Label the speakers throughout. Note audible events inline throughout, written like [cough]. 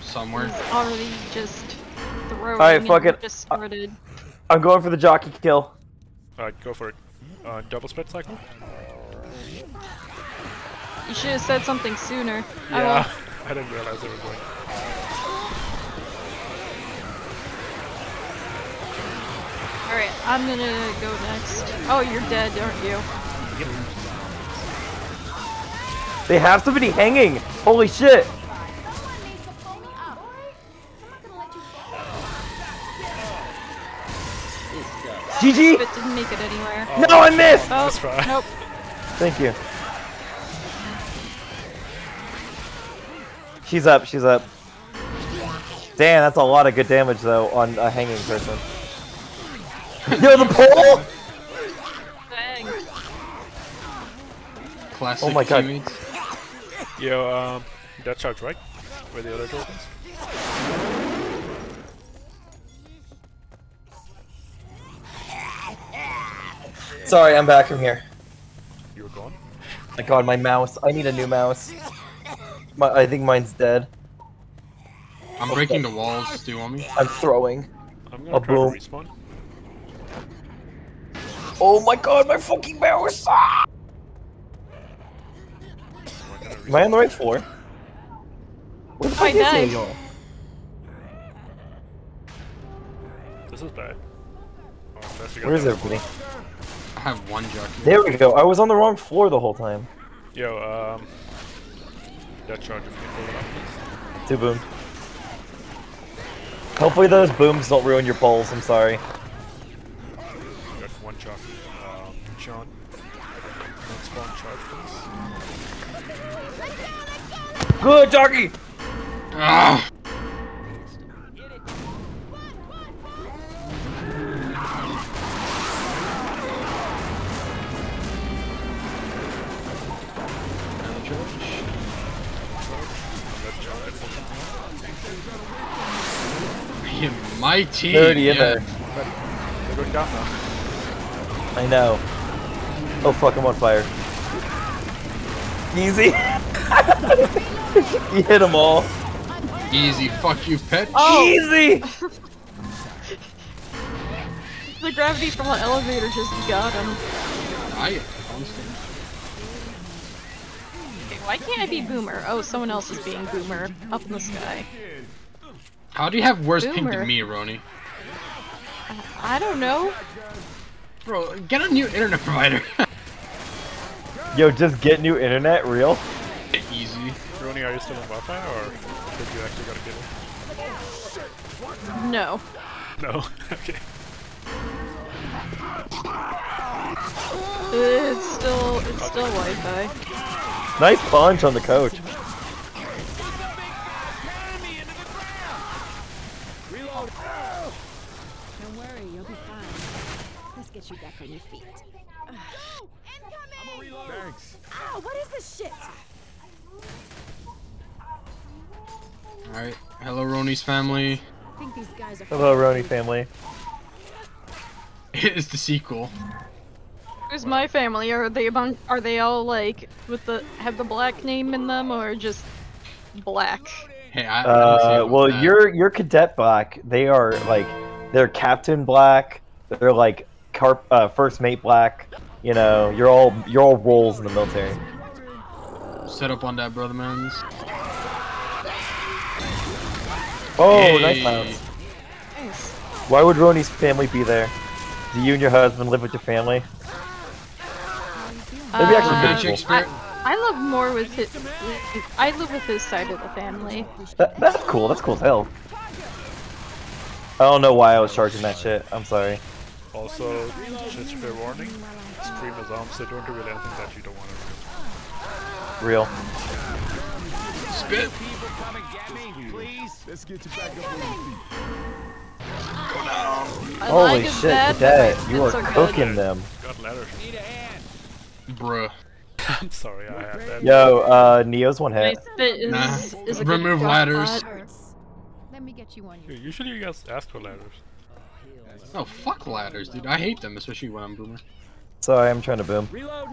Speaker 1: somewhere.
Speaker 2: Already just throwing.
Speaker 3: Alright, fuck it.
Speaker 2: Just started.
Speaker 3: I'm going for the jockey kill.
Speaker 4: Alright, go for it. Uh, double split cycle?
Speaker 2: You should have said something sooner. I
Speaker 4: Yeah,
Speaker 2: won't. [laughs]
Speaker 4: I didn't realize they were going.
Speaker 2: Alright, I'm gonna go next. Oh, you're dead, aren't you?
Speaker 3: They have somebody hanging. Holy shit. GG.
Speaker 2: But didn't make it anywhere.
Speaker 3: No, I missed.
Speaker 2: Oh,
Speaker 4: That's fine.
Speaker 2: nope.
Speaker 3: Thank you. She's up. She's up. Damn, that's a lot of good damage though on a hanging person. [laughs] Yo, the pole!
Speaker 2: Dang.
Speaker 1: Classic
Speaker 3: Oh my God.
Speaker 4: Yo, um, that charge, right? Where the other tokens?
Speaker 3: Sorry, I'm back from here.
Speaker 4: You were gone?
Speaker 3: My god, my mouse. I need a new mouse. My, I think mine's dead.
Speaker 1: I'm breaking the walls. Do you want me?
Speaker 3: I'm throwing.
Speaker 4: I'm gonna
Speaker 3: A
Speaker 4: try
Speaker 3: boom.
Speaker 4: to respawn.
Speaker 3: Oh my god, my fucking mouse! Ah!
Speaker 4: We're gonna
Speaker 3: Am I on the right floor? Where the
Speaker 2: I
Speaker 3: fuck is
Speaker 2: died.
Speaker 3: he?
Speaker 4: respawn. This is bad. Oh, unless you got
Speaker 3: Where is
Speaker 4: the-
Speaker 3: everybody?
Speaker 1: I have one jockey.
Speaker 3: There we go. I was on the wrong floor the whole time.
Speaker 4: Yo, um, that charge if you can pull it up, please.
Speaker 3: Two boom. Hopefully those booms don't ruin your poles. I'm sorry.
Speaker 4: Got one jockey. Um, John. One spawn charge, please.
Speaker 3: Good, doggy.
Speaker 1: Ah! My team.
Speaker 3: They're already in
Speaker 1: yeah.
Speaker 3: there.
Speaker 4: They're going down now.
Speaker 3: I know. Oh fuck, I'm on fire. Easy. [laughs] you hit them all.
Speaker 1: Easy. Fuck you, pet.
Speaker 2: Oh!
Speaker 3: Easy. [laughs]
Speaker 2: The gravity from the elevator just got him.
Speaker 1: I honestly.
Speaker 2: Okay, why can't I be Boomer? Oh, someone else is being Boomer. Up in the sky.
Speaker 1: How do you have worse ping than me, Roni?
Speaker 2: I don't know.
Speaker 1: Bro, get a new internet provider. [laughs]
Speaker 3: Yo, just get new internet, real?
Speaker 1: Easy.
Speaker 4: Roni, are you still on Wi-Fi or did you actually got a kill?
Speaker 2: No.
Speaker 4: No. [laughs] okay.
Speaker 2: It's still, it's still Wi-Fi.
Speaker 3: Nice punch on the coach.
Speaker 5: Don't worry, you'll be fine. Let's get you back on your feet.
Speaker 6: Thanks.
Speaker 5: Ow, what is this shit?
Speaker 1: Alright. Hello, Roni's family.
Speaker 5: Think these guys are
Speaker 3: Hello, Roni family.
Speaker 1: It is the sequel.
Speaker 2: Who's my family? Are they among? Are they all like with the have the black name in them, or just black?
Speaker 1: Hey, I. I don't see
Speaker 3: Uh, well,
Speaker 1: with that.
Speaker 3: you're you're cadet black. They are like they're captain black. They're like carp uh, first mate black. You know, you're all you're all roles in the military.
Speaker 1: set up on that, brother man's.
Speaker 3: Oh,
Speaker 1: Hey.
Speaker 3: nice mouse.
Speaker 2: Nice.
Speaker 3: Why would Roni's family be there? Do you and your husband live with your family? Maybe actually
Speaker 2: Uh,
Speaker 3: pretty cool.
Speaker 1: spirit.
Speaker 2: I live more with his. I live with his side of the family.
Speaker 3: That, that's cool. That's cool as hell. I don't know why I was charging that shit. I'm sorry.
Speaker 4: Also, just a fair warning, stream is on, so don't do really anything that you don't want to do.
Speaker 3: Real.
Speaker 1: Spit.
Speaker 6: People come and get me, please. Let's get you back up on your
Speaker 3: Holy
Speaker 2: like
Speaker 3: shit,
Speaker 2: bad,
Speaker 3: cadet, you are
Speaker 2: it's so good.
Speaker 3: cooking them.
Speaker 4: Got ladders.
Speaker 1: Bruh.
Speaker 4: I'm [laughs] sorry, I have that.
Speaker 3: Yo, uh, Neo's one
Speaker 2: My
Speaker 3: hit.
Speaker 2: spit is,
Speaker 1: Nah.
Speaker 2: is a
Speaker 1: Remove ladders.
Speaker 5: Let me get you one.
Speaker 4: Usually you guys ask for ladders.
Speaker 1: Oh, fuck ladders, dude. I hate them, especially when I'm boomer.
Speaker 3: Sorry, I'm trying to boom.
Speaker 4: Uh,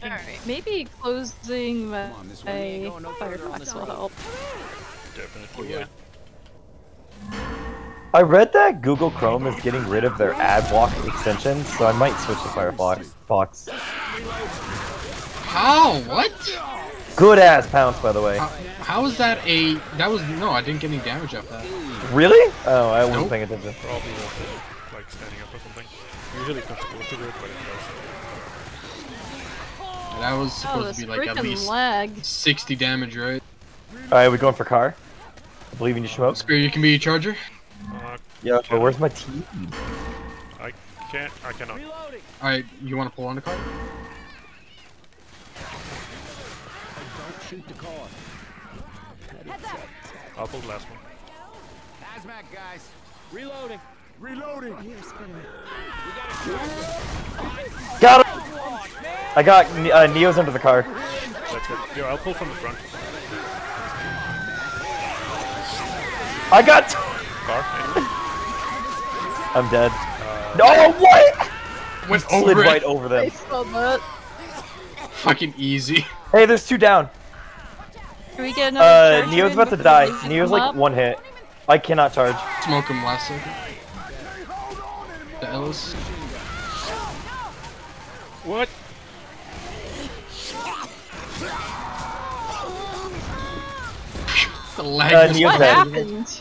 Speaker 4: can
Speaker 2: Alright, maybe closing my
Speaker 6: on, this way.
Speaker 2: my Firefox will help.
Speaker 4: definitely
Speaker 1: yeah.
Speaker 3: I read that Google Chrome is getting rid of their ad block extensions, so I might switch to Firefox. Fox.
Speaker 1: How? What?
Speaker 3: Good ass pounce, by the way.
Speaker 1: How, how is that a? That was no. I didn't get any damage off that.
Speaker 3: Really? Oh, I wasn't
Speaker 1: Nope.
Speaker 3: paying attention.
Speaker 4: Usually it's not supposed to do it, but it.
Speaker 1: That was
Speaker 2: Oh,
Speaker 1: supposed
Speaker 2: this
Speaker 1: to be like at least
Speaker 2: lag.
Speaker 1: 60 damage, right?
Speaker 3: Alright, we going for car? I believe in you, smoke.
Speaker 1: Spear, you can be a charger.
Speaker 4: Uh,
Speaker 3: Yeah, but where's my TV?
Speaker 4: I can't. I cannot.
Speaker 6: Reloading.
Speaker 1: All right, you want to pull on the car?
Speaker 6: Don't shoot the car.
Speaker 4: I'll pull the last one.
Speaker 6: Hazmat guys. Reloading. Reloading.
Speaker 3: Got him! I got uh, Neo's under the car.
Speaker 4: That's good. Yo, I'll pull from the front.
Speaker 3: I got.
Speaker 4: Car.
Speaker 3: I'm dead. No, what?
Speaker 1: Went
Speaker 3: Slid
Speaker 1: over
Speaker 3: right
Speaker 1: it.
Speaker 3: over
Speaker 2: I
Speaker 3: them.
Speaker 1: Fucking easy.
Speaker 3: Hey, there's two down.
Speaker 2: Can we get another
Speaker 3: Uh, Neo's about to die. Neo's like
Speaker 2: up?
Speaker 3: one hit. I cannot charge.
Speaker 1: Smoke him last second. The
Speaker 4: What? [laughs]
Speaker 1: The lag.
Speaker 3: Uh,
Speaker 1: is-
Speaker 3: Neo's
Speaker 2: What
Speaker 3: dead.
Speaker 2: happened?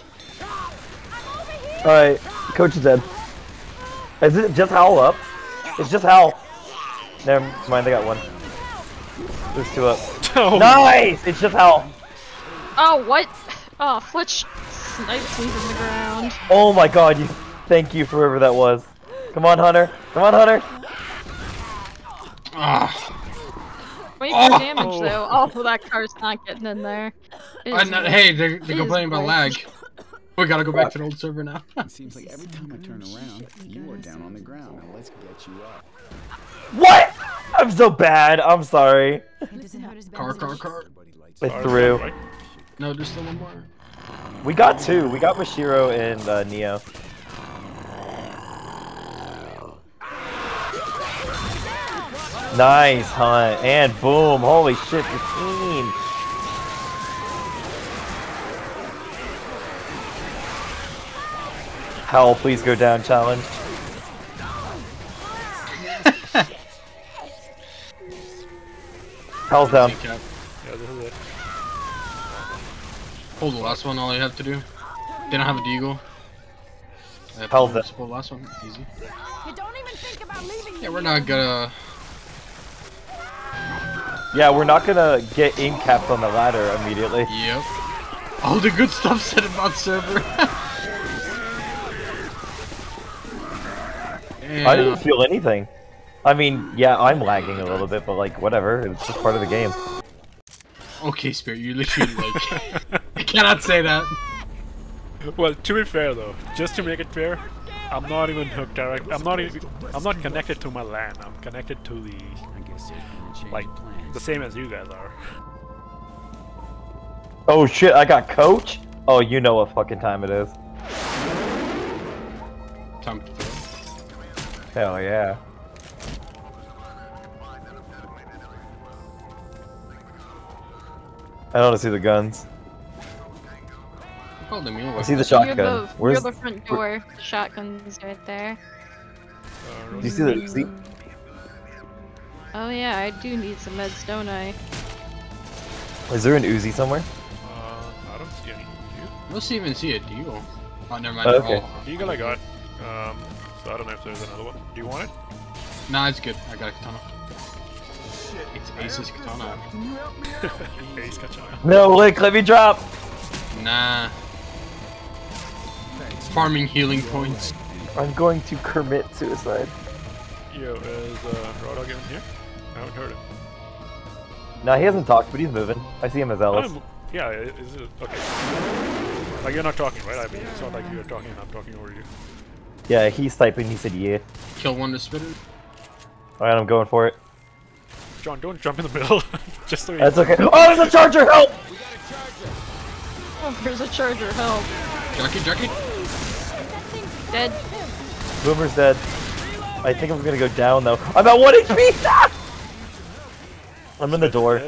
Speaker 3: Alright, coach is dead. Is it just Howl up? It's just Howl. Never mind, they got one. There's two up. [laughs]
Speaker 4: Oh,
Speaker 3: Nice! It's just Howl.
Speaker 2: Oh, what? Oh, Fletch sniped me from the ground.
Speaker 3: Oh my god, you thank you for whoever that was. Come on, Hunter. Come on, Hunter. [sighs]
Speaker 1: Ah,
Speaker 2: Wait
Speaker 1: Oh.
Speaker 2: for damage though. Oh, that car's not getting in there. It
Speaker 1: I
Speaker 2: is
Speaker 1: know- hey, they're, they're complaining
Speaker 2: is
Speaker 1: about lag. We gotta go back to the old server now.
Speaker 6: It seems like every time I turn around, you are down on the ground. Now let's get you up.
Speaker 3: What? I'm so bad. I'm sorry.
Speaker 5: It doesn't hurt as bad
Speaker 1: car, car, car.
Speaker 6: Everybody lights
Speaker 3: I threw.
Speaker 1: No, there's still one more.
Speaker 3: We got two. We got Mashiro and uh, Neo. Nice hunt. And boom. Holy shit, the team. Howl, please go down challenge. Hell's down.
Speaker 1: Cap.
Speaker 4: Yeah, this.
Speaker 1: Pull the last one, all you have to do. They don't have a deagle.
Speaker 3: Hell's
Speaker 1: pull-
Speaker 3: it.
Speaker 1: The last one, easy.
Speaker 5: You don't even think about leaving
Speaker 1: Yeah, we're not gonna.
Speaker 3: Yeah, we're not gonna get in capped on the ladder immediately.
Speaker 1: Yep. All the good stuff said about server. and,
Speaker 3: I didn't feel anything. I mean, yeah, I'm lagging a little bit, but like, whatever. It's just part of the game.
Speaker 1: Okay, Spirit, you literally like. [laughs] I cannot say that.
Speaker 4: Well, to be fair though, just to make it fair, I'm not even hooked direct. I'm not even. I'm not connected to my LAN. I'm connected to the
Speaker 6: I guess they're gonna
Speaker 4: like
Speaker 6: plans.
Speaker 4: The same as you guys are.
Speaker 3: Oh shit, I got coach? Oh, you know what fucking time it is.
Speaker 1: Time to throw.
Speaker 3: Hell yeah. I don't see the guns.
Speaker 1: Oh, the meal.
Speaker 3: I see the
Speaker 2: Near
Speaker 3: shotgun.
Speaker 2: the, near
Speaker 3: Where's
Speaker 2: the front door. Shotgun's right there.
Speaker 4: Uh,
Speaker 3: Do you see the Uzi?
Speaker 2: Oh yeah, I do need some meds, don't I?
Speaker 3: Is there an Uzi somewhere?
Speaker 4: uh, I don't see any. You?
Speaker 1: Let's even see a deal. Oh, never mind.
Speaker 3: Oh,
Speaker 1: they're
Speaker 3: okay.
Speaker 1: all-
Speaker 4: Eagle I got. Um, so I don't know if there's another one. Do you want it?
Speaker 1: Nah, it's good. I got a katana. Shit. It's Ace's katana.
Speaker 4: Ace Katana. [laughs]
Speaker 3: No, Lick, let me drop!
Speaker 1: Nah. Thanks. Farming healing points.
Speaker 3: I'm going to commit suicide.
Speaker 4: Yo, is uh, Rodog in here? I haven't heard it.
Speaker 3: No, he hasn't talked, but he's moving. I see him as Ellis.
Speaker 4: I'm, yeah, is it okay? Like you're not talking, right? I mean, it's not like you're talking and I'm talking over you.
Speaker 3: Yeah, he's typing, he said yeah.
Speaker 1: Kill one to spitter.
Speaker 3: Alright, I'm going for it.
Speaker 4: John, don't jump in the middle. [laughs] Just so
Speaker 3: That's okay. Oh, there's a charger! Help!
Speaker 2: Oh, there's a charger. Help.
Speaker 1: Jockey, jockey.
Speaker 2: Dead.
Speaker 3: Boomer's dead. I think I'm gonna go down though. I'm at 1 HP! [laughs] Ah! I'm in the door.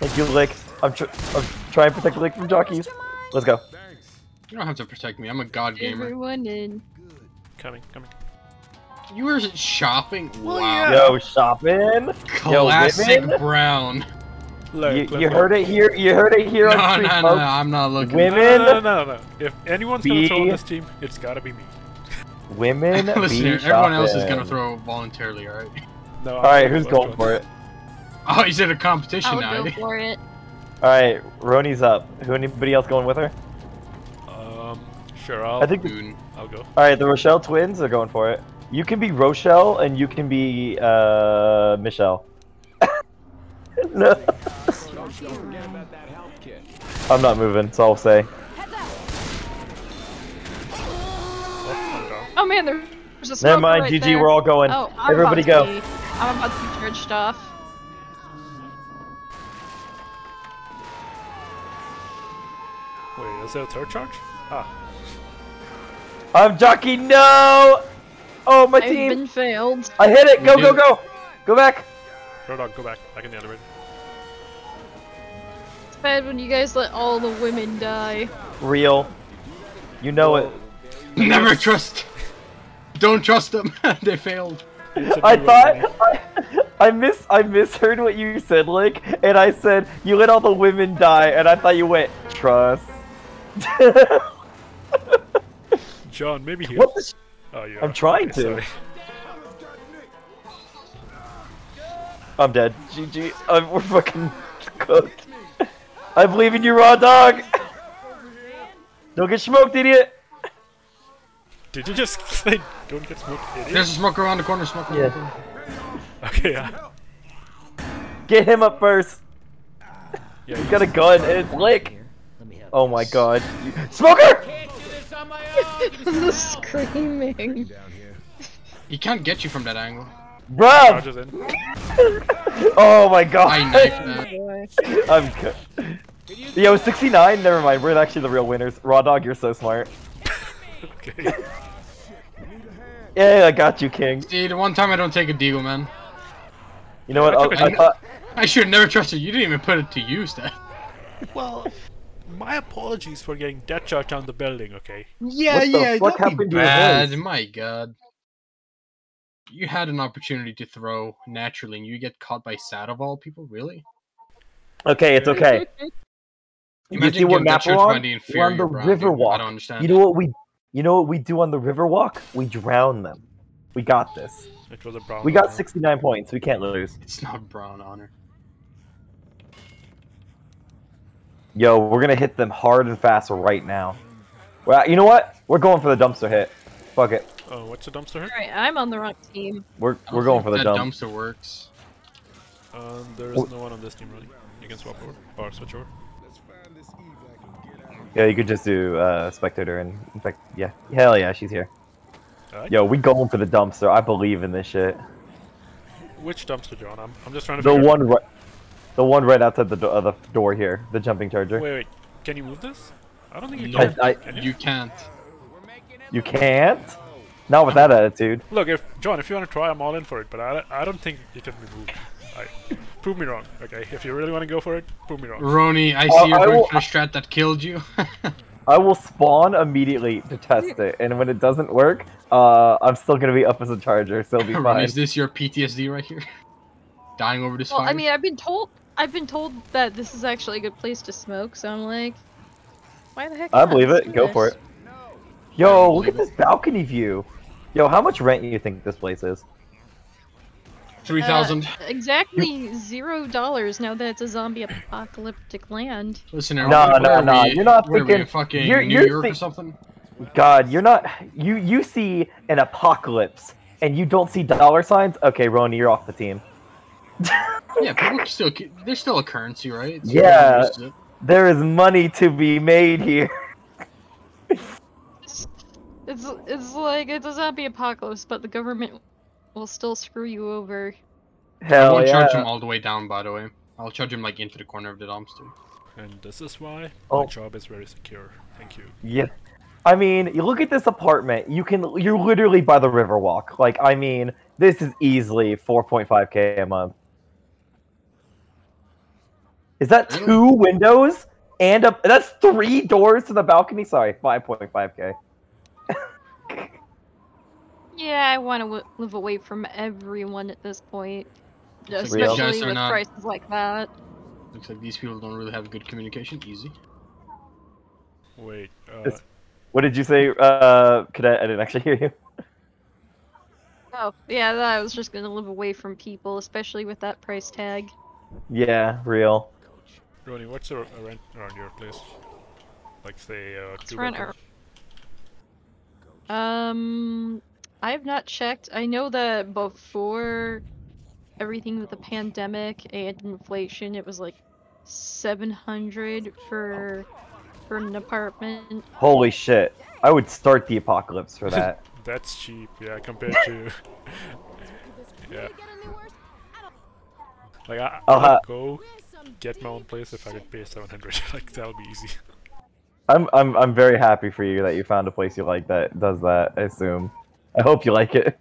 Speaker 3: Thank you, Lick. I'm, tr- I'm trying to protect the lake from jockeys. Let's go.
Speaker 1: You don't have to protect me. I'm a god gamer.
Speaker 2: Everyone in.
Speaker 4: Coming, coming.
Speaker 1: You were shopping?
Speaker 4: Well,
Speaker 1: wow.
Speaker 4: yeah.
Speaker 3: Yo, shopping.
Speaker 1: Classic
Speaker 3: women?
Speaker 1: Brown.
Speaker 4: Look,
Speaker 3: You,
Speaker 4: look,
Speaker 3: you
Speaker 4: look.
Speaker 3: heard it here. You heard it here
Speaker 1: No,
Speaker 3: on
Speaker 1: no,
Speaker 3: Street
Speaker 1: no, I'm not looking.
Speaker 3: Women-
Speaker 4: No, no, no, no, no. If anyone's gonna throw on this team, it's gotta be me.
Speaker 3: Women [laughs]
Speaker 1: Listen
Speaker 3: be
Speaker 1: here, everyone else is gonna throw voluntarily, alright?
Speaker 4: No.
Speaker 3: All right, who's going for it?
Speaker 1: Oh, he's in a competition
Speaker 2: would
Speaker 1: now.
Speaker 2: go [laughs] for it.
Speaker 3: All right, Roni's up. Who? Anybody else going with her?
Speaker 4: Um, sure, I'll.
Speaker 3: I think.
Speaker 1: Dude.
Speaker 4: I'll go.
Speaker 3: All right, the Rochelle twins are going for it. You can be Rochelle, and you can be uh Michelle. [laughs] no,
Speaker 6: Don't forget about that health kit.
Speaker 3: I'm not moving. So I'll say.
Speaker 4: Oh, I'm down.
Speaker 2: Oh man, there's a
Speaker 3: Never
Speaker 2: smoker
Speaker 3: mind,
Speaker 2: right
Speaker 3: GG.
Speaker 2: there.
Speaker 3: We're all going.
Speaker 2: Oh,
Speaker 3: Everybody
Speaker 2: about
Speaker 3: go.
Speaker 2: To be, I'm about to be charged off.
Speaker 4: Wait, is that a third charge? Ah,
Speaker 3: I'm jockey. No. Oh, my
Speaker 2: I've
Speaker 3: team.
Speaker 2: been failed.
Speaker 3: I hit it. Go, go, go. Go back.
Speaker 4: Road dog, go back. Back in the other elevator.
Speaker 2: It's bad when you guys let all the women die.
Speaker 3: Real. You know it.
Speaker 1: Never trust. Don't trust them. [laughs] they failed.
Speaker 3: I thought. I, I miss I misheard what you said, like, and I said you let all the women die, and I thought you went trust. [laughs]
Speaker 4: John, maybe here.
Speaker 3: what the?
Speaker 4: Oh, yeah.
Speaker 3: I'm trying
Speaker 4: okay,
Speaker 3: to.
Speaker 4: sorry.
Speaker 3: I'm dead. GG. I'm, we're fucking cooked. I believe in you, raw dog. Don't get smoked, idiot.
Speaker 4: Did you just [laughs] say don't get smoked, idiot?
Speaker 1: There's a smoker around the corner. Smoker. around the
Speaker 3: Yeah.
Speaker 1: corner.
Speaker 4: Okay, yeah.
Speaker 3: Get him up first.
Speaker 4: Yeah,
Speaker 3: He's got a gun and it's lick. Oh my god. Smoker!
Speaker 2: the [laughs] screaming.
Speaker 1: He can't get you from that angle.
Speaker 3: Bruv!
Speaker 4: charges in. [laughs]
Speaker 3: Oh my god.
Speaker 1: I knifed that. [laughs]
Speaker 3: I'm good. Yo, 69? Never mind. We're actually the real winners. Raw Dog, you're so smart.
Speaker 4: Okay.
Speaker 3: Yeah, I got you, King.
Speaker 1: See, the one time I don't take a deagle, man.
Speaker 3: You know what?
Speaker 4: I took
Speaker 3: I,
Speaker 4: a-
Speaker 3: I thought.
Speaker 1: I should have never trusted you. You didn't even put it to use that. [laughs]
Speaker 4: Well, my apologies for getting dead shot down the building, okay?
Speaker 1: Yeah,
Speaker 3: What
Speaker 1: yeah,
Speaker 3: fuck
Speaker 1: that'd be
Speaker 3: happened to your
Speaker 1: bad.
Speaker 3: voice?
Speaker 1: My god. You had an opportunity to throw naturally, and you get caught by Sad of all people. Really?
Speaker 3: Okay, it's okay. You
Speaker 1: Imagine
Speaker 3: see what
Speaker 1: getting
Speaker 3: map we're
Speaker 1: by
Speaker 3: on?
Speaker 1: the
Speaker 3: We're on the
Speaker 1: brown dude.
Speaker 3: Riverwalk.
Speaker 1: I don't understand.
Speaker 3: You know what we, you know what we do on the Riverwalk? We drown them. We got this.
Speaker 4: It was a brown.
Speaker 3: We got
Speaker 4: one.
Speaker 3: 69 points. We can't lose.
Speaker 1: It's not brown honor.
Speaker 3: Yo, we're gonna hit them hard and fast right now. Well, you know what? We're going for the dumpster hit. Fuck it.
Speaker 4: Oh, what's the dumpster hit?
Speaker 2: Alright, I'm on the wrong team.
Speaker 3: We're we're going for the
Speaker 1: that
Speaker 3: dump.
Speaker 1: dumpster works.
Speaker 4: Um, there
Speaker 3: Oh.
Speaker 4: no one on this team running. You can swap over or switch over.
Speaker 3: Yeah, you could just do uh, spectator and in fact, yeah, hell yeah, she's here.
Speaker 4: Alright.
Speaker 3: Yo, we going for the dumpster. I believe in this shit.
Speaker 4: Which dumpster, John? I'm, I'm just trying to.
Speaker 3: The one right, the one right outside the, do- uh, the door here, the jumping charger.
Speaker 4: Wait, wait. Can you move this? I don't think you
Speaker 1: No,
Speaker 4: can.
Speaker 3: I- I-
Speaker 4: Can you?
Speaker 1: you can't.
Speaker 3: You can't. Not with that attitude.
Speaker 4: Look, if John, if you want to try, I'm all in for it. But I, I don't think it can be moved. I, prove me wrong. Okay, if you really want to go for it, prove me wrong.
Speaker 1: Roni, I see
Speaker 3: Uh,
Speaker 1: you're
Speaker 3: I
Speaker 1: going
Speaker 3: will-
Speaker 1: for the strat that killed you. [laughs]
Speaker 3: I will spawn immediately to test it, and when it doesn't work, uh, I'm still gonna be up as a charger, so it'll be
Speaker 1: Roni,
Speaker 3: fine.
Speaker 1: is this your PTSD right here? [laughs] Dying over this
Speaker 2: Well,
Speaker 1: fire?
Speaker 2: I mean, I've been told I've been told that this is actually a good place to smoke, so I'm like, why the heck?
Speaker 3: I believe it. Go
Speaker 2: this.
Speaker 3: for it.
Speaker 1: I
Speaker 3: Yo, look at this balcony view. Yo, how much rent do you think this place is?
Speaker 1: Three thousand.
Speaker 2: Uh, exactly zero dollars now that it's a zombie apocalyptic land.
Speaker 1: Listen, here,
Speaker 3: No, no, no, you're not
Speaker 1: Where are we,
Speaker 3: thinking-
Speaker 1: fucking
Speaker 3: you're-
Speaker 1: New
Speaker 3: you're
Speaker 1: York or something.
Speaker 3: God, you're not. You you see an apocalypse and you don't see dollar signs. Okay, Roni, you're off the team.
Speaker 1: Yeah, people can still there's still a currency, right? So
Speaker 3: Yeah.
Speaker 1: everyone uses it.
Speaker 3: There is money to be made here.
Speaker 2: It's, it's it's like it's a zombie apocalypse, but the government will still screw you over.
Speaker 1: I
Speaker 3: Hell
Speaker 1: won't
Speaker 3: yeah.
Speaker 1: charge him all the way down, by the way. I'll charge him like into the corner of the dumpster.
Speaker 4: And this is why
Speaker 3: Oh.
Speaker 4: my job is very secure. Thank you.
Speaker 3: Yeah. I mean, you look at this apartment. You can. You're literally by the Riverwalk. Like, I mean, this is easily 4.5k a month. Is that two windows and a? That's three doors to the balcony. Sorry, five point five k.
Speaker 2: Yeah, I want to live away from everyone at this point.
Speaker 3: Like
Speaker 2: Especially with
Speaker 1: not-
Speaker 2: prices like that.
Speaker 1: Looks like these people don't really have good communication. Easy.
Speaker 4: Wait. Uh,
Speaker 3: What did you say, uh, cadet? I didn't actually [laughs] hear you.
Speaker 2: Oh, yeah, I was just gonna live away from people, especially with that price tag.
Speaker 3: Yeah, real.
Speaker 4: Ronnie, what's the rent around your place? Like, say, uh, two
Speaker 2: rent? Um, I have not checked. I know that before everything with the pandemic and inflation, it was like 700 for for an apartment.
Speaker 3: Holy shit! I would start the apocalypse for that. [laughs]
Speaker 4: That's cheap, yeah, compared to. [laughs] yeah. Like, I,
Speaker 3: I'll
Speaker 4: I'd go get my own place if I could pay 700. [laughs] like, that'll be easy.
Speaker 3: I'm I'm I'm very happy for you that you found a place you like that does that. I assume. I hope you like it.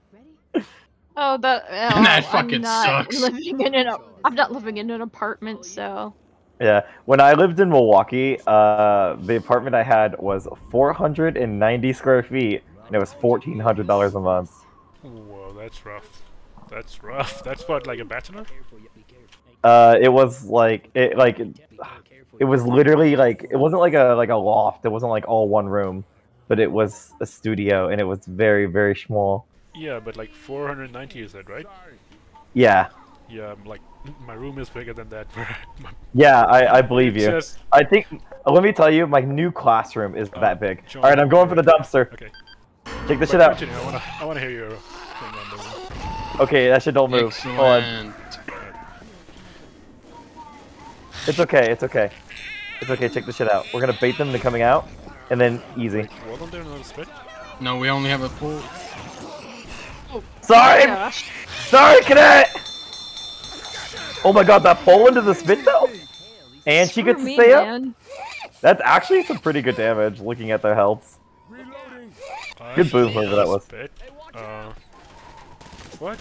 Speaker 2: Oh, [laughs] that. Oh,
Speaker 1: That
Speaker 2: I'm
Speaker 1: fucking
Speaker 2: not
Speaker 1: sucks.
Speaker 2: Living in an. I'm not living in an apartment, so.
Speaker 3: Yeah. When I lived in Milwaukee, uh, the apartment I had was 490 square feet, and it was fourteen hundred dollars a month.
Speaker 4: Whoa, that's rough. That's rough. That's what, like a bachelor?
Speaker 3: Uh, it was like it like it was literally like it wasn't like a like a loft. It wasn't like all one room, but it was a studio, and it was very very small.
Speaker 4: Yeah, but like 490 you said, right?
Speaker 3: Yeah.
Speaker 4: Yeah, I'm like, [laughs] my room is bigger than that. [laughs]
Speaker 3: Yeah, I, I believe you.
Speaker 4: just-
Speaker 3: I think. Let me tell you, my new classroom is that big.
Speaker 4: John,
Speaker 3: All right, I'm going for the dumpster.
Speaker 4: Okay.
Speaker 3: Check this
Speaker 4: But
Speaker 3: shit out.
Speaker 4: continue, I wanna, I wanna hear your thing on the room.
Speaker 3: Okay, that shit don't move. Hold on. It's okay. It's okay. It's okay. Check this shit out. We're gonna bait them into coming out, and then easy.
Speaker 4: Wasn't there another spit?
Speaker 1: No, we only have a pool.
Speaker 3: Sorry,
Speaker 2: Gosh.
Speaker 3: sorry, cadet. Oh my god, that pull into the spit though, and she gets to
Speaker 2: me,
Speaker 3: stay up. That's actually some pretty good damage. Looking at their healths.
Speaker 4: I
Speaker 3: Good boom,
Speaker 4: see
Speaker 3: whoever that
Speaker 4: a
Speaker 3: was.
Speaker 4: Uh, what?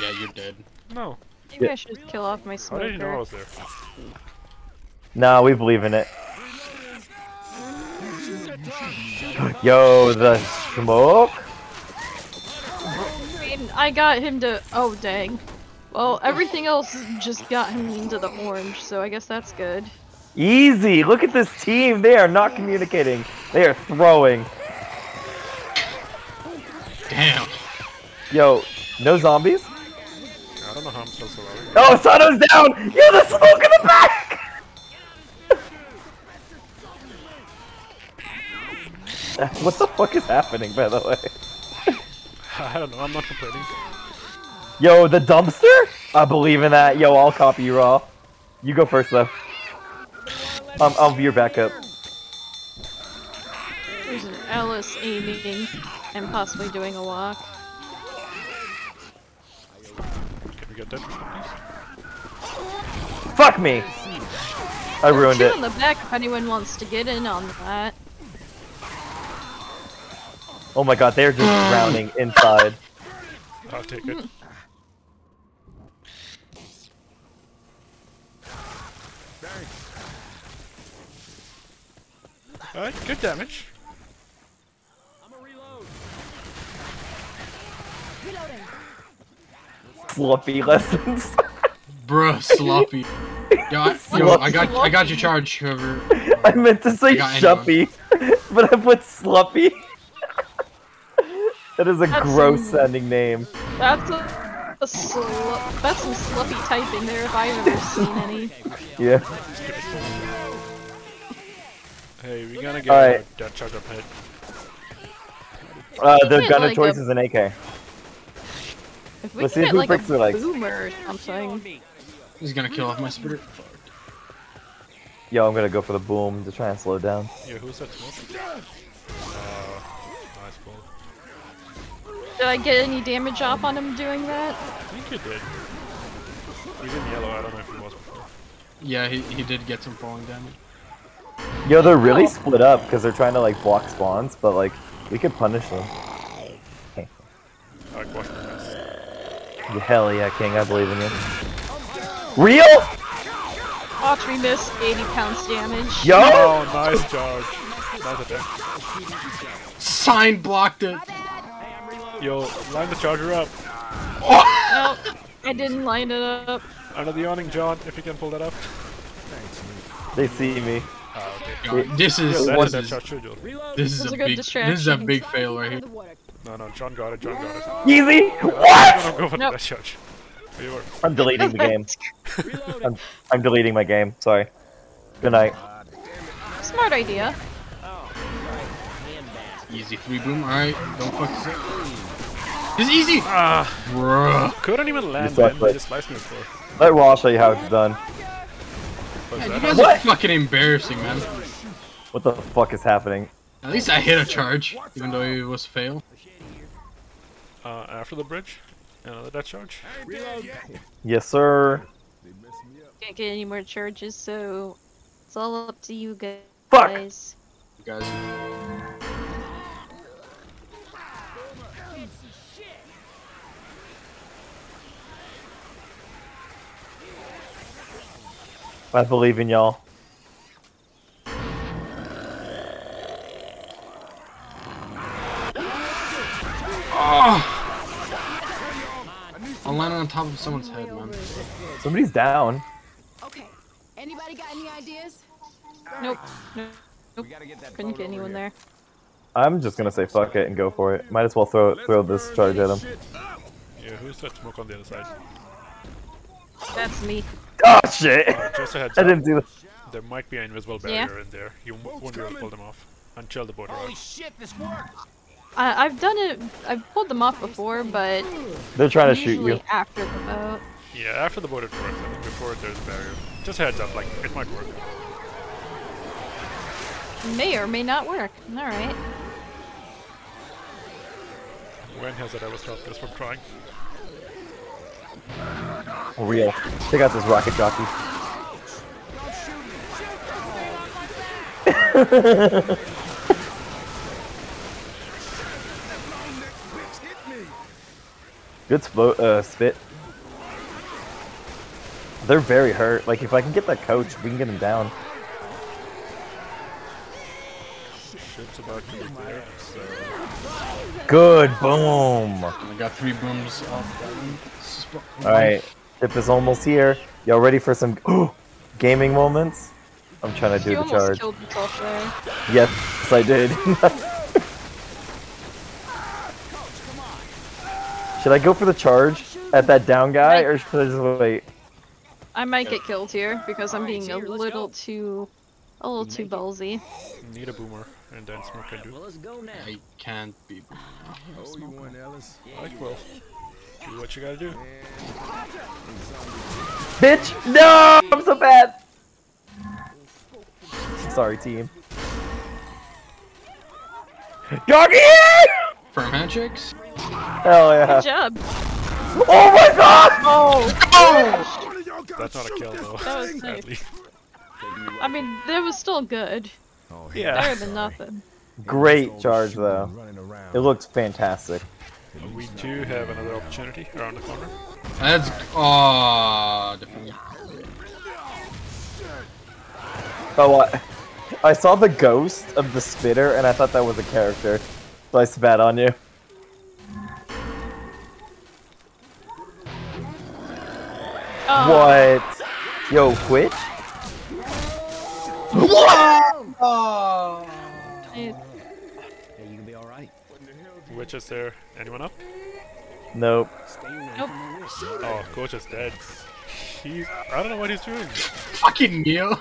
Speaker 1: Yeah, you're dead.
Speaker 4: No.
Speaker 2: Maybe
Speaker 3: Yeah.
Speaker 2: I should kill off my
Speaker 4: How did you know I
Speaker 2: smoker.
Speaker 4: was there?
Speaker 3: No, we believe in it. Yo, the smoke.
Speaker 2: I mean, I got him to. Oh dang. Well, everything else just got him into the orange, so I guess that's good.
Speaker 3: Easy. Look at this team. They are not communicating. They are throwing.
Speaker 1: Damn.
Speaker 3: Yo, no zombies.
Speaker 4: I don't know how I'm still surviving.
Speaker 3: Oh, Sano's down! Yo, the smoke in the back! [laughs] [laughs] what the fuck is happening, by the way? [laughs]
Speaker 4: I don't know, I'm not complaining.
Speaker 3: Yo, the dumpster? I believe in that. Yo, I'll copy you all. You go first, though. Um, I'll be your backup.
Speaker 2: There's an Ellis aiming and possibly doing a walk.
Speaker 4: Can we get that, please?
Speaker 3: Fuck me! I ruined
Speaker 2: Two
Speaker 3: it.
Speaker 2: in the back if anyone wants to get in on that.
Speaker 3: Oh my god, they're just drowning [sighs] inside.
Speaker 4: I'll take it. Alright, good damage. I'm a reload. Reloading.
Speaker 3: Sloppy lessons. [laughs]
Speaker 1: Bruh, sloppy. Yo, I, [laughs] yo, I got I got your charge, whoever.
Speaker 3: I meant to say
Speaker 1: got anyone.
Speaker 3: shuppy, [laughs] but I put sluppy. That is a
Speaker 2: That's
Speaker 3: gross
Speaker 2: some-
Speaker 3: sounding name.
Speaker 2: That's a, a slu- that's some sloppy typing there if I've ever seen any.
Speaker 3: Yeah.
Speaker 4: Hey, we gotta get
Speaker 3: Alright.
Speaker 4: uh, that charge up head.
Speaker 3: Uh, the
Speaker 2: Get,
Speaker 3: gun of
Speaker 2: like,
Speaker 3: choice
Speaker 2: a-
Speaker 3: is an AK.
Speaker 2: If we
Speaker 3: Let's
Speaker 2: could
Speaker 3: see
Speaker 2: get
Speaker 3: who
Speaker 2: like
Speaker 3: breaks
Speaker 2: a
Speaker 3: their legs.
Speaker 2: boomer or something.
Speaker 1: He's gonna kill off my spirit.
Speaker 3: Yo, I'm gonna go for the boom to try and slow down.
Speaker 4: Yeah, who's that smoke? Uh, nice ball.
Speaker 2: Did I get any damage off on him doing that?
Speaker 4: I think you did. He's in yellow, I don't know if he was before.
Speaker 1: Yeah, he, he did get some falling damage.
Speaker 3: Yo, they're really
Speaker 2: Oh.
Speaker 3: split up because they're trying to like block spawns, but like we could punish them.
Speaker 4: Alright, watch my mess.
Speaker 3: Hell yeah, King, I believe in you. Real?
Speaker 2: Watch me miss 80 pounds damage.
Speaker 3: Yo!
Speaker 4: Oh, nice charge. Nice attack.
Speaker 1: Sign blocked it.
Speaker 4: Yo, line the charger up.
Speaker 2: No, I didn't line it up.
Speaker 4: Under the awning, John, if you can pull that up.
Speaker 3: They see me.
Speaker 4: Oh, okay.
Speaker 1: God, This is
Speaker 4: Yo, that
Speaker 3: what
Speaker 4: is that
Speaker 1: this is,
Speaker 4: charge too,
Speaker 1: this is a
Speaker 2: a good
Speaker 1: big this is a big fail right here.
Speaker 4: No, no, John got it, John got it.
Speaker 3: Easy.
Speaker 4: I'm
Speaker 3: What?
Speaker 4: go for
Speaker 2: Nope.
Speaker 4: that charge.
Speaker 3: I'm deleting the game. [laughs] I'm, I'm deleting my game. Sorry. Good night.
Speaker 2: Smart idea.
Speaker 1: Easy three boom. All right, don't fuck this up. It's easy,
Speaker 4: Ah,
Speaker 1: bruh.
Speaker 4: couldn't even land,
Speaker 3: suck,
Speaker 4: man.
Speaker 3: but-
Speaker 4: They just sliced me before.
Speaker 3: Let Raw show you how it's done.
Speaker 4: What's
Speaker 1: Yeah, you guys
Speaker 3: What?
Speaker 1: are fucking embarrassing, man.
Speaker 3: What the fuck is happening?
Speaker 1: At least I hit a charge, even though it was fail.
Speaker 4: Uh, after the bridge? Another death charge?
Speaker 3: Yes, sir.
Speaker 2: Can't get any more charges, so it's all up to you guys.
Speaker 3: Fuck!
Speaker 1: You guys.
Speaker 3: I believe in y'all. Ah!
Speaker 1: I'm landing on top of someone's head, man.
Speaker 3: Somebody's down.
Speaker 5: Okay. Anybody got any ideas?
Speaker 2: Nope. Nope. Nope. Couldn't get anyone there.
Speaker 3: I'm just gonna say fuck it and go for it. Might as well throw throw this charge at him.
Speaker 4: Yeah, who's that smoke on the other side?
Speaker 2: That's me.
Speaker 3: Oh shit!
Speaker 4: Uh, just a heads [laughs]
Speaker 3: I didn't do that.
Speaker 4: There might be an invisible
Speaker 2: Yeah.
Speaker 4: barrier in there. You w- won't be able to pull them off until the boat Holy arrives.
Speaker 2: I, I've done it. I've pulled them off before, but
Speaker 3: They're trying to shoot
Speaker 2: usually
Speaker 3: you.
Speaker 2: after the boat.
Speaker 4: Yeah, after the boat it works. I think before there's a barrier. Just heads up, like it might work.
Speaker 2: May or may not work. All right.
Speaker 4: When has it ever stopped us from trying?
Speaker 3: Real. Check out this rocket jockey. [laughs] Good uh, spit. They're very hurt. Like, if I can get that coach, we can get him down.
Speaker 4: There, so
Speaker 3: Good. Boom.
Speaker 1: I got three booms off that one. Spot-
Speaker 3: Alright. Tip is almost here. Y'all ready for some [gasps] gaming moments? I'm trying to do
Speaker 2: You
Speaker 3: the charge.
Speaker 2: killed yourself there.
Speaker 3: Yes, I did. [laughs] should I go for the charge at that down guy, or should I just wait?
Speaker 2: I might get killed here because I'm being a little too, a little too ballsy.
Speaker 4: need a boomer and then smoke can do.
Speaker 1: I can't be.
Speaker 6: Oh, you want Ellis?
Speaker 4: Like well. Do what you gotta do.
Speaker 3: Bitch! No! I'm so bad! Sorry, team. Doggy!
Speaker 1: Firm handshakes.
Speaker 3: Hell yeah.
Speaker 2: Good job.
Speaker 3: Oh my god!
Speaker 2: Oh,
Speaker 4: That's not a kill though.
Speaker 2: That was [laughs] nice. I mean, that was still good.
Speaker 4: Oh, Yeah.
Speaker 2: Better than nothing.
Speaker 3: Great charge, though. It looked fantastic.
Speaker 4: We do have another opportunity around the corner.
Speaker 1: That's oh, different.
Speaker 3: Oh, what? I saw the ghost of the spitter, and I thought that was a character. So I spat on you.
Speaker 2: Oh,
Speaker 3: What? Yo, quit. Twitch?
Speaker 2: eh,
Speaker 4: Which is there? Anyone up?
Speaker 3: Nope.
Speaker 2: Nope.
Speaker 4: Oh, coach is dead. He's. I don't know what he's doing.
Speaker 1: Fucking Neil. [laughs]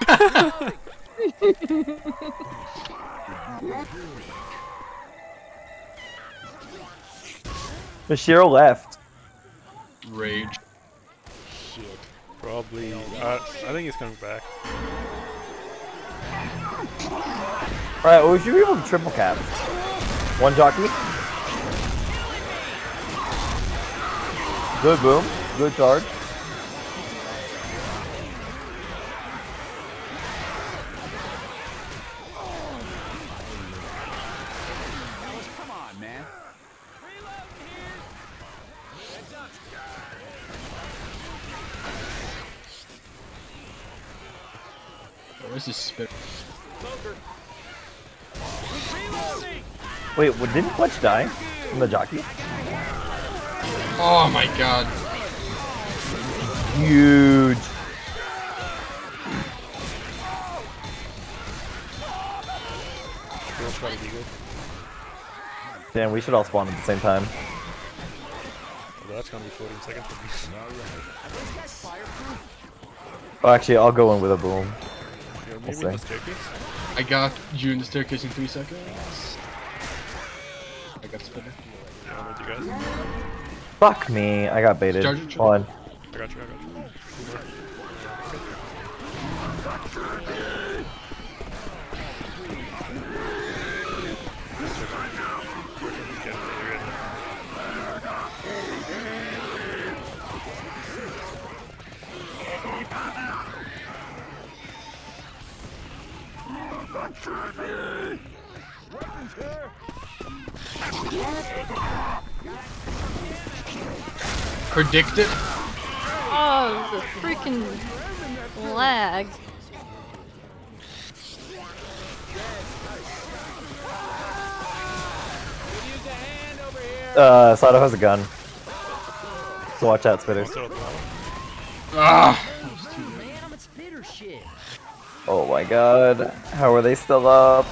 Speaker 3: Mashiro left.
Speaker 1: Rage.
Speaker 4: Shit. Probably. Uh, I think he's coming back.
Speaker 3: Alright, well, we should be able to triple cap. One jockey. Good boom. Good charge.
Speaker 6: Come on, man.
Speaker 1: What's this spit?
Speaker 3: Wait, what, didn't Fletch die from the jockey?
Speaker 1: Oh my god.
Speaker 3: Huge.
Speaker 4: Girls gotta be good.
Speaker 3: Damn, we should all spawn at the same time.
Speaker 4: Although that's gonna be 14 seconds for me.
Speaker 3: Oh, actually, I'll go in with a boom.
Speaker 4: You're
Speaker 3: We'll see.
Speaker 1: I got you in the staircase in three seconds. I got spitter.
Speaker 4: Yeah, I'm with you guys.
Speaker 3: Fuck me, I got baited.
Speaker 1: Charger, charger.
Speaker 3: Hold on.
Speaker 4: I got you, I got you. Boomer. Get it, you're good.
Speaker 1: Predict it.
Speaker 2: Oh, the freaking lag.
Speaker 3: Uh, Sato has a gun. So watch out, spitters.
Speaker 4: Throw it down.
Speaker 1: Ah.
Speaker 3: Oh my god. How are they still up?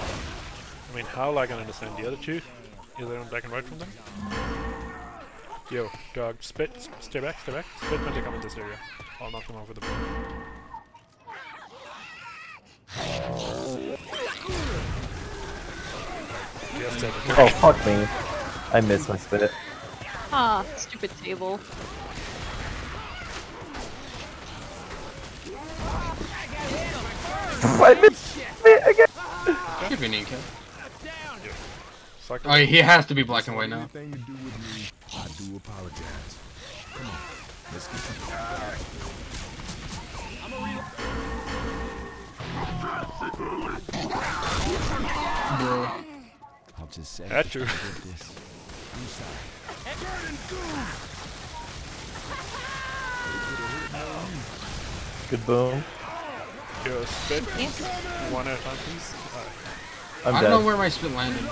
Speaker 4: I mean, how I gonna understand the other two? Is there one black and right from them? Yo, dog, spit, stay back, stay back. Spit when they come in this area. I'll knock them over the boom. Yes, Ted.
Speaker 3: Oh, fuck me. I missed my spit.
Speaker 2: Ah, stupid table. [laughs]
Speaker 3: I missed it again.
Speaker 1: Give me an ink. Oh, he has to be black and white now.
Speaker 6: Anything to do with me, I do apologize. Come on, let's get you.
Speaker 1: Bro.
Speaker 6: I'll just say.
Speaker 4: Had to.
Speaker 6: I did this. I'm sorry.
Speaker 3: Good boom.
Speaker 4: Yo, spit. One at a time, please. Alright.
Speaker 3: I'm
Speaker 1: I don't know where my spit landed.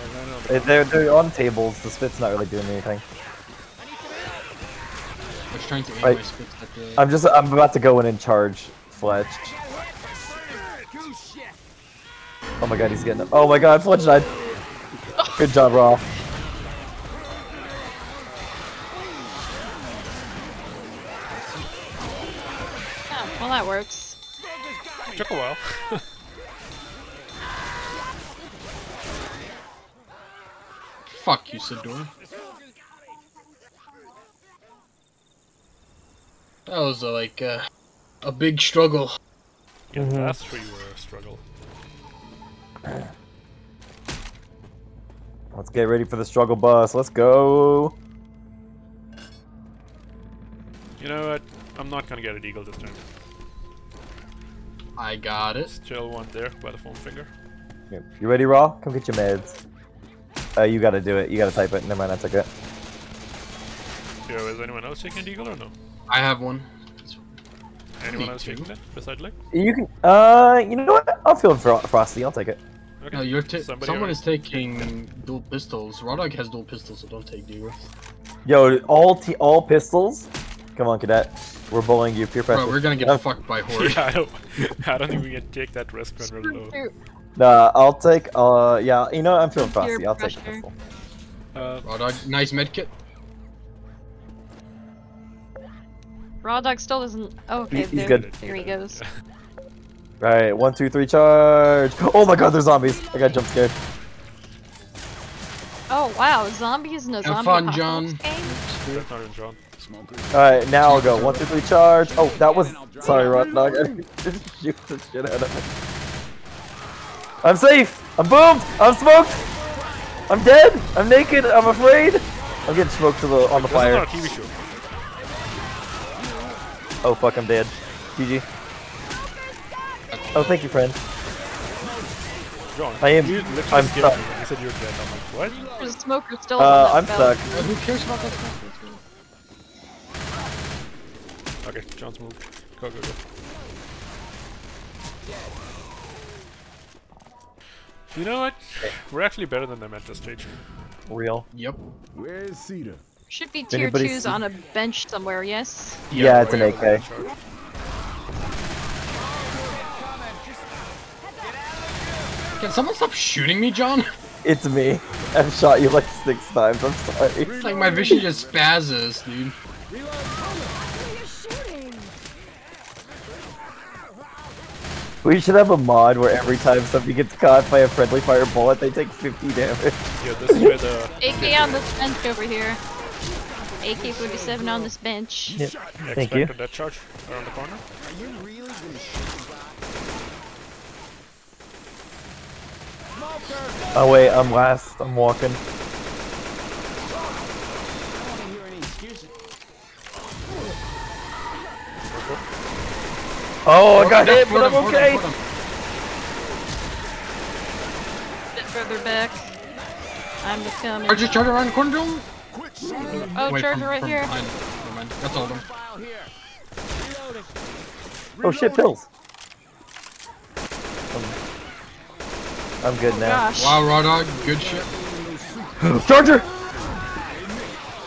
Speaker 4: Alright, no, no,
Speaker 3: They- They're, they're on tables. The spit's not really doing anything.
Speaker 1: I was trying to aim
Speaker 3: Right.
Speaker 1: my spit at the.
Speaker 3: I'm just, I'm about to go in and charge Fletch. Oh my god, he's getting, oh my god, Fletch died. Good job, Raw.
Speaker 1: Fuck you, Sidor. That was uh, like uh, a big struggle.
Speaker 4: Yeah,
Speaker 3: Mhm.
Speaker 4: last three were a struggle.
Speaker 3: Let's get ready for the struggle bus. Let's go.
Speaker 4: You know what? I'm not gonna get a deagle this time.
Speaker 1: I got it.
Speaker 4: Still one there by the foam finger.
Speaker 3: Yeah. You ready, Raw? Come get your meds. Uh, you gotta do it. You gotta type it. Never mind, I took it.
Speaker 4: Yo, is anyone else taking a deagle or no?
Speaker 1: I have one.
Speaker 4: Anyone
Speaker 1: Me
Speaker 4: else
Speaker 1: too.
Speaker 4: taking that besides Leg?
Speaker 3: You can, uh, you know what? I'll feeling fro frosty. I'll take it.
Speaker 4: Okay.
Speaker 1: No, you're ta-
Speaker 4: Somebody
Speaker 1: someone is taking dual pistols. Rodog has dual pistols, so don't take dual.
Speaker 3: Yo, all t all pistols. Come on, cadet. We're bullying you. Peer pressure.
Speaker 1: Bro, we're gonna get fucked by [laughs] horde.
Speaker 4: Yeah, I don't, I don't think we can take that risk when we're low.
Speaker 3: Nah, I'll take. Uh, yeah. You know. I'm feeling
Speaker 2: Peer
Speaker 3: frosty. I'll take the
Speaker 2: pressure.
Speaker 3: pistol.
Speaker 4: Uh,
Speaker 1: Rodog, nice medkit.
Speaker 2: Raw dog still doesn't. Oh, okay,
Speaker 3: He's
Speaker 2: there,
Speaker 3: good.
Speaker 2: there he goes. [laughs]
Speaker 3: Right, one, two, three, charge. Oh my God, there's zombies. I got jump scared.
Speaker 2: Oh wow, zombies in a
Speaker 1: Have
Speaker 2: zombie
Speaker 1: fun,
Speaker 2: apocalypse
Speaker 1: John.
Speaker 2: game?
Speaker 4: that's not even John.
Speaker 3: All right, now I'll go. One, two, three, charge. Oh, that was. Sorry, Rod Dog. [laughs] I didn't shoot the shit out of it. I'm safe. I'm boomed. I'm smoked. I'm dead. I'm naked. I'm afraid. I'm getting smoked to the on the fire.
Speaker 4: is not a TV show.
Speaker 3: Oh fuck, I'm dead. GG. Oh, thank you, friend.
Speaker 4: John,
Speaker 3: I am-
Speaker 4: You
Speaker 3: I'm stuck.
Speaker 4: you said you were dead. I'm like, what?
Speaker 2: There's a smoker still.
Speaker 3: Uh,
Speaker 2: on
Speaker 3: I'm
Speaker 2: belt.
Speaker 3: stuck.
Speaker 1: Who cares about that stuff?
Speaker 4: Okay, John's moved. Go, go, go. You know what? We're actually better than them at this stage.
Speaker 3: Real.
Speaker 1: Yep.
Speaker 6: Where's Cedar?
Speaker 2: Should be tier
Speaker 3: anybody
Speaker 2: twos
Speaker 3: see-
Speaker 2: on a bench somewhere, yes?
Speaker 3: Yeah, it's an. AK.
Speaker 1: Can someone stop shooting me, John? [laughs]
Speaker 3: It's me. I've shot you like six times. I'm sorry.
Speaker 1: It's like my vision just spazzes, dude.
Speaker 3: We should have a mod where every time somebody gets caught by a friendly fire bullet, they take 50 damage.
Speaker 4: Yeah, this is where the [laughs]
Speaker 2: AK on this bench over here. AK-47 on this bench.
Speaker 3: Yeah, Thank you.
Speaker 4: expected that charge around the corner.
Speaker 3: Oh wait, I'm last. I'm walking. Oh, I got
Speaker 1: Put him,
Speaker 3: hit, but I'm
Speaker 1: put him,
Speaker 3: okay.
Speaker 1: put him.
Speaker 2: bit further back. I'm just coming.
Speaker 1: Charger, charger around the corner, John.
Speaker 2: Oh,
Speaker 1: Wait,
Speaker 2: charger
Speaker 1: from-
Speaker 2: right
Speaker 1: from
Speaker 2: here.
Speaker 1: behind. Never mind. That's all of them.
Speaker 3: Oh shit, pills. I'm, I'm good oh, now.
Speaker 2: Gosh.
Speaker 1: Wow, raw dog, good shit. [gasps]
Speaker 3: Charger!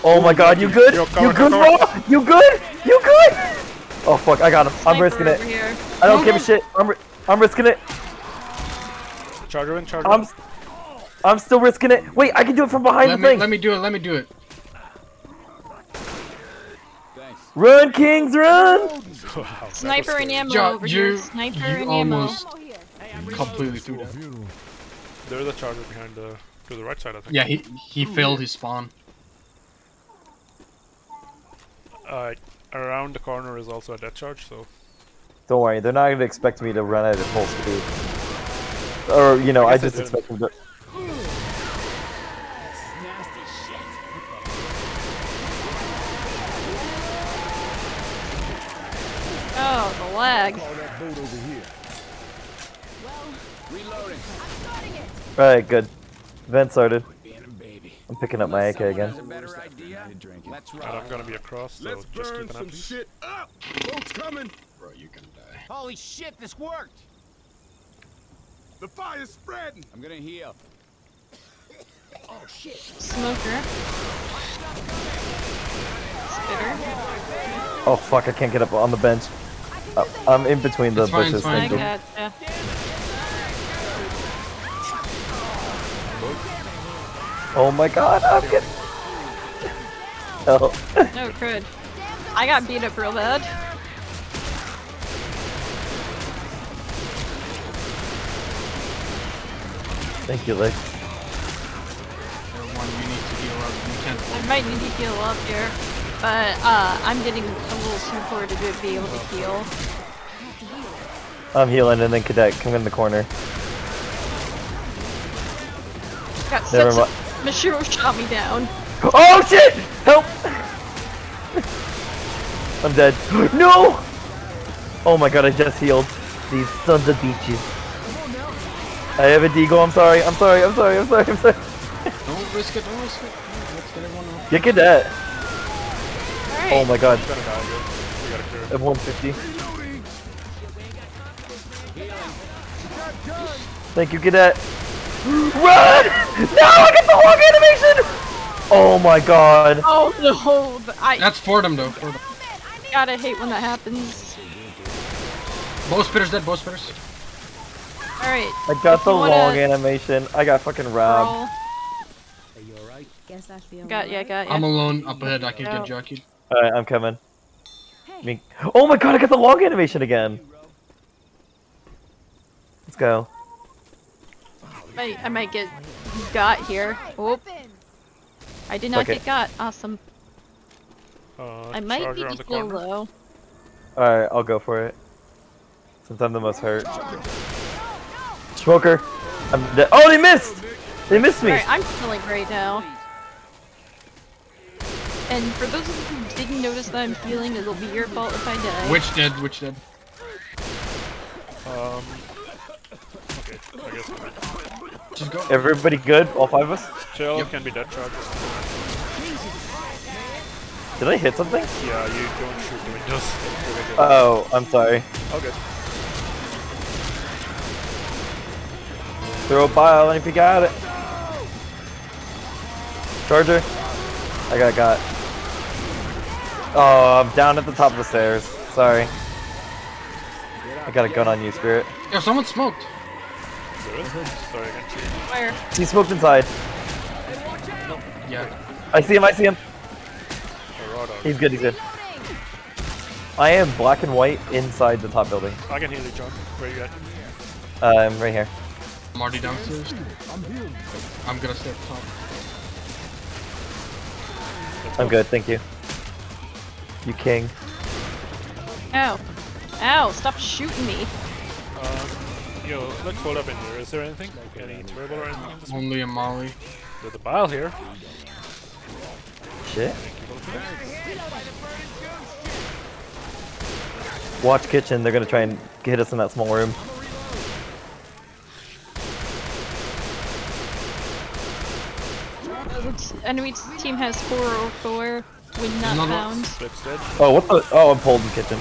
Speaker 3: Oh my god, you good? You
Speaker 4: cover,
Speaker 3: good,
Speaker 4: cover.
Speaker 3: bro? You good? You good? Oh fuck, I got him. I'm risking it.
Speaker 2: here.
Speaker 3: I don't give a shit. I'm, I'm risking it.
Speaker 4: Charger in, charger.
Speaker 3: I'm,
Speaker 4: in.
Speaker 3: s- I'm still risking it. Wait, I can do it from behind
Speaker 1: Let
Speaker 3: the
Speaker 1: me,
Speaker 3: thing.
Speaker 1: let me do it. Let me do it.
Speaker 3: Run, Kings, run! [laughs]
Speaker 4: Wow,
Speaker 2: Sniper and ammo
Speaker 1: Jo-
Speaker 2: over
Speaker 1: you,
Speaker 2: here. Sniper
Speaker 1: you
Speaker 2: and ammo.
Speaker 1: almost completely threw that.
Speaker 4: There's a charger behind the to the right side, I think.
Speaker 1: Yeah, he he failed his spawn.
Speaker 4: Uh, around the corner is also a death charge, so
Speaker 3: Don't worry, they're not gonna expect me to run at full speed. Or, you know,
Speaker 4: I
Speaker 3: I, just
Speaker 4: didn't.
Speaker 3: expect them to.
Speaker 2: Oh, the lag.
Speaker 6: Call that boat over here.
Speaker 3: Alright, good. Event started. I'm picking up my AK again.
Speaker 4: and I'm gonna be across, so
Speaker 6: Let's
Speaker 4: just keep an eye. please.
Speaker 6: shit up. Boat's coming.
Speaker 1: Bro, you're gonna die.
Speaker 7: Holy shit, this worked!
Speaker 6: The fire's spreading.
Speaker 7: I'm gonna heal. Oh shit.
Speaker 2: Smoker. Spitter.
Speaker 3: Oh fuck, I can't get up on the bench. Uh, I'm in between the
Speaker 1: It's fine, it's
Speaker 3: bushes.
Speaker 1: fine.
Speaker 2: I
Speaker 3: thank you.
Speaker 2: gotcha.
Speaker 3: Oh my god, I'm getting. Oh.
Speaker 2: No crud. I got beat up real bad.
Speaker 3: Thank you, Lick.
Speaker 1: Everyone, you need to heal up. You can't.
Speaker 2: I might need to heal up here. But uh, I'm getting a little too poor to be- be able to heal.
Speaker 3: I'm healing, and then Cadet, come in the corner.
Speaker 2: Got
Speaker 3: Never
Speaker 2: six.
Speaker 3: Mi-
Speaker 2: Mashiro shot me down.
Speaker 3: Oh shit! Help! I'm dead. [gasps] No! Oh my god, I just healed. These sons of beaches. I have a deagle, I'm sorry, I'm sorry, I'm sorry, I'm sorry, I'm sorry.
Speaker 1: Don't risk it. Don't risk it. Let's get everyone off.
Speaker 3: Get Cadet.
Speaker 2: Alright.
Speaker 3: Oh my god,
Speaker 4: die, dude. We gotta clear
Speaker 3: I
Speaker 4: it.
Speaker 3: have 150. Thank you, Cadet. Run! No, I got the long animation! Oh my god.
Speaker 2: Oh no! but I
Speaker 1: That's Fordham though. Fordham.
Speaker 2: gotta hate when that happens.
Speaker 1: Bow spitters dead. Bow spitters.
Speaker 2: Alright.
Speaker 3: I got
Speaker 2: If
Speaker 3: the
Speaker 2: you wanna
Speaker 3: long animation. I got fucking robbed.
Speaker 2: roll.
Speaker 5: Guess I feel
Speaker 2: Got yeah, got yeah.
Speaker 1: I'm alone up ahead. I can
Speaker 2: Yeah.
Speaker 1: get jockeyed.
Speaker 3: Alright, I'm coming. Me- Oh my god, I got the long animation again. Let's go.
Speaker 2: I, I might get got here. Oh, I did not
Speaker 3: Okay.
Speaker 2: get got. Awesome.
Speaker 4: Uh,
Speaker 2: I might
Speaker 4: be
Speaker 2: need
Speaker 4: on
Speaker 2: to
Speaker 4: the corner.
Speaker 2: though.
Speaker 3: Alright, I'll go for it. Since I'm the most hurt. Smoker! I'm dead. Oh, they missed! They missed me!
Speaker 2: Alright, I'm feeling great now. And for those of you who didn't notice that I'm healing, it'll be your fault if I die.
Speaker 1: Which dead? Which dead?
Speaker 4: Um. Okay, I guess we're good.
Speaker 1: Just go.
Speaker 3: Everybody good? All five of us?
Speaker 4: Chill
Speaker 1: Yep.
Speaker 4: can be dead charges.
Speaker 3: Did I hit something?
Speaker 4: Yeah, you don't shoot the windows. The.
Speaker 3: Oh, I'm sorry.
Speaker 4: All good.
Speaker 3: Throw a pile if you got it. Charger. I got got. Oh, I'm down at the top of the stairs. Sorry. I got a gun on you, Spirit.
Speaker 1: Yo, someone smoked.
Speaker 4: There is? Sorry, I can't.
Speaker 2: Where?
Speaker 3: He smoked inside.
Speaker 1: Yeah.
Speaker 3: I see him, I see him.
Speaker 4: Raw dog.
Speaker 3: He's good, he's good. I am black and white inside the top building.
Speaker 4: I can heal you, John. Where you at?
Speaker 3: Uh, I'm right here.
Speaker 1: I'm already downstairs.
Speaker 6: I'm healed.
Speaker 1: I'm gonna stay up top.
Speaker 3: I'm good, thank you. You king.
Speaker 2: Ow. Ow, stop shooting me.
Speaker 4: Um, yo, let's hold up in here. Is there anything? Like any turbo or anything in this?
Speaker 1: Only a molly.
Speaker 4: There's a bile here.
Speaker 3: Shit. Watch kitchen, they're gonna try and hit us in that small room.
Speaker 2: Enemy team has 404. Win not
Speaker 1: Another-
Speaker 2: found.
Speaker 4: Split's.
Speaker 3: Oh, what the? Oh, I'm pulled in kitchen.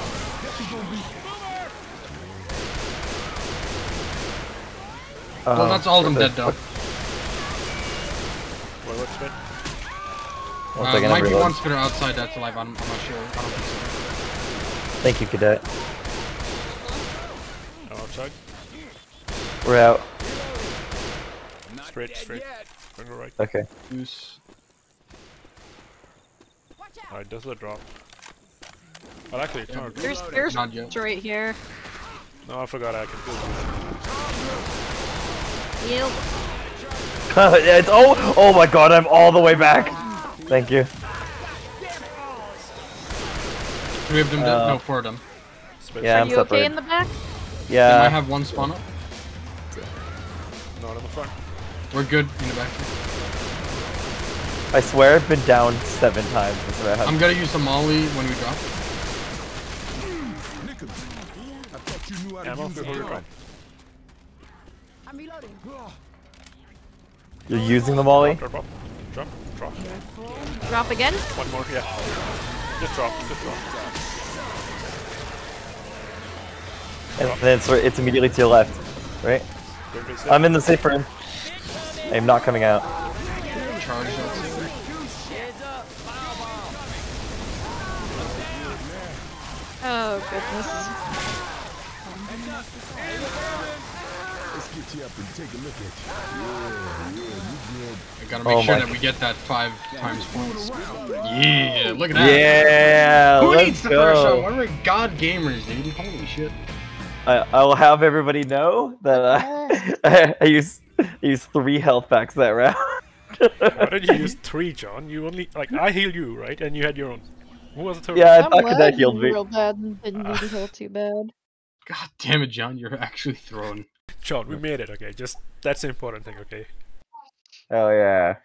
Speaker 1: Well,
Speaker 3: Uh,
Speaker 1: that's all of them dead though.
Speaker 4: What, what split?
Speaker 3: One
Speaker 1: Uh,
Speaker 3: second, I'm
Speaker 1: might be one spitter outside that's alive. I'm, I'm not sure. I don't think
Speaker 3: Thank you, cadet.
Speaker 4: Oh, outside.
Speaker 3: We're out.
Speaker 4: Straight, straight. Going to right.
Speaker 3: Okay.
Speaker 1: so. Goose.
Speaker 4: Alright, does the drop. Well, actually, it's not.
Speaker 2: There's there's
Speaker 1: Not yet.
Speaker 2: right here.
Speaker 4: No, I forgot I can do this.
Speaker 2: Yield. [laughs]
Speaker 3: Yeah, it's oh oh my god, I'm all the way back. Thank you.
Speaker 1: Three of them dead.
Speaker 3: Uh,
Speaker 1: no, four of them.
Speaker 4: Split.
Speaker 3: Yeah,
Speaker 2: Are
Speaker 3: I'm
Speaker 2: you okay in the back?
Speaker 1: They might
Speaker 3: Yeah.
Speaker 1: have one spawn up.
Speaker 4: Not in the front.
Speaker 1: We're good in the back.
Speaker 3: I swear I've been down seven times this round.
Speaker 1: I'm gonna use the molly when we drop.
Speaker 6: Nicholas, I thought you knew how to use a
Speaker 4: before you
Speaker 6: gun.
Speaker 4: drop.
Speaker 5: I'm reloading.
Speaker 3: You're using the molly?
Speaker 4: Drop, drop, drop, drop.
Speaker 2: Drop again?
Speaker 4: One more, yeah. Just drop, just drop.
Speaker 3: And then it's, it's immediately to your left, right?
Speaker 4: Don't be safe.
Speaker 3: I'm in the safe room. I'm not coming out.
Speaker 2: Oh goodness.
Speaker 6: Let's get you up and take a look at you. Yeah, yeah, you good.
Speaker 1: I gotta make
Speaker 3: Oh
Speaker 1: sure
Speaker 3: my-
Speaker 1: that we get that five times points. Yeah, look at that.
Speaker 3: Yeah,
Speaker 1: Who
Speaker 3: let's
Speaker 1: needs the first shot?
Speaker 3: go.
Speaker 1: What are we god gamers, dude? Holy shit.
Speaker 3: I, I will have everybody know that I, uh, [laughs] I use I use three health packs that round.
Speaker 4: Why did you use [laughs] three, John? You only like I healed you, right? And you had your own. Who was the third?
Speaker 3: yeah, I thought that healed me.
Speaker 2: real bad and didn't need to heal too bad.
Speaker 1: God damn it, John. You're actually thrown.
Speaker 4: One? John, we made it. Okay, just that's the important thing. Okay.
Speaker 3: Oh yeah.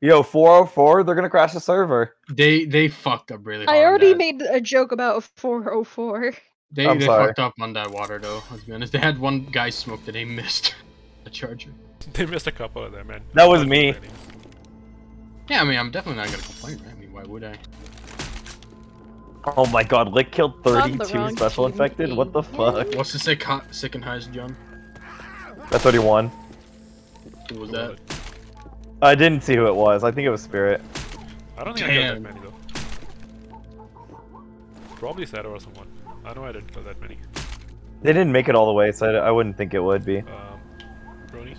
Speaker 3: Yo, 404, they're gonna crash the server.
Speaker 1: They they fucked up really hard.
Speaker 2: I already
Speaker 1: that-
Speaker 2: made a joke about 404.
Speaker 1: They,
Speaker 3: I'm
Speaker 1: they
Speaker 3: sorry.
Speaker 1: fucked up on that water though, let's be honest. They had one guy smoke that they missed. [laughs] a charger.
Speaker 4: They missed a couple of them, man.
Speaker 3: That was me.
Speaker 1: Yeah, I mean I'm definitely not gonna complain, right? I mean why would I?
Speaker 3: Oh my god, Lick killed 32 special
Speaker 2: team,
Speaker 3: infected? What the fuck?
Speaker 1: What's the sick hot sick and highest, John?
Speaker 3: That's 31.
Speaker 1: Who was that?
Speaker 3: I didn't see who it was. I think it was Spirit.
Speaker 4: I don't think I killed that many though. Probably Sato or someone. I know I didn't kill that many.
Speaker 3: They didn't make it all the way, so I, I wouldn't think it would be.
Speaker 4: Um, Bronies.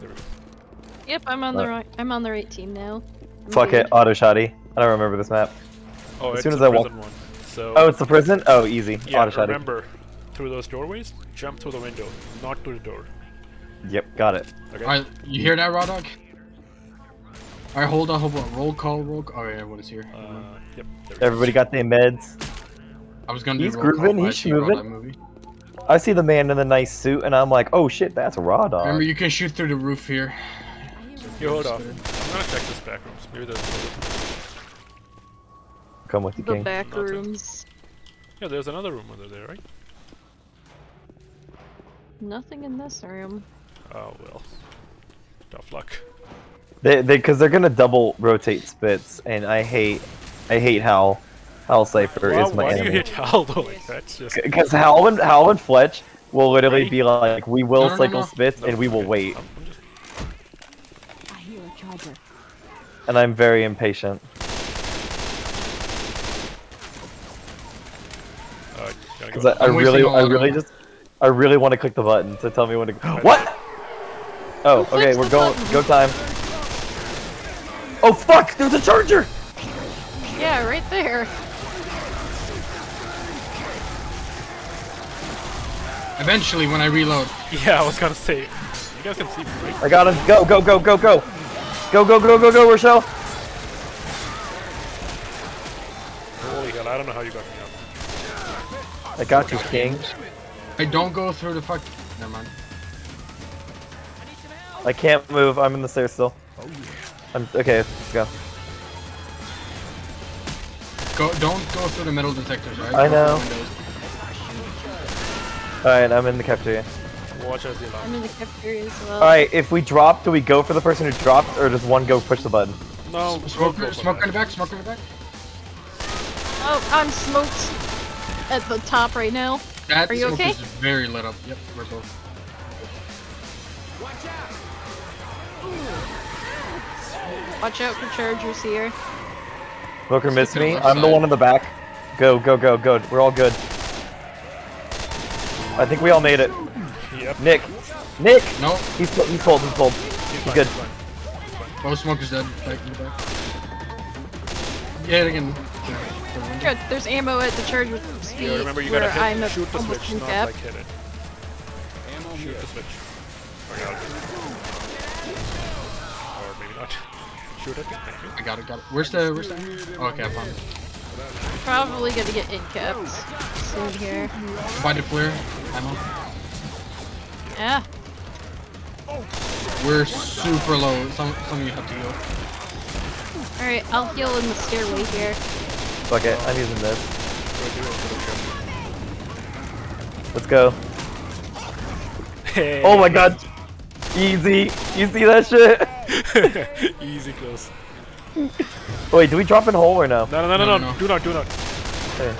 Speaker 4: There we.
Speaker 2: Yep, I'm on the
Speaker 3: Uh,
Speaker 2: right. I'm on the right team now. I'm
Speaker 3: Fuck
Speaker 2: good.
Speaker 3: it, auto shotty. I don't remember this map.
Speaker 4: Oh,
Speaker 3: As
Speaker 4: it's
Speaker 3: soon as
Speaker 4: the
Speaker 3: I walk-
Speaker 4: one. So
Speaker 3: Oh, it's the prison? Oh, easy.
Speaker 4: yeah,
Speaker 3: auto
Speaker 4: remember through those doorways, jump through the window, not through the door.
Speaker 3: Yep, got it.
Speaker 4: Okay.
Speaker 1: Alright, you hear that, Raw Dog? Alright, hold on, hold on. Roll call, roll call. Oh, yeah, everyone's here.
Speaker 4: Uh, yep. There we go.
Speaker 3: Everybody got their meds.
Speaker 1: I was gonna do
Speaker 3: he's
Speaker 1: roll call,
Speaker 3: grooving,
Speaker 1: but
Speaker 3: he's
Speaker 1: see
Speaker 3: moving. I see the man in the nice suit, and I'm like, oh shit, that's a raw dog.
Speaker 1: Remember, you can shoot through the roof here.
Speaker 4: Yo, hold off. I'm gonna check this back room. Maybe there's.
Speaker 3: Come with the
Speaker 2: The
Speaker 3: king.
Speaker 2: back rooms.
Speaker 4: Yeah, there's another room under there, right?
Speaker 2: Nothing in this room.
Speaker 4: Oh well. Tough luck.
Speaker 3: They, they, because they're gonna double rotate spits, and I hate, I hate Hal. Hal Cipher
Speaker 4: Why,
Speaker 3: is my
Speaker 4: why do you
Speaker 3: enemy.
Speaker 4: hit Hal though? Like that's just.
Speaker 3: Because Hal and Hal and Fletch will literally be like, we will
Speaker 1: No, no, no,
Speaker 3: cycle
Speaker 1: no.
Speaker 3: Smith and we will wait.
Speaker 4: I'm, I'm just,
Speaker 5: I hear a charger.
Speaker 3: And I'm very impatient.
Speaker 4: uh, gotta
Speaker 3: Because
Speaker 4: go.
Speaker 3: I, I
Speaker 1: I'm
Speaker 3: really,
Speaker 1: a
Speaker 3: I
Speaker 1: lot of
Speaker 3: really just, I really want to click the button to tell me when to. What? Oh,
Speaker 2: Who
Speaker 3: okay, we're going.
Speaker 2: button?
Speaker 3: Go time. Oh fuck! There's a charger.
Speaker 2: Yeah, right there.
Speaker 1: Eventually, when I reload,
Speaker 4: Yeah, I was gonna say. You guys can see me, right?
Speaker 3: I got him. Go, go, go, go, go. Go, go, go, go, go, Rochelle.
Speaker 4: Holy hell, I don't know how you got me up.
Speaker 3: I got you, King.
Speaker 1: I don't go through the fuck. Never mind.
Speaker 3: I can't move. I'm in the stairs still. I'm okay. Let's go.
Speaker 1: Go. Don't go through the metal detectors, right?
Speaker 3: I
Speaker 1: Go
Speaker 3: know. All right, I'm in the cafeteria.
Speaker 4: Watch as you
Speaker 2: I'm in the cafeteria as well.
Speaker 3: All right, if we drop, do we go for the person who dropped, or does one go push the button?
Speaker 4: No,
Speaker 1: Smoke.
Speaker 4: go for
Speaker 1: Smoke in the back. Smoke in the back.
Speaker 2: Oh, I'm smoked at the top right now.
Speaker 1: That
Speaker 2: Are you
Speaker 1: smoke
Speaker 2: okay?
Speaker 1: is very lit up. Yep, we're both.
Speaker 2: Watch out Watch out for chargers here.
Speaker 3: Smoker missed
Speaker 1: to
Speaker 3: me. I'm the one in the back. Go, go, go, go. We're all good. I think we all made it.
Speaker 4: Yep.
Speaker 3: Nick, Nick.
Speaker 1: No.
Speaker 3: He's he's pulled. He's pulled.
Speaker 4: He's
Speaker 3: He's good.
Speaker 4: he's fine.
Speaker 1: Both smokers dead. Back in the back. Yeah, again.
Speaker 2: Good, there's ammo at the charger speed
Speaker 4: Yeah, remember you
Speaker 2: where
Speaker 4: gotta hit,
Speaker 2: I'm a-
Speaker 4: shoot the switch,
Speaker 2: in
Speaker 4: not
Speaker 2: cap.
Speaker 4: like hit it. Shoot the switch. Or, yeah, or maybe not. [laughs] Shoot it.
Speaker 1: I got it. Got it. Where's the? Where's the? Oh, okay, I found it.
Speaker 2: Probably gonna get in caps soon here.
Speaker 1: Buy the flare. Ammo.
Speaker 2: Yeah.
Speaker 1: We're super low. Some some of you have to go.
Speaker 2: Alright, I'll heal in the stairway here.
Speaker 3: Fuck it. I'm using this.
Speaker 4: Go do it,
Speaker 3: Let's go.
Speaker 4: Hey.
Speaker 3: Oh my god. Easy. You see that shit? [laughs]
Speaker 4: Easy close.
Speaker 3: Wait, do we drop in hole or no?
Speaker 4: No, no, no, no,
Speaker 1: No,
Speaker 4: no.
Speaker 1: no.
Speaker 4: Do not, do not.
Speaker 3: Okay.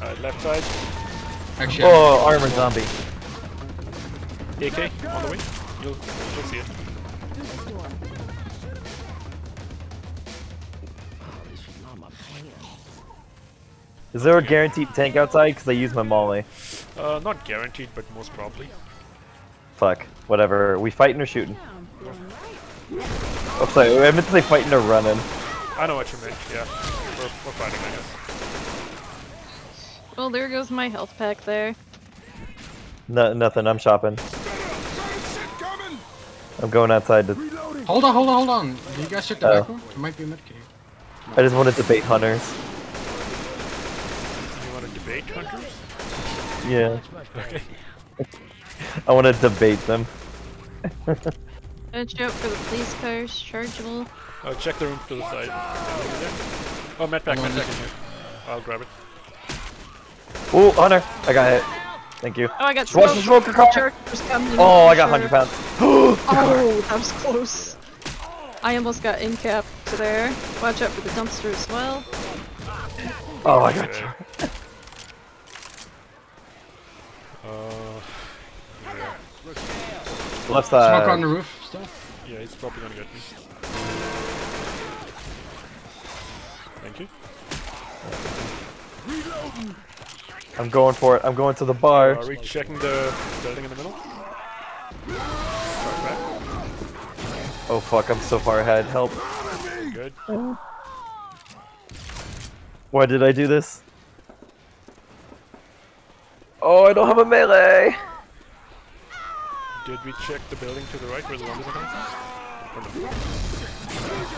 Speaker 4: Alright, left side.
Speaker 1: Actually, oh, I-
Speaker 3: Oh, armor zombie.
Speaker 4: AK on the way. You'll, you'll see it.
Speaker 3: Is there a guaranteed tank outside? Because I use my molly.
Speaker 4: Uh, not guaranteed, but most probably.
Speaker 3: Fuck. Whatever. we fighting or shooting? Oh, sorry. I meant to say fighting or running.
Speaker 4: I know what you meant. Yeah, we're, we're fighting, I guess.
Speaker 2: Well, there goes my health pack there.
Speaker 3: No, nothing. I'm shopping. I'm going outside to.
Speaker 1: Hold on, hold on, hold on. Did you guys check the
Speaker 3: Oh.
Speaker 1: back room? There might be a medkit.
Speaker 3: I just wanted to bait hunters.
Speaker 4: You want to debate hunters?
Speaker 3: Yeah.
Speaker 4: Okay.
Speaker 3: I want to debate them. [laughs]
Speaker 2: Watch out for the police cars, chargeable.
Speaker 4: Uh, check the room to the side. Oh, medpack,
Speaker 1: Hold on,
Speaker 4: medpack in here. I'll grab it.
Speaker 3: Ooh, hunter! I got hit. Thank you.
Speaker 2: Oh, I got
Speaker 3: Watch the smoker car!
Speaker 2: Chargers coming.
Speaker 3: Oh, I got
Speaker 2: sure.
Speaker 3: 100 pounds. [gasps]
Speaker 2: Oh, that was close. I almost got in cap to there. Watch out for the dumpster as well.
Speaker 3: Oh, I got you. [laughs]
Speaker 4: Uh,
Speaker 3: side.
Speaker 1: Smoke on the roof still.
Speaker 4: yeah, he's probably gonna get me. Thank you.
Speaker 3: I'm going for it. I'm going to the bar.
Speaker 4: Are we checking the building in the middle? Start.
Speaker 3: Oh fuck, I'm so far ahead. Help.
Speaker 4: Good.
Speaker 3: Why did I do this? Oh, I don't have a melee.
Speaker 4: Did we check the building to the right where the zombies are coming from? No?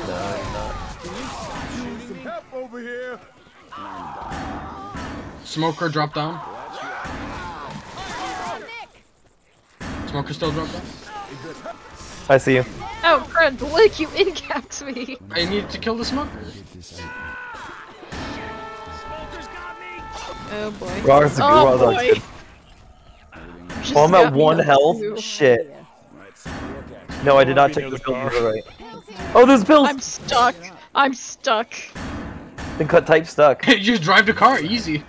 Speaker 3: No, I'm not.
Speaker 6: Some help over here.
Speaker 1: Smoker drop down. Smoker still drop down.
Speaker 3: I see you.
Speaker 2: Oh, crud, Blake, [laughs] you in-capped me.
Speaker 1: I need to kill the smoker.
Speaker 2: Oh boy.
Speaker 3: Well, that's a good-
Speaker 2: oh [laughs]
Speaker 3: well, that's
Speaker 2: boy.
Speaker 3: good.
Speaker 2: Just
Speaker 3: Oh, I'm at one health.
Speaker 2: too.
Speaker 3: Shit. No, I did not
Speaker 4: take
Speaker 3: the
Speaker 4: the
Speaker 3: building to the right. Oh, there's bills.
Speaker 2: I'm stuck. I'm stuck.
Speaker 3: Been cut type stuck.
Speaker 1: you [laughs] just drive the car easy.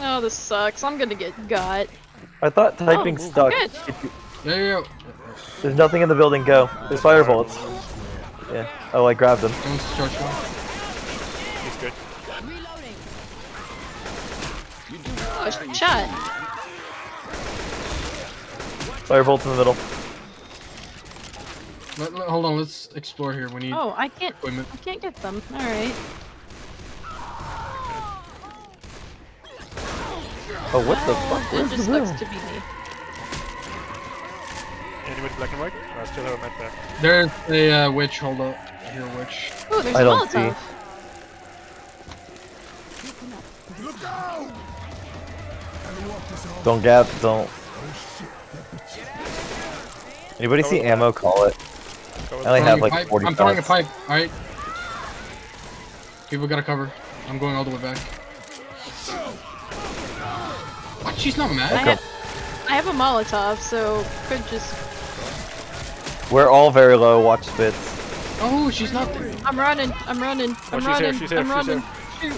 Speaker 2: Oh, this sucks. I'm gonna get got.
Speaker 3: I thought typing
Speaker 2: Oh,
Speaker 3: stuck. you-. There's nothing in the building. Go. There's fire bullets. Yeah. Oh, I grabbed them.
Speaker 2: Oh, sh- shot.
Speaker 3: Fire bolts in the middle.
Speaker 1: Let, let- hold on, let's explore here. We need
Speaker 2: Oh, I can't.
Speaker 1: equipment.
Speaker 2: I can't get them. All right.
Speaker 3: Oh, what the fuck?
Speaker 2: It
Speaker 3: Where's
Speaker 2: just
Speaker 3: the room?
Speaker 2: sucks to be me.
Speaker 4: Anybody black and white? I still have a med back.
Speaker 1: There's a uh, witch. Hold up. Here, witch.
Speaker 2: Oh, there's
Speaker 3: I
Speaker 2: a
Speaker 3: don't
Speaker 2: Molotov.
Speaker 6: Look out!
Speaker 3: Don't gap. Don't. Anybody
Speaker 4: Cover
Speaker 3: see
Speaker 4: the
Speaker 3: ammo? Call it. I only have like
Speaker 1: pipe.
Speaker 3: 40
Speaker 1: I'm throwing a pipe. Alright. People gotta cover. I'm going all the way back. What? She's not
Speaker 2: I
Speaker 1: mad?
Speaker 2: have, I have a Molotov, so could just.
Speaker 3: We're all very low. Watch spits.
Speaker 1: Oh, she's not there.
Speaker 2: I'm running. I'm running. Oh, I'm
Speaker 4: she's here,
Speaker 2: running.
Speaker 4: she's here,
Speaker 2: I'm
Speaker 4: she's
Speaker 2: running. Shoot.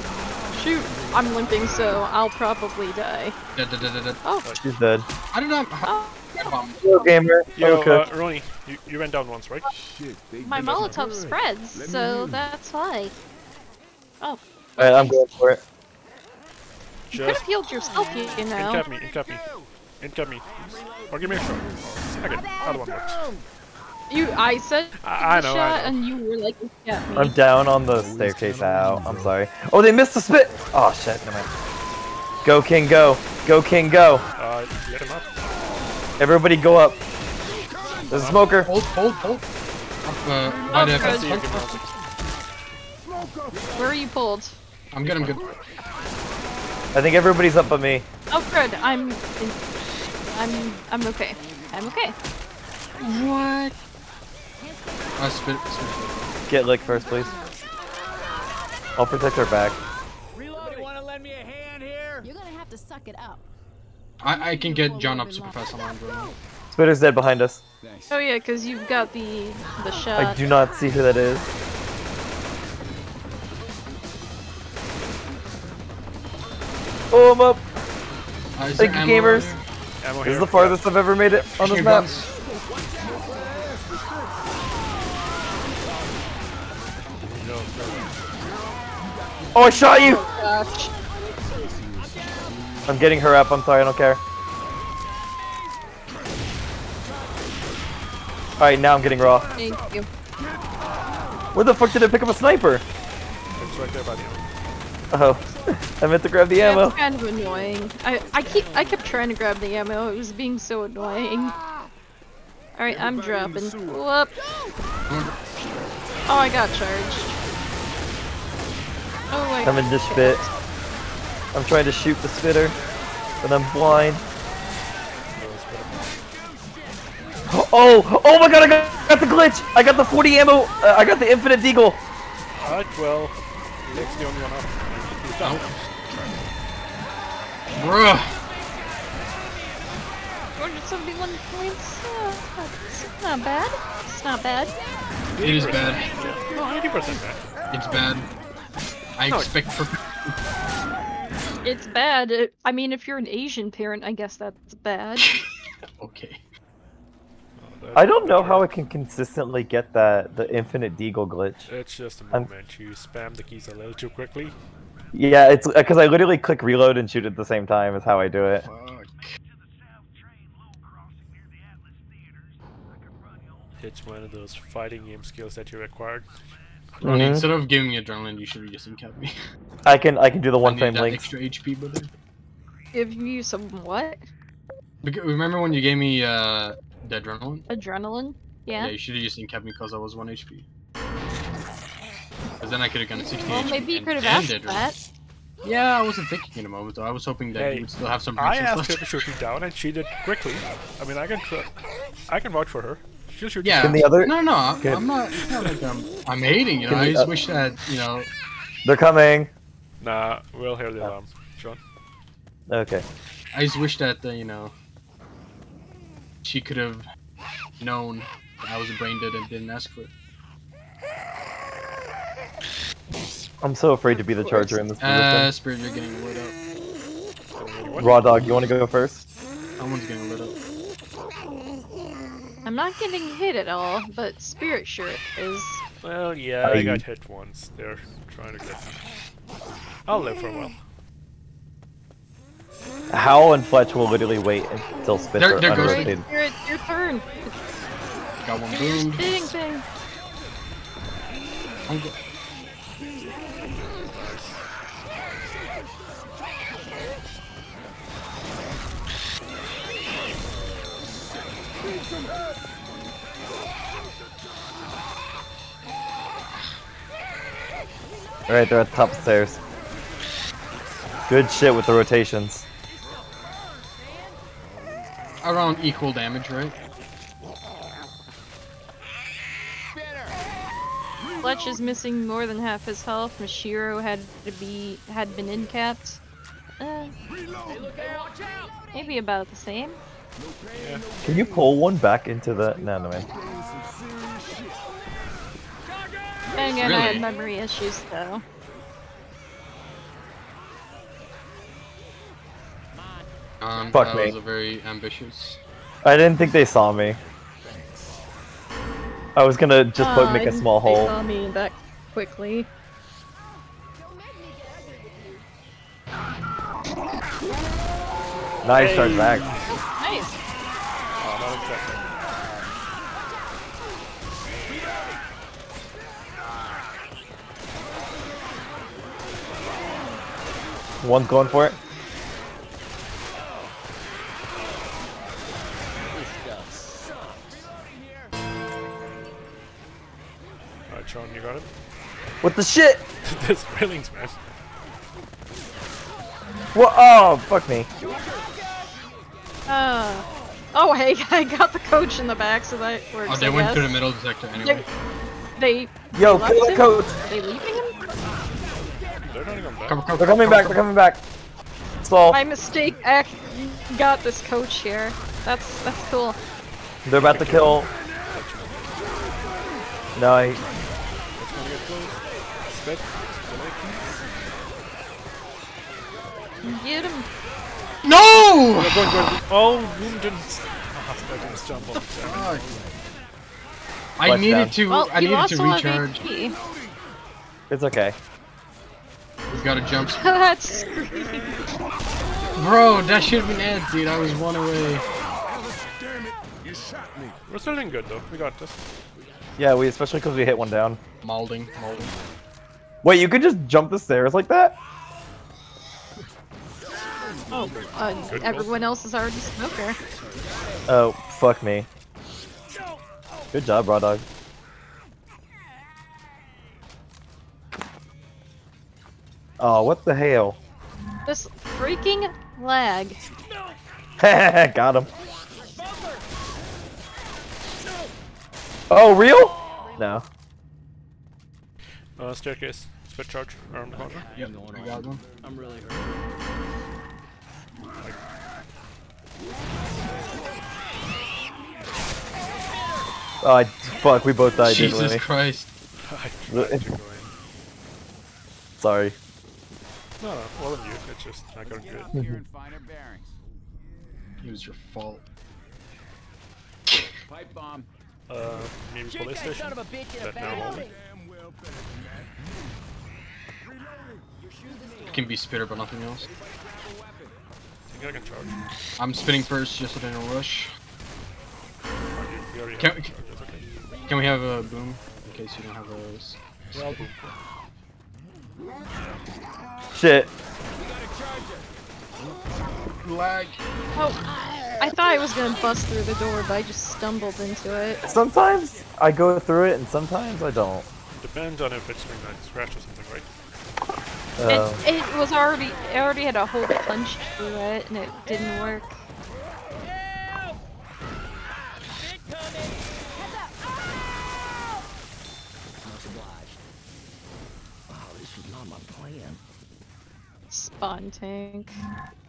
Speaker 2: Shoot. I'm limping, so I'll probably die.
Speaker 1: Dead, dead, dead, dead, dead.
Speaker 2: Oh.
Speaker 3: She's dead.
Speaker 1: I don't know.
Speaker 2: Oh.
Speaker 1: Um,
Speaker 3: Hello, gamer.
Speaker 4: Yo,
Speaker 3: Hello,
Speaker 4: uh. Ronnie, you, you went down once, right?
Speaker 6: Shit, they
Speaker 2: My
Speaker 6: they-
Speaker 2: Molotov
Speaker 6: Good.
Speaker 2: spreads,
Speaker 6: Let
Speaker 2: so that's why. Oh,
Speaker 3: Alright, I'm going for it.
Speaker 2: you could have
Speaker 4: Just
Speaker 2: healed yourself, you you know.
Speaker 4: incap me, incap me. Incap me. Or give me a shot. Okay, other one works.
Speaker 2: You, I said
Speaker 4: I, I know,
Speaker 2: shot,
Speaker 4: I know.
Speaker 2: and you were like, yeah.
Speaker 3: I'm down on the staircase out. I'm sorry. Oh, they missed the spit. Oh shit. Never mind. Go King, go. Go King, go.
Speaker 4: Uh, let him up.
Speaker 3: Everybody go up. There's a smoker.
Speaker 1: hold, hold, hold. Uh,
Speaker 2: Oh,
Speaker 1: right
Speaker 2: good.
Speaker 1: up.
Speaker 4: See you, give me one second.
Speaker 2: Where are you pulled?
Speaker 1: I'm good, I'm good.
Speaker 3: I think everybody's up but me.
Speaker 2: Oh, good. I'm, I'm, I'm okay. I'm okay.
Speaker 1: What? Spit, spit.
Speaker 3: Get licked first, please. I'll protect her back.
Speaker 5: You're gonna have to suck it up.
Speaker 1: I, I can get John up super fast on my own.
Speaker 3: Spitter's dead behind us.
Speaker 6: Thanks.
Speaker 2: Oh yeah, because you've got the the shot.
Speaker 3: I do not see who that is. Oh, I'm up.
Speaker 1: Uh, is
Speaker 3: Thank you, gamers.
Speaker 1: there?
Speaker 3: This
Speaker 4: here.
Speaker 3: is the farthest I've ever made it on this
Speaker 1: Machine
Speaker 3: map. Oh, I shot you!
Speaker 2: Oh, gosh.
Speaker 3: I'm getting her up. I'm sorry, I don't care. Alright, now I'm getting raw.
Speaker 2: Thank you.
Speaker 3: Where the fuck did I pick up a sniper?
Speaker 4: It's right there by the end.
Speaker 3: Oh, [laughs] I meant to grab the ammo.
Speaker 2: That's kind of annoying. I I keep I kept trying to grab the ammo. It was being so annoying. All right, I'm
Speaker 6: Everybody in the
Speaker 2: dropping. Whoop. Oh, I got charged. Oh, I
Speaker 3: I'm in this spit. I'm trying to shoot the spitter, but I'm blind. Oh, oh my god, I got, got the glitch! I got the 40 ammo, uh, I got the infinite deagle.
Speaker 4: Alright, well, Nick's the only one up. He's down.
Speaker 1: Bruh.
Speaker 2: 471 points. Uh, it's not bad. It's not bad.
Speaker 1: It is bad.
Speaker 4: No, 80% back.
Speaker 1: It's bad. I
Speaker 4: No.
Speaker 1: expect for [laughs]
Speaker 2: It's bad. I mean, if you're an Asian parent, I guess that's bad. [laughs]
Speaker 1: Okay.
Speaker 3: I oh, don't know how I can consistently get that, the infinite deagle glitch.
Speaker 4: It's just a
Speaker 3: I'm-
Speaker 4: moment. You spam the keys a little too quickly.
Speaker 3: Yeah, it's uh, because I literally click reload and shoot at the same time is how I do it.
Speaker 1: Fuck.
Speaker 4: It's one of those fighting game skills that you acquired.
Speaker 1: Ronnie,
Speaker 3: Mhm.
Speaker 1: instead of giving me adrenaline, you should have just encapped me.
Speaker 3: I can I can do the one
Speaker 1: need
Speaker 3: frame
Speaker 1: link.
Speaker 3: links.
Speaker 1: extra HP, brother.
Speaker 2: Give you some what?
Speaker 1: Beca- Remember when you gave me uh, the adrenaline?
Speaker 2: Adrenaline?
Speaker 1: Yeah,
Speaker 2: Yeah.
Speaker 1: you should have just encapped me because I was 1 HP. Because then I could have gone 60
Speaker 2: Well,
Speaker 1: HP.
Speaker 2: maybe you could have
Speaker 1: and
Speaker 2: asked
Speaker 1: adrenaline.
Speaker 2: that.
Speaker 1: Yeah, I wasn't thinking in a moment though. I was hoping that
Speaker 4: Hey,
Speaker 1: you would still have some
Speaker 4: I
Speaker 1: reasons
Speaker 4: asked her
Speaker 1: left.
Speaker 4: to shoot me down, and she did quickly. I mean, I can tr- I can vouch for her. She'll shoot you
Speaker 1: Yeah.
Speaker 3: Can the other-
Speaker 1: No, no, I'm,
Speaker 3: Can-
Speaker 1: I'm not. It's not like I'm. I'm hating. You know,
Speaker 3: Can
Speaker 1: I just
Speaker 3: oth-
Speaker 1: wish that you know.
Speaker 3: They're coming.
Speaker 4: Nah, we'll hear the alarm. Sean.
Speaker 3: Okay.
Speaker 1: I just wish that uh, you know. She could have known that I was a brain dead and didn't ask for it.
Speaker 3: I'm so afraid to be the charger in this position.
Speaker 1: Uh,
Speaker 3: position.
Speaker 1: Spirit, you're getting lit up.
Speaker 4: what?
Speaker 3: Raw dog, you want to go first?
Speaker 1: Someone's getting lit up.
Speaker 2: I'm not getting hit at all, but Spirit sure is.
Speaker 4: Well, yeah, I got hit once. They're trying to get me. I'll live for a while.
Speaker 3: Howl and Fletch will literally wait until Spitz
Speaker 1: They're-
Speaker 3: are
Speaker 1: they're ghosting.
Speaker 2: Spirit, your turn.
Speaker 1: Got one boomed.
Speaker 2: Ding
Speaker 3: Alright, they're at the top of the stairs. Good shit with the rotations.
Speaker 1: Around equal damage, right?
Speaker 2: Fletch is missing more than half his health. Mashiro had to be had been in capped. Uh, maybe about the same.
Speaker 3: Can you pull one back into the... No, no, man.
Speaker 2: And again, I had memory issues though.
Speaker 1: Um,
Speaker 3: Fuck
Speaker 1: that
Speaker 3: me.
Speaker 1: was a very ambitious.
Speaker 3: I didn't think they saw me. I was gonna just put,
Speaker 2: Uh,
Speaker 3: make a small
Speaker 2: think they
Speaker 3: hole.
Speaker 2: saw me that quickly.
Speaker 3: Nice charge back.
Speaker 2: Nice.
Speaker 4: Oh, not.
Speaker 3: One's going for it.
Speaker 4: Alright, Sean, you got it?
Speaker 3: What the shit? [laughs]
Speaker 4: this railings, man.
Speaker 3: What? Oh, fuck me.
Speaker 2: Uh, [laughs] oh hey, I got the coach in the back, so that works.
Speaker 1: Oh, they
Speaker 2: I
Speaker 1: went
Speaker 2: guess.
Speaker 1: through the middle detector anyway.
Speaker 2: They
Speaker 3: Yo, kill the
Speaker 2: him?
Speaker 3: coach.
Speaker 2: Are they leaving him?
Speaker 4: They're not even back.
Speaker 1: Cover, cover,
Speaker 3: They're coming
Speaker 1: cover,
Speaker 3: back. They're coming back. Slow.
Speaker 2: My mistake. I got this coach here. That's that's cool.
Speaker 3: They're about to kill. No, I,
Speaker 4: It's gonna get close. Spit. Delay, please.
Speaker 2: Get him.
Speaker 1: No!
Speaker 4: Yeah, go on, go on. Oh, Boom didn't. Spit didn't jump on.
Speaker 1: Fuck. I
Speaker 3: Flash
Speaker 1: needed
Speaker 3: down.
Speaker 1: to.
Speaker 2: Well,
Speaker 1: I needed to recharge.
Speaker 3: it's okay.
Speaker 1: We got to jump. [laughs]
Speaker 2: That's
Speaker 1: Bro, that should have been it, dude. I was one away.
Speaker 6: Damn it! You shot me.
Speaker 4: We're still doing good though. We got this.
Speaker 3: Yeah, we especially because we hit one down.
Speaker 1: Molding, molding.
Speaker 3: Wait, you could just jump the stairs like that?
Speaker 2: Oh, uh, everyone else is already smoker.
Speaker 3: Oh, fuck me. Good job, Raw Dog. Oh, what the hell?
Speaker 2: This freaking lag. [laughs]
Speaker 3: Got him. Oh, real? No.
Speaker 4: Uh, staircase. Spit charge around the corner.
Speaker 1: Yep, we got one.
Speaker 3: Oh, I, fuck, we both died, didn't
Speaker 1: Jesus
Speaker 3: we?
Speaker 1: Christ.
Speaker 4: I tried to go in.
Speaker 3: Sorry.
Speaker 4: No, no, all of you. It's just not going good.
Speaker 7: Here in finer bearings.
Speaker 1: It was your fault. [laughs]
Speaker 7: Pipe bomb.
Speaker 4: Uh, maybe police station. That now holding.
Speaker 6: Damn well better
Speaker 1: Can be spitter, but nothing else.
Speaker 4: I think I can charge.
Speaker 1: I'm spinning first, just so they don't rush.
Speaker 4: You, you
Speaker 1: Can-
Speaker 4: have okay.
Speaker 1: Can we have a boom in case you don't have a? s-
Speaker 4: Well, boom.
Speaker 3: Shit.
Speaker 1: Lag.
Speaker 2: Oh, I thought I was gonna bust through the door, but I just stumbled into it.
Speaker 3: Sometimes I go through it and sometimes I don't.
Speaker 4: Depends on if it's been like scratch or something, right?
Speaker 2: It, uh, it was already, I already had a hole punched through it, and it didn't work. Spawn tank.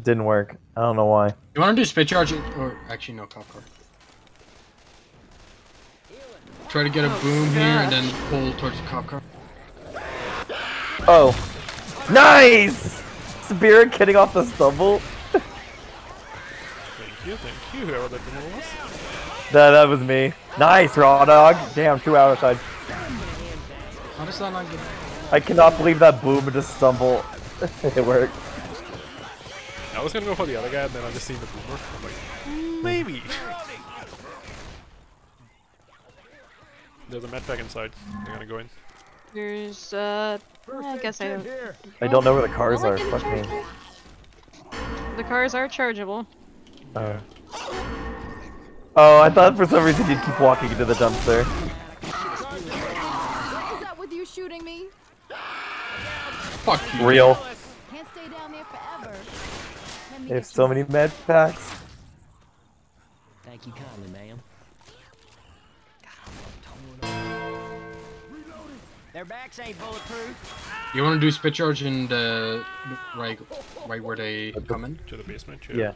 Speaker 3: didn't work. I don't know why.
Speaker 1: You want to do spit charge or actually no cop car? Try to get a
Speaker 2: Oh,
Speaker 1: boom here and then pull towards the cop car.
Speaker 3: Oh. Nice! Spirit getting off the stumble.
Speaker 4: Thank you, thank you, whoever that boomer was.
Speaker 3: That, that was me. Nice, raw dog. Damn, two hours side.
Speaker 1: How does that not get?
Speaker 3: I cannot believe that boomer just stumbled. [laughs] it worked.
Speaker 4: I was gonna go for the other guy, and then I just seen the boomer. I'm like, "Mm, maybe. There's a med pack inside. I'm gonna go in.
Speaker 2: There's, uh, I guess I don't.
Speaker 3: I don't know where the oh, cars
Speaker 2: Well, I
Speaker 3: are. Fuck me.
Speaker 2: The cars are chargeable.
Speaker 3: Oh. Oh, I thought for some reason you'd keep walking into the dumpster.
Speaker 5: What is up with you shooting me?
Speaker 1: Fuck you.
Speaker 3: Real.
Speaker 5: Can't stay down there forever.
Speaker 3: They have so many med packs.
Speaker 7: Thank you kindly, ma'am. Their backs ain't bulletproof.
Speaker 1: You want to do spit charge in the right, right where they come in?
Speaker 4: To the basement.
Speaker 3: Yeah.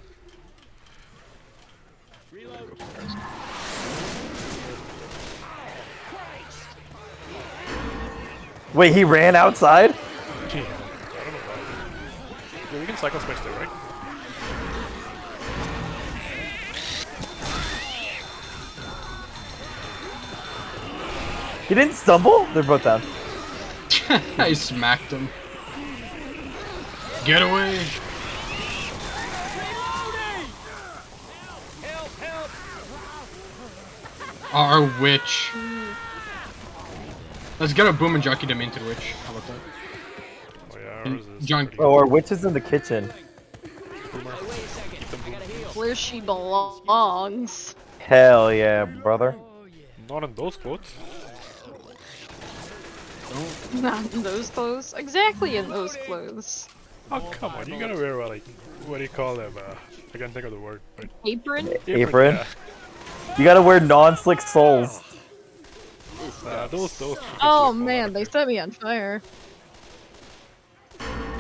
Speaker 3: Wait, he ran outside?
Speaker 4: Yeah. I don't know why. Yeah, we can cycle switch there, right?
Speaker 3: He didn't stumble? They're both down. [laughs]
Speaker 1: I smacked him. Get away! Our witch. Let's get a boom and jockey them into the witch. How about that?
Speaker 4: Oh yeah, is
Speaker 1: John-
Speaker 3: Oh, our witch is in the kitchen.
Speaker 4: boomer. Keep them boomers.
Speaker 2: Where she belongs.
Speaker 3: Hell yeah, brother.
Speaker 4: Not in those clothes.
Speaker 2: Not in those clothes. Exactly in those clothes.
Speaker 4: Oh come on, you gotta wear like what do you call them? Uh, I can't think of the word. But
Speaker 2: Apron?
Speaker 3: Apron?
Speaker 4: yeah.
Speaker 3: You gotta wear non-slick soles.
Speaker 4: Uh, those those.
Speaker 2: Oh man, they set me on fire.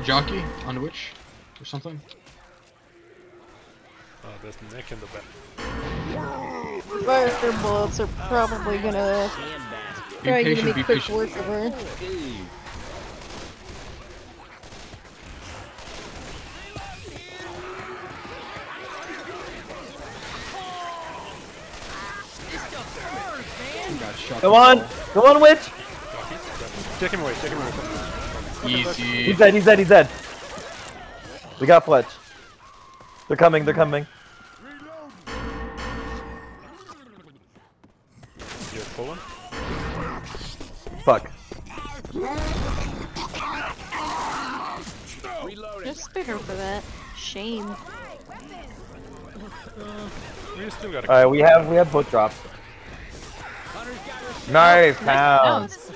Speaker 1: Jockey on the witch? Or something?
Speaker 4: Uh, there's neck in the back.
Speaker 2: Fire bullets are probably gonna
Speaker 1: Be
Speaker 2: try to give
Speaker 1: patient,
Speaker 2: me quick
Speaker 1: patient.
Speaker 2: work of her.
Speaker 1: Got shot.
Speaker 3: Come on! Come on, witch!
Speaker 4: Take him away. Take him away.
Speaker 1: Easy.
Speaker 3: He's dead, he's dead, he's dead. We got Fletch. They're coming, they're coming.
Speaker 4: You're pulling.
Speaker 3: Fuck.
Speaker 2: Just spit her for that. Shame.
Speaker 4: We still got.
Speaker 3: Alright, we have we have both drops. Nice pound.
Speaker 2: Sounds.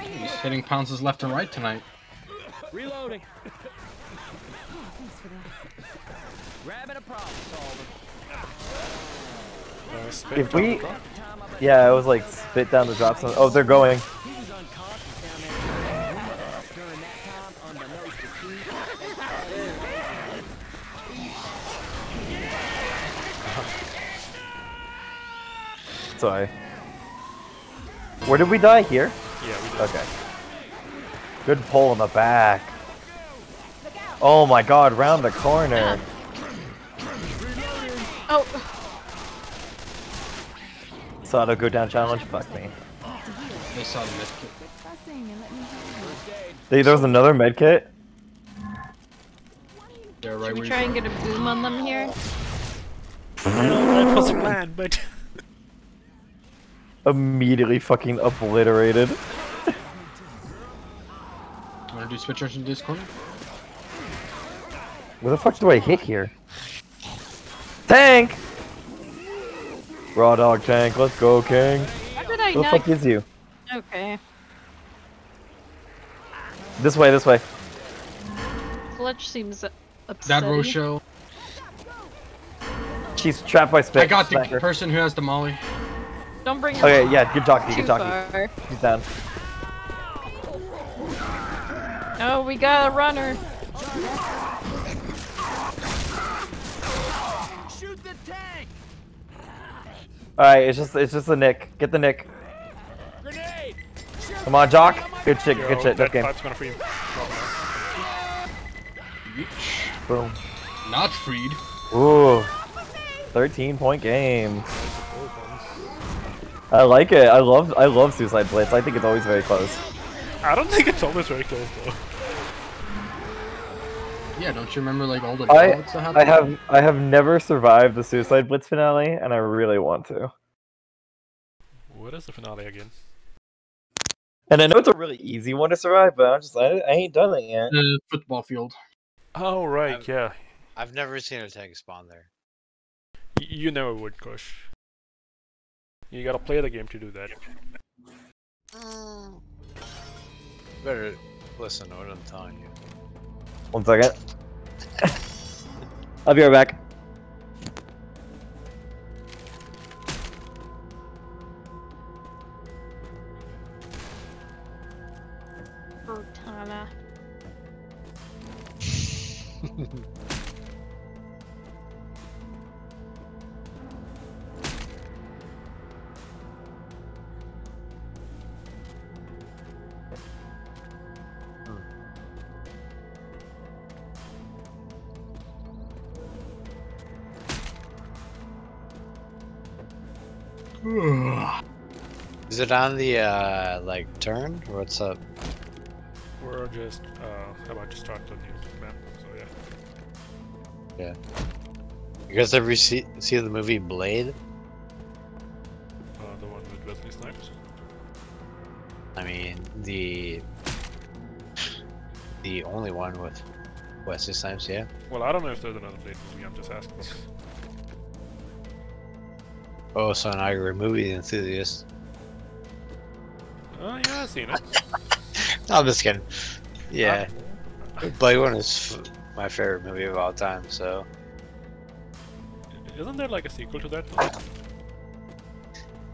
Speaker 1: He's hitting pounces left and right tonight.
Speaker 7: Reloading.
Speaker 5: Uh, Thanks for that.
Speaker 7: Grabbing a problem solver.
Speaker 3: If we- Yeah, it was like spit down the drops. On, oh, they're going.
Speaker 7: He was unconscious down there. During that time, unbeknownst to Keith,
Speaker 3: Sorry. Where did we die? Here?
Speaker 4: Yeah, we did.
Speaker 3: Okay. Good pull in the back. Oh my god, round the corner.
Speaker 2: Oh,
Speaker 3: Saw the go down challenge? Fuck me.
Speaker 1: They saw the medkit.
Speaker 5: Quit fussing and let me help
Speaker 3: Hey, there was another med kit?
Speaker 1: Right
Speaker 2: should we try and get a boom on them here?
Speaker 4: I don't know if that was the plan, but
Speaker 3: Immediately fucking obliterated.
Speaker 1: Wanna do switch charge in this corner?
Speaker 3: Where the fuck do I hit here? Tank! Raw dog tank, let's go, King.
Speaker 2: How did I
Speaker 3: Where the fuck is you?
Speaker 2: Okay.
Speaker 3: This way, this way.
Speaker 2: Fletch seems upset.
Speaker 1: That Rochelle.
Speaker 3: She's trapped by spit.
Speaker 1: I got the person who has the molly.
Speaker 2: Don't bring her
Speaker 3: Okay, yeah, good jockey,
Speaker 2: too
Speaker 3: good jockey.
Speaker 2: far.
Speaker 3: He's down.
Speaker 2: Oh, we got a runner.
Speaker 7: shoot the tank.
Speaker 3: Alright, it's just it's just a nick. Get the nick.
Speaker 7: Grenade.
Speaker 3: Come on, Jock. Good shit,
Speaker 4: Yo,
Speaker 3: good shit.
Speaker 4: that
Speaker 3: That game.
Speaker 4: pipe's gonna free him.
Speaker 3: Boom.
Speaker 1: Not freed.
Speaker 3: Ooh. 13 point game.
Speaker 4: It's a close one.
Speaker 3: I like it. I love I love Suicide Blitz. I think it's always very close.
Speaker 4: I don't think it's always very close though.
Speaker 1: Yeah, don't you remember like all the
Speaker 3: I
Speaker 1: droughts that happened?
Speaker 3: I have I have never survived the Suicide Blitz finale, and I really want to.
Speaker 4: What is the finale again?
Speaker 3: And I know it's a really easy one to survive, but I'm just I, I ain't done it yet.
Speaker 1: the football field.
Speaker 4: Oh right,
Speaker 8: I've-
Speaker 4: yeah.
Speaker 8: I've never seen a tank spawn there.
Speaker 4: Y- you never would, Kush. You gotta play the game to do that. Mm.
Speaker 8: Better listen to what I'm telling you.
Speaker 3: One second. I'll be right back.
Speaker 2: Oh, Cortana. [laughs] [sighs]
Speaker 8: Is it on the uh like turn? What's up?
Speaker 4: We're just uh about just to start the new map, so yeah. yeah.
Speaker 8: You guys ever see see the movie Blade?
Speaker 4: Uh, the one with Wesley Snipes.
Speaker 8: I mean the the only one with Wesley Snipes, yeah.
Speaker 4: Well, I don't know if there's another Blade movie. I'm just asking.
Speaker 8: Oh, so now you're a movie enthusiast.
Speaker 4: Oh yeah, I've seen it. [laughs]
Speaker 8: No, I'm just kidding. Yeah, Blade One is f- my favorite movie of all time. So
Speaker 4: Isn't there like a sequel to that?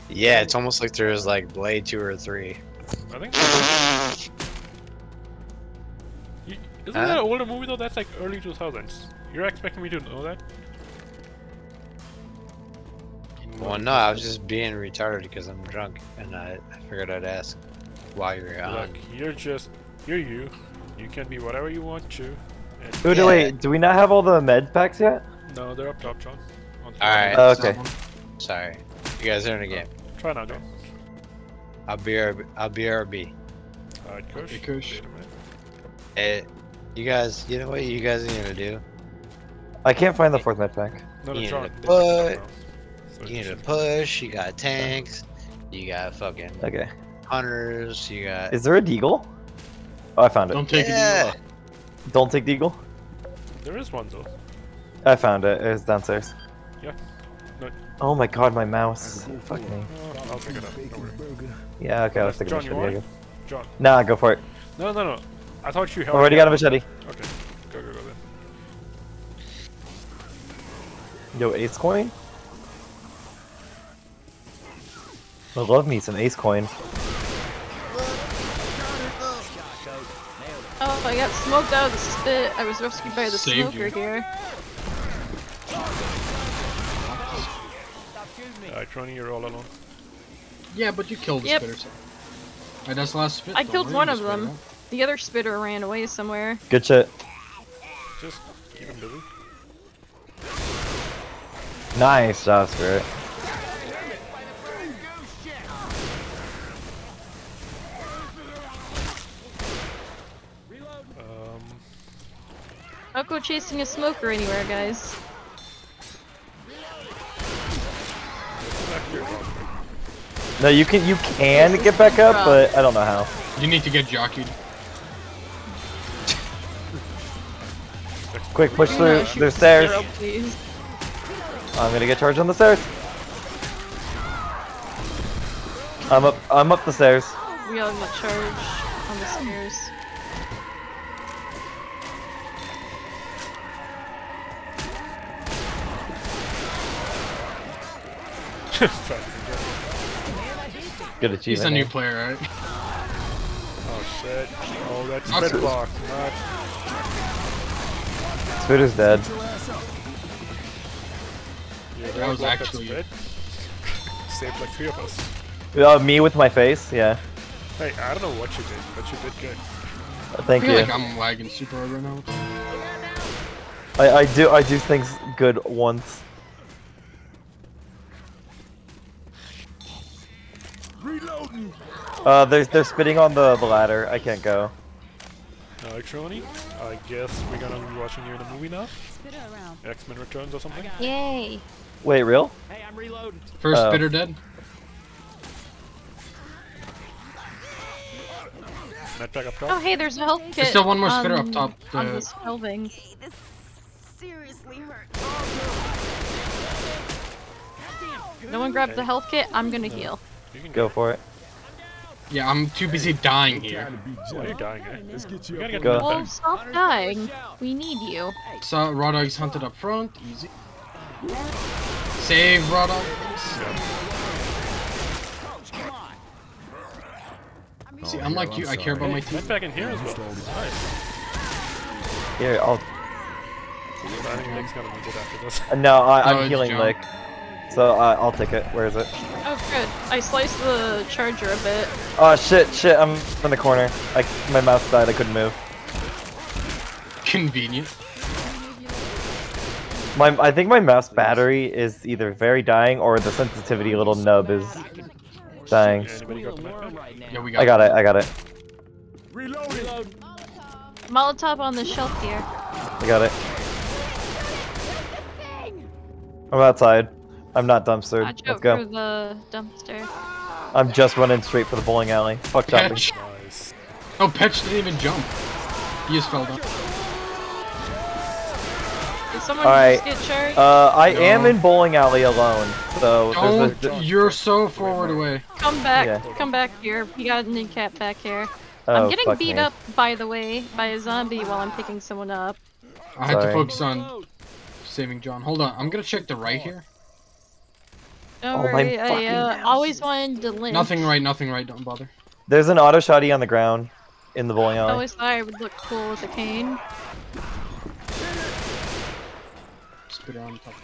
Speaker 8: yeah, it's almost like there's like Blade Two or Three.
Speaker 4: I think. so. [laughs] Isn't
Speaker 8: Huh?
Speaker 4: that an older movie though? That's like early 2000s. You're expecting me to know that?
Speaker 8: Well, no, I was just being retarded because I'm drunk, and I, I figured I'd ask why you're on.
Speaker 4: Look, you're just you're you. You can be whatever you want to. And
Speaker 3: Dude,
Speaker 8: Yeah.
Speaker 3: wait, do we not have all the med packs yet?
Speaker 4: no, they're up top, John.
Speaker 8: Alright.
Speaker 3: Oh, okay.
Speaker 8: Sorry, you guys are in a game.
Speaker 4: Try now, John.
Speaker 8: I'll be RB. I'll be RB.
Speaker 4: Alright, Kush.
Speaker 1: Okay, Kush.
Speaker 4: Wait a minute.
Speaker 8: Eh, you guys, you know what you guys need to do?
Speaker 3: I can't find the fourth med pack.
Speaker 4: No, no, John.
Speaker 8: need You need to push. You got tanks. You got fucking
Speaker 3: Okay.
Speaker 8: hunters. You got.
Speaker 3: Is there a deagle? Oh, I found it.
Speaker 1: Don't take
Speaker 8: yeah.
Speaker 1: it.
Speaker 3: Don't take deagle.
Speaker 4: There is one though.
Speaker 3: I found it. It's downstairs.
Speaker 4: Yeah. No.
Speaker 3: Oh my god, my mouse. Oh, fuck me.
Speaker 4: Oh, I'll pick it up. Don't.
Speaker 3: Yeah, okay, let's take a machete.
Speaker 4: John.
Speaker 3: Nah, go for it.
Speaker 4: No, no, no. I thought you held.
Speaker 3: Already got a machete.
Speaker 4: Okay. Go, go, go then.
Speaker 3: Yo, ace coin? I love me some ace coin.
Speaker 2: Oh, I got smoked out of the spit. I was rescued by the
Speaker 1: Saved
Speaker 2: smoker
Speaker 1: you.
Speaker 2: here.
Speaker 4: Alright, Trony, you're all alone.
Speaker 1: Yeah, but you killed the
Speaker 2: Yep.
Speaker 1: spitter. So. Alright, that's the last spit.
Speaker 2: I
Speaker 1: though,
Speaker 2: killed
Speaker 1: right?
Speaker 2: one of
Speaker 1: just
Speaker 2: them. The other spitter ran away somewhere.
Speaker 3: Good shit.
Speaker 4: Just keep him busy.
Speaker 3: Nice job, Spirit.
Speaker 4: Um,
Speaker 2: Don't go chasing a smoker anywhere, guys.
Speaker 4: this is actually a problem.
Speaker 3: No, you can you can get back up,
Speaker 2: rough.
Speaker 3: but I don't know how.
Speaker 1: You need to get jockeyed.
Speaker 3: Quick, push through
Speaker 2: gonna
Speaker 3: the stairs.
Speaker 2: zero.
Speaker 3: I'm gonna get charged on the stairs. I'm up. I'm up the stairs.
Speaker 2: We all got charged on the stairs.
Speaker 3: Good
Speaker 1: He's a new player, right?
Speaker 4: Oh shit. Oh, that's
Speaker 1: Awesome.
Speaker 4: spit block. Not.
Speaker 3: Spitter's dead.
Speaker 4: Yeah,
Speaker 1: That was
Speaker 4: block
Speaker 1: actually-
Speaker 4: spit. [laughs] Saved like three of us.
Speaker 3: Uh, me with my face. Yeah.
Speaker 4: Hey, I don't know what you did, but you did good.
Speaker 3: Uh, Thank
Speaker 1: I feel
Speaker 3: you.
Speaker 1: like I'm lagging super hard right now.
Speaker 3: I, I do I do things good once. Uh, they're they're spitting on the, the ladder. I can't go.
Speaker 4: Uh, Trony, I guess we're gonna be watching you in a movie now.
Speaker 5: Spit around.
Speaker 4: X-Men Returns or something.
Speaker 2: Yay!
Speaker 3: Wait, real?
Speaker 7: Hey, I'm reloading.
Speaker 1: First
Speaker 3: Oh.
Speaker 1: spitter dead.
Speaker 4: Medpack up top.
Speaker 2: Oh, hey, there's a health kit.
Speaker 1: There's still one more spitter up
Speaker 2: on-
Speaker 1: top,
Speaker 2: On
Speaker 1: uh,
Speaker 2: this building.
Speaker 5: This seriously hurt.
Speaker 2: No one grabbed the health kit. I'm gonna heal.
Speaker 4: You can
Speaker 3: Go for it.
Speaker 1: Yeah, I'm too busy dying here.
Speaker 6: Trying to be
Speaker 4: Why are you dying, eh?
Speaker 6: Let's get you
Speaker 4: gotta get
Speaker 6: on
Speaker 3: Go.
Speaker 2: Well, stop dying. We need you.
Speaker 1: So, Raw hunted up front. Easy. Save Raw Dogs. See,
Speaker 6: Oh,
Speaker 1: unlike
Speaker 6: hell,
Speaker 1: you,
Speaker 6: I'm
Speaker 1: care about my team.
Speaker 4: Medpack in here as well. Nice.
Speaker 3: Here, I'll.
Speaker 4: But I think Nick's gonna make it after this.
Speaker 3: uh, No, I,
Speaker 1: Oh,
Speaker 3: I'm
Speaker 1: it's
Speaker 3: healing
Speaker 1: John.
Speaker 3: Lick. So uh, I'll take it. Where is it?
Speaker 2: Oh, good. I sliced the charger a bit.
Speaker 3: Oh shit, shit! I'm in the corner. I, my mouse died. I couldn't move.
Speaker 1: Convenient.
Speaker 3: My, I think my mouse battery is either very dying or the sensitivity little nub is dying.
Speaker 4: Yeah, got the medpack?
Speaker 7: right now.
Speaker 1: Yeah, we got.
Speaker 3: I got it. I got it.
Speaker 6: Reloading.
Speaker 2: Molotov on the shelf here.
Speaker 3: I got it. I'm outside. I'm not dumpstered.
Speaker 2: Watch
Speaker 3: Let's go.
Speaker 2: the dumpster.
Speaker 3: I'm just running straight for the bowling alley. Fuck jumping.
Speaker 4: Nice.
Speaker 1: Oh, Petch didn't even jump. He just fell down.
Speaker 2: Did someone
Speaker 3: Alright,
Speaker 2: just get?
Speaker 3: Uh, I am in bowling alley alone. So there's
Speaker 1: Don't.
Speaker 3: a.
Speaker 1: You're so forward away.
Speaker 2: come back.
Speaker 3: yeah.
Speaker 2: Come back here. We got an cat back here.
Speaker 3: Oh,
Speaker 2: I'm getting beat
Speaker 3: me.
Speaker 2: up, by the way, by a zombie while I'm picking someone up.
Speaker 1: I had to focus on saving John. Hold on. I'm gonna check the right here.
Speaker 2: Don't
Speaker 3: Oh, my
Speaker 2: worry, I uh, always wanted to lynch.
Speaker 1: Nothing right. Nothing right. Don't bother.
Speaker 3: There's an auto shotty on the ground in the bowling alley.
Speaker 2: I
Speaker 3: alley.
Speaker 2: always thought I would look cool with a cane.
Speaker 1: Spitter on top.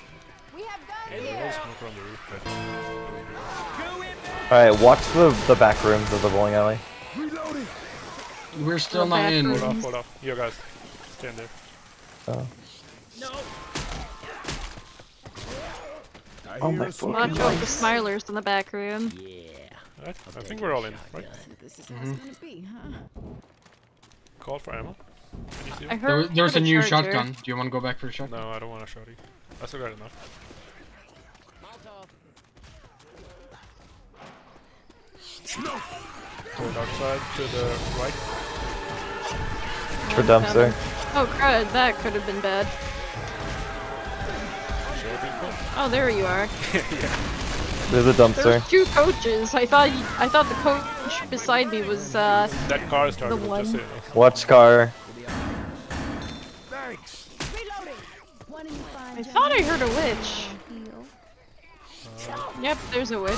Speaker 4: Hey, there was smoke on the roof. but-
Speaker 3: All right, watch the the back rooms of the bowling alley.
Speaker 6: Reloading.
Speaker 1: We're still
Speaker 2: Go
Speaker 1: not in.
Speaker 2: room.
Speaker 4: Hold off, hold off. Yo, guys. Stand there.
Speaker 6: I
Speaker 3: Oh
Speaker 6: hear
Speaker 3: my
Speaker 6: a
Speaker 3: fucking
Speaker 2: Watch out the smilers in the back room.
Speaker 4: Alright, I think we're all in, right?
Speaker 5: This is how it's gonna be, huh?
Speaker 4: Call for ammo. Can you see
Speaker 2: I
Speaker 4: it?
Speaker 1: There,
Speaker 2: heard.
Speaker 1: there's a
Speaker 2: heard
Speaker 1: new
Speaker 2: charger.
Speaker 1: shotgun. Do you want to go back for a shotgun?
Speaker 4: No, I don't want a shotty. I still got enough. Go dark side to the right.
Speaker 3: Oh, for dumpster.
Speaker 2: Oh crud, that could have been bad. Oh, there you are. [laughs]
Speaker 3: There's a dumpster.
Speaker 2: There's two coaches. I thought I thought the coach beside me was uh
Speaker 4: That car is targeted,
Speaker 2: one.
Speaker 4: just so you.
Speaker 3: Watch car.
Speaker 6: Thanks.
Speaker 5: One in five
Speaker 2: I thought I heard a witch.
Speaker 4: Uh,
Speaker 2: Yep, there's a witch.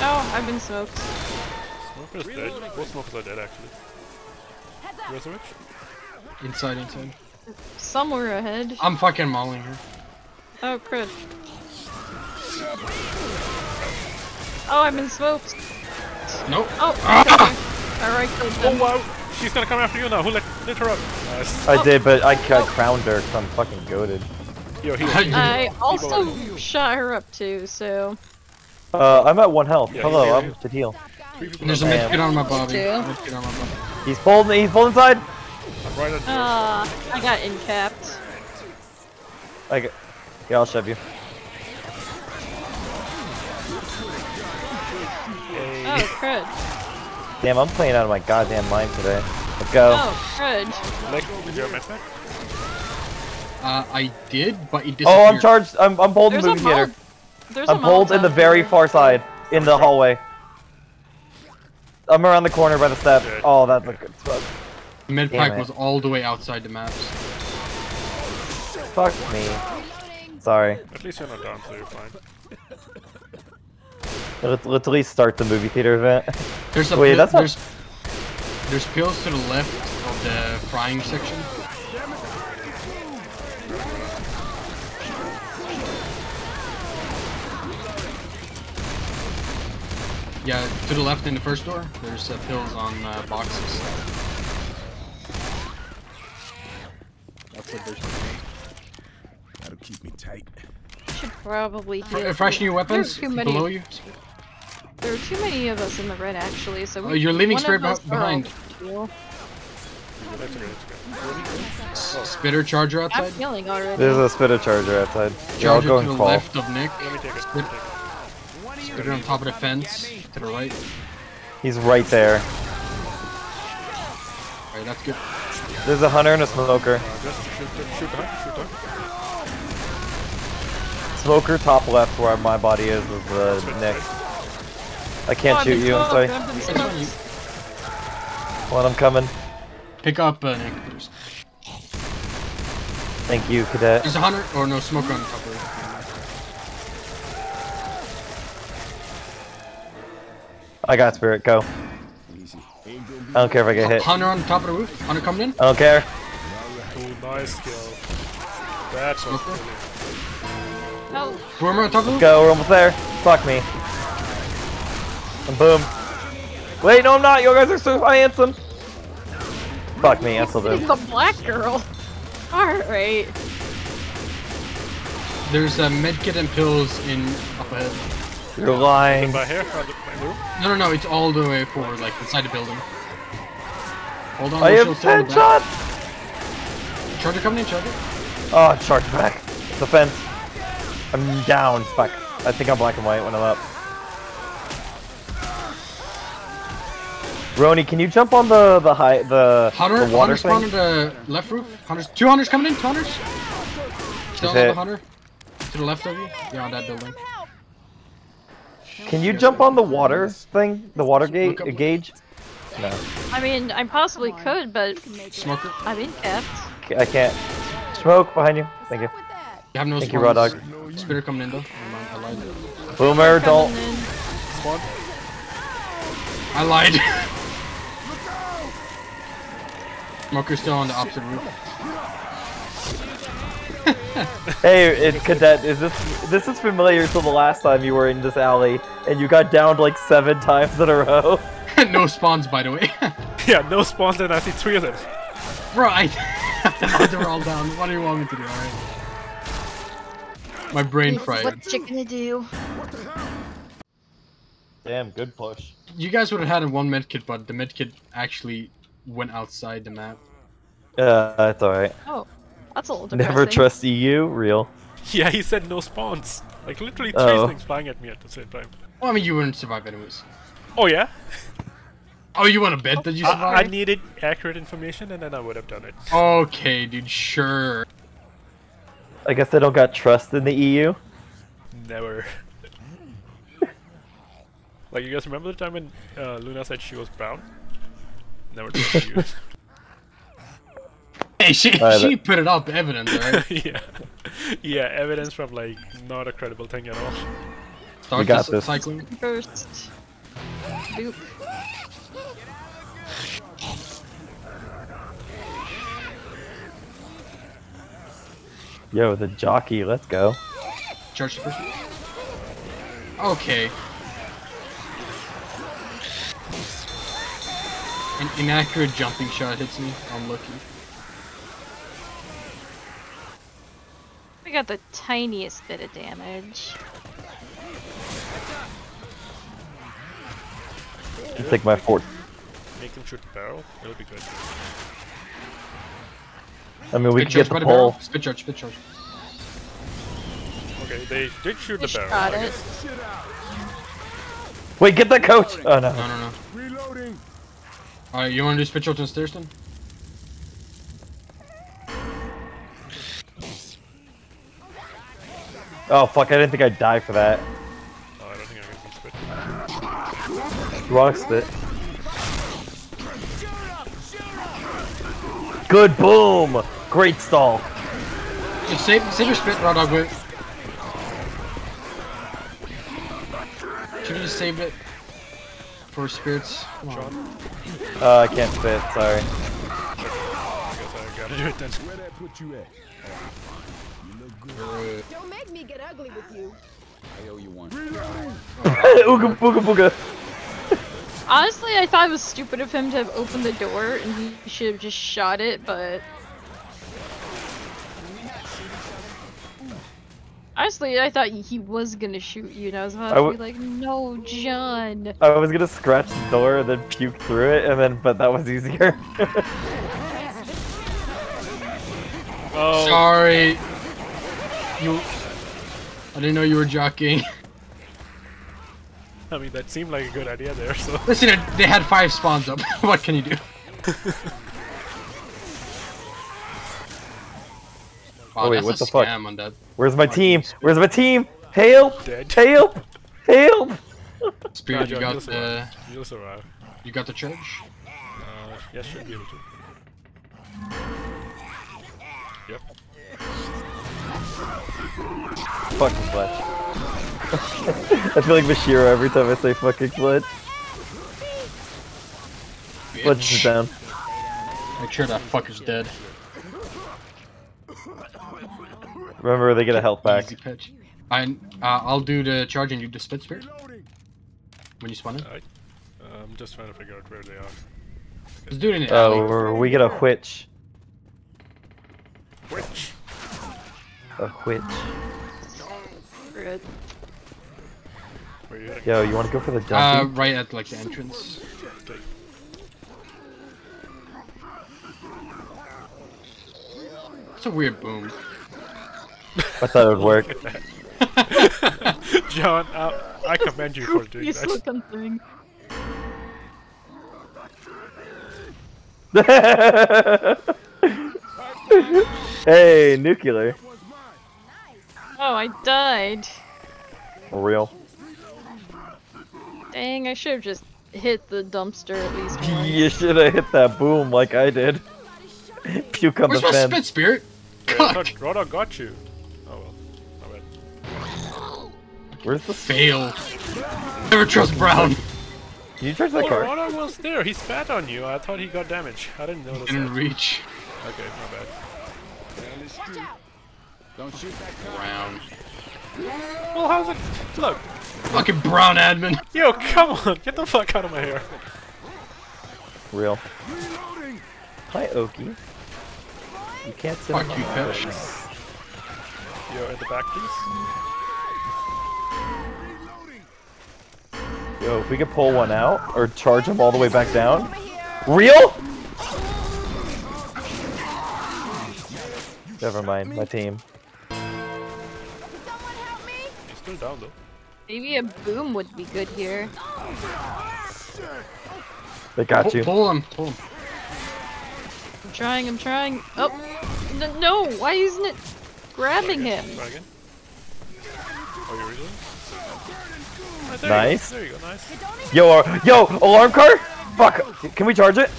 Speaker 2: Oh, I've been smoked.
Speaker 4: Smoker's dead. Both smokers are dead, actually. Where's the witch?
Speaker 1: Inside, inside.
Speaker 2: Somewhere ahead.
Speaker 1: I'm fucking mauling her.
Speaker 2: Oh crud. Oh, I'm in smoked.
Speaker 1: Nope.
Speaker 2: Oh, okay. Alright, killed
Speaker 4: Oh wow! She's gonna come after you now. Who let, let her up? Nice.
Speaker 3: I did, but I, I crowned her 'cause I'm fucking goaded.
Speaker 4: Yo, heal. [laughs]
Speaker 1: I-
Speaker 2: I also
Speaker 4: are-
Speaker 2: shot her up too, so
Speaker 3: Uh, I'm at one health.
Speaker 4: Yeah,
Speaker 3: Hello, I'm
Speaker 4: heal.
Speaker 3: to heal.
Speaker 1: There's a
Speaker 4: are
Speaker 3: Damn.
Speaker 1: medkit on my body. Medkit on my body.
Speaker 3: He's pulled. He's pulled inside.
Speaker 4: I'm right at yours.
Speaker 2: uh, I got incapped.
Speaker 3: Like, yeah, I'll shove you.
Speaker 4: Hey.
Speaker 2: Oh crud.
Speaker 3: Damn, I'm playing out of my goddamn mind today. Let's go.
Speaker 2: Oh crud.
Speaker 4: Lick, did you have medpack?
Speaker 1: Uh, I did, but he disappeared.
Speaker 3: Oh, I'm charged. I'm I'm pulled in the movie theater.
Speaker 2: mol- There's a
Speaker 3: I'm pulled in the very far side, in the hallway. I'm around the corner by the steps.
Speaker 4: Good.
Speaker 3: Oh, that's a good spot.
Speaker 1: Mid
Speaker 3: Damn
Speaker 1: pack was all the way outside the maps.
Speaker 3: Fuck me. Sorry.
Speaker 4: At least you're not down, so you're fine.
Speaker 3: Let's, let's at least start the movie theater event. [laughs]
Speaker 1: There's a
Speaker 3: Wait,
Speaker 1: pi-
Speaker 3: that's not-
Speaker 1: there's there's pills to the left of the frying section. Yeah, to the left in the first door, there's uh, pills on uh, boxes. That's what there's.
Speaker 6: That'll keep me tight.
Speaker 3: Uh,
Speaker 2: Should probably
Speaker 1: Fr-
Speaker 2: heal.
Speaker 1: uh, fresh new weapons
Speaker 2: There's too many.
Speaker 1: below you.
Speaker 2: There are too many of us in the red actually, so
Speaker 1: Oh,
Speaker 2: we,
Speaker 1: you're leaving
Speaker 2: one
Speaker 1: Spirit
Speaker 2: of us
Speaker 1: beh-
Speaker 2: are all
Speaker 1: behind.
Speaker 2: heal.
Speaker 4: That's okay, that's okay.
Speaker 1: Spitter charger outside?
Speaker 2: I'm
Speaker 1: outside.
Speaker 2: healing already.
Speaker 3: There's a spitter charger outside. Yeah, I'll
Speaker 1: Charger
Speaker 3: go
Speaker 1: to
Speaker 3: and
Speaker 1: the
Speaker 3: crawl.
Speaker 1: left of Nick.
Speaker 4: Let me take it. Let me take it.
Speaker 1: Spitter on top of the fence. To the right.
Speaker 3: He's right there.
Speaker 1: Alright, that's good.
Speaker 3: There's a hunter and a smoker.
Speaker 4: Uh, just shoot, shoot shoot.
Speaker 3: Smoker top left where my body is is the Nick. I can't shoot you, I'm sorry.
Speaker 2: One, I'm in
Speaker 1: It's on you.
Speaker 2: smoke.
Speaker 3: Well, I'm coming.
Speaker 1: Pick up uh, Nick.
Speaker 3: Thank you, cadet.
Speaker 1: there's a hunter or no smoker on the top.
Speaker 3: I got spirit, go. I don't care if I get hit.
Speaker 1: Hunter on top of the roof. Hunter coming in.
Speaker 3: I don't care.
Speaker 4: Oh, nice skill. That's what's
Speaker 1: Okay.
Speaker 4: brilliant.
Speaker 2: Oh,
Speaker 1: Boomer on top of the roof.
Speaker 3: Go, we're almost there. Fuck me. And boom. Wait, no I'm not. You guys are so handsome. Fuck me, I still
Speaker 2: it's
Speaker 3: do.
Speaker 2: the black girl. Alright.
Speaker 1: There's a medkit and pills in up ahead.
Speaker 3: You're lying.
Speaker 4: By here, by the, by the room.
Speaker 1: No, no, no. It's all the way forward, like inside the building. Hold on.
Speaker 3: I have
Speaker 1: still still
Speaker 3: 10
Speaker 1: the back.
Speaker 3: shots.
Speaker 1: Charger coming in. Charger.
Speaker 3: Oh, shark back. The fence. I'm down. Fuck. I think I'm black and white when I'm up. Roni, can you jump on the the high the,
Speaker 1: Hunter.
Speaker 3: the water
Speaker 1: Hunter
Speaker 3: thing?
Speaker 1: on the left roof. Hunters. Two hunters coming in. Two hunters. Still on the hunter. To the left of you. Yeah, on that building.
Speaker 3: Can you jump on the water thing? The water gate gauge? No,
Speaker 2: I mean, I possibly could, but
Speaker 1: Smoker.
Speaker 2: I'm in kept.
Speaker 3: I can't. Smoke behind you. Thank you.
Speaker 1: You have no
Speaker 3: Thank you, Raw. Dog.
Speaker 1: Spitter coming in though. Never mind, I lied.
Speaker 3: Boomer, don't.
Speaker 2: Coming
Speaker 1: I lied. [laughs] Smoker's still on the opposite roof. [laughs]
Speaker 3: Hey, it, cadet, is this this is familiar to the last time you were in this alley and you got downed like seven times in a row? [laughs] [laughs]
Speaker 1: no spawns, by the way. [laughs]
Speaker 4: Yeah, no spawns and I see three of them.
Speaker 1: Bro, I they're all down. What do you want me to do? Alright. My brain fried.
Speaker 2: What you gonna do?
Speaker 3: Damn, good push.
Speaker 1: You guys would have had a one medkit, but the medkit actually went outside the map.
Speaker 3: Uh, that's alright.
Speaker 2: Oh, that's a little depressing.
Speaker 3: Never trust EU, real.
Speaker 4: Yeah, he said no spawns. Like literally three
Speaker 3: Oh.
Speaker 4: things flying at me at the same time.
Speaker 1: Well, I mean, you wouldn't survive anyways.
Speaker 4: Oh yeah?
Speaker 1: Oh, you want to bet that you
Speaker 4: I, I needed accurate information and then I would have done it.
Speaker 1: Okay, dude, sure.
Speaker 3: I guess they don't got trust in the EU.
Speaker 4: Never. [laughs] like you guys remember the time when uh, Luna said she was brown? Never trust you. [laughs]
Speaker 1: Hey, she
Speaker 3: Alright,
Speaker 1: she put it up, evidence, right? [laughs]
Speaker 4: yeah. Yeah, evidence from like not a credible thing at all.
Speaker 1: Start
Speaker 3: got
Speaker 1: the
Speaker 3: this.
Speaker 1: cycling.
Speaker 2: First. Boop.
Speaker 3: Yo, the jockey, let's go.
Speaker 1: Charge the first. Okay. An inaccurate jumping shot hits me. I'm lucky.
Speaker 2: We got the tiniest bit of damage.
Speaker 3: You take my fort.
Speaker 4: Make them shoot the barrel. It'll be good.
Speaker 3: I mean, we
Speaker 1: Spit
Speaker 3: can get the
Speaker 1: the barrel.
Speaker 3: pole.
Speaker 1: Spit charge, spit charge.
Speaker 4: Okay, they did shoot
Speaker 2: We
Speaker 4: the barrel.
Speaker 2: shot
Speaker 4: I
Speaker 2: it.
Speaker 3: Wait, get that coach! Oh no.
Speaker 1: No, no, no.
Speaker 6: Reloading.
Speaker 1: Alright, you want to do spit charge on the stairs then?
Speaker 3: Oh fuck, I didn't think I'd die for that.
Speaker 4: No, I don't think I can spit.
Speaker 3: Rock spit. Good boom! Great stall.
Speaker 1: Just save, save your spit, raw dog. Wait. Should have just saved it for spirits. Come on.
Speaker 3: Uh, I can't spit, sorry.
Speaker 4: I gotta do it then.
Speaker 6: Where that put you at? You look good.
Speaker 5: Don't make me get ugly with you.
Speaker 6: I owe you one. [laughs]
Speaker 3: Ooga booga booga.
Speaker 2: Honestly, I thought it was stupid of him to have opened the door and he should have just shot it, but. Honestly, I thought he was gonna shoot you, and I was about to
Speaker 3: w-
Speaker 2: be like, no, John.
Speaker 3: I was gonna scratch the door and then puke through it, and then but that was easier. [laughs]
Speaker 4: Oh,
Speaker 1: Sorry. You. I didn't know you were jockeying. [laughs]
Speaker 4: I mean that seemed like a good idea there. So
Speaker 1: Listen, they had five spawns up. [laughs] what can you do? Wow,
Speaker 3: Oh, wait,
Speaker 1: that's
Speaker 3: what
Speaker 1: a
Speaker 3: the fuck?
Speaker 1: Scam on that
Speaker 3: Where's my team? Where's my team? Help!
Speaker 4: dead.
Speaker 3: Help! Help!
Speaker 1: spirit. You got
Speaker 4: you'll
Speaker 1: the.
Speaker 4: You'll survive.
Speaker 1: You got the church.
Speaker 4: Uh, yes, should be able to. Yep.
Speaker 3: Fucking clutch. [laughs] I feel like Bashiro every time I say fucking clutch. Clutch is down.
Speaker 1: Make sure that fucker's dead.
Speaker 3: Remember, they get a health back.
Speaker 1: Easy pitch. I, uh, I'll do the charge and you do split spirit. When you spawn in.
Speaker 4: Alright. Uh, I'm just trying to figure out where they are.
Speaker 1: Just do it in the
Speaker 3: Oh,
Speaker 1: alley.
Speaker 3: we're- we get a witch.
Speaker 4: Witch.
Speaker 3: A witch.
Speaker 2: Good.
Speaker 4: Where you heading?
Speaker 3: Yo, you wanna go for the
Speaker 1: Uh,
Speaker 3: dumpy?
Speaker 1: right at like the entrance. It's a weird boom.
Speaker 3: I thought it would work. [laughs]
Speaker 4: John, uh, I commend you for doing
Speaker 2: This
Speaker 4: that.
Speaker 2: looking thing.
Speaker 3: hey, nuclear.
Speaker 2: Oh, I died.
Speaker 3: For Real.
Speaker 2: Dang, I should have just hit the dumpster at least [laughs] once.
Speaker 3: You should have hit that boom like I did. [laughs] Puke on
Speaker 1: Where's
Speaker 3: the
Speaker 1: my
Speaker 3: fence.
Speaker 1: spit spirit?
Speaker 4: Wait, I
Speaker 1: Cuck.
Speaker 4: got you. Oh well. My bad.
Speaker 3: Where's the
Speaker 1: Fail. Never trust Brown.
Speaker 3: Can you charge that
Speaker 4: Oh,
Speaker 3: car?
Speaker 4: Rodok was there. He spat on you. I thought he got damage. I didn't notice
Speaker 1: Didn't
Speaker 4: that.
Speaker 1: reach.
Speaker 4: Okay, my bad.
Speaker 1: Don't shoot that Brown.
Speaker 4: Well, how's it? Look.
Speaker 1: Fucking Brown admin.
Speaker 4: Yo, come on. Get the fuck out of my hair.
Speaker 3: Real. Hi, Oki. You can't sit
Speaker 1: Fuck
Speaker 3: on
Speaker 1: you,
Speaker 3: my
Speaker 1: Pitch.
Speaker 4: Yo, in the back, please.
Speaker 3: Yo, if we could pull one out or charge him all the way back down. Real? Never mind, my team.
Speaker 4: He's still down though.
Speaker 2: Maybe a boom would be good here.
Speaker 3: They got
Speaker 1: Pull,
Speaker 3: you.
Speaker 1: pull him. Pull him.
Speaker 2: I'm trying, I'm trying. Oh! N no! Why isn't it grabbing him?
Speaker 4: Try again. Oh, you really? Right, there
Speaker 3: Nice.
Speaker 4: You go. There you go. Nice.
Speaker 3: Yo, uh, yo, alarm car? Fuck. Can we charge it?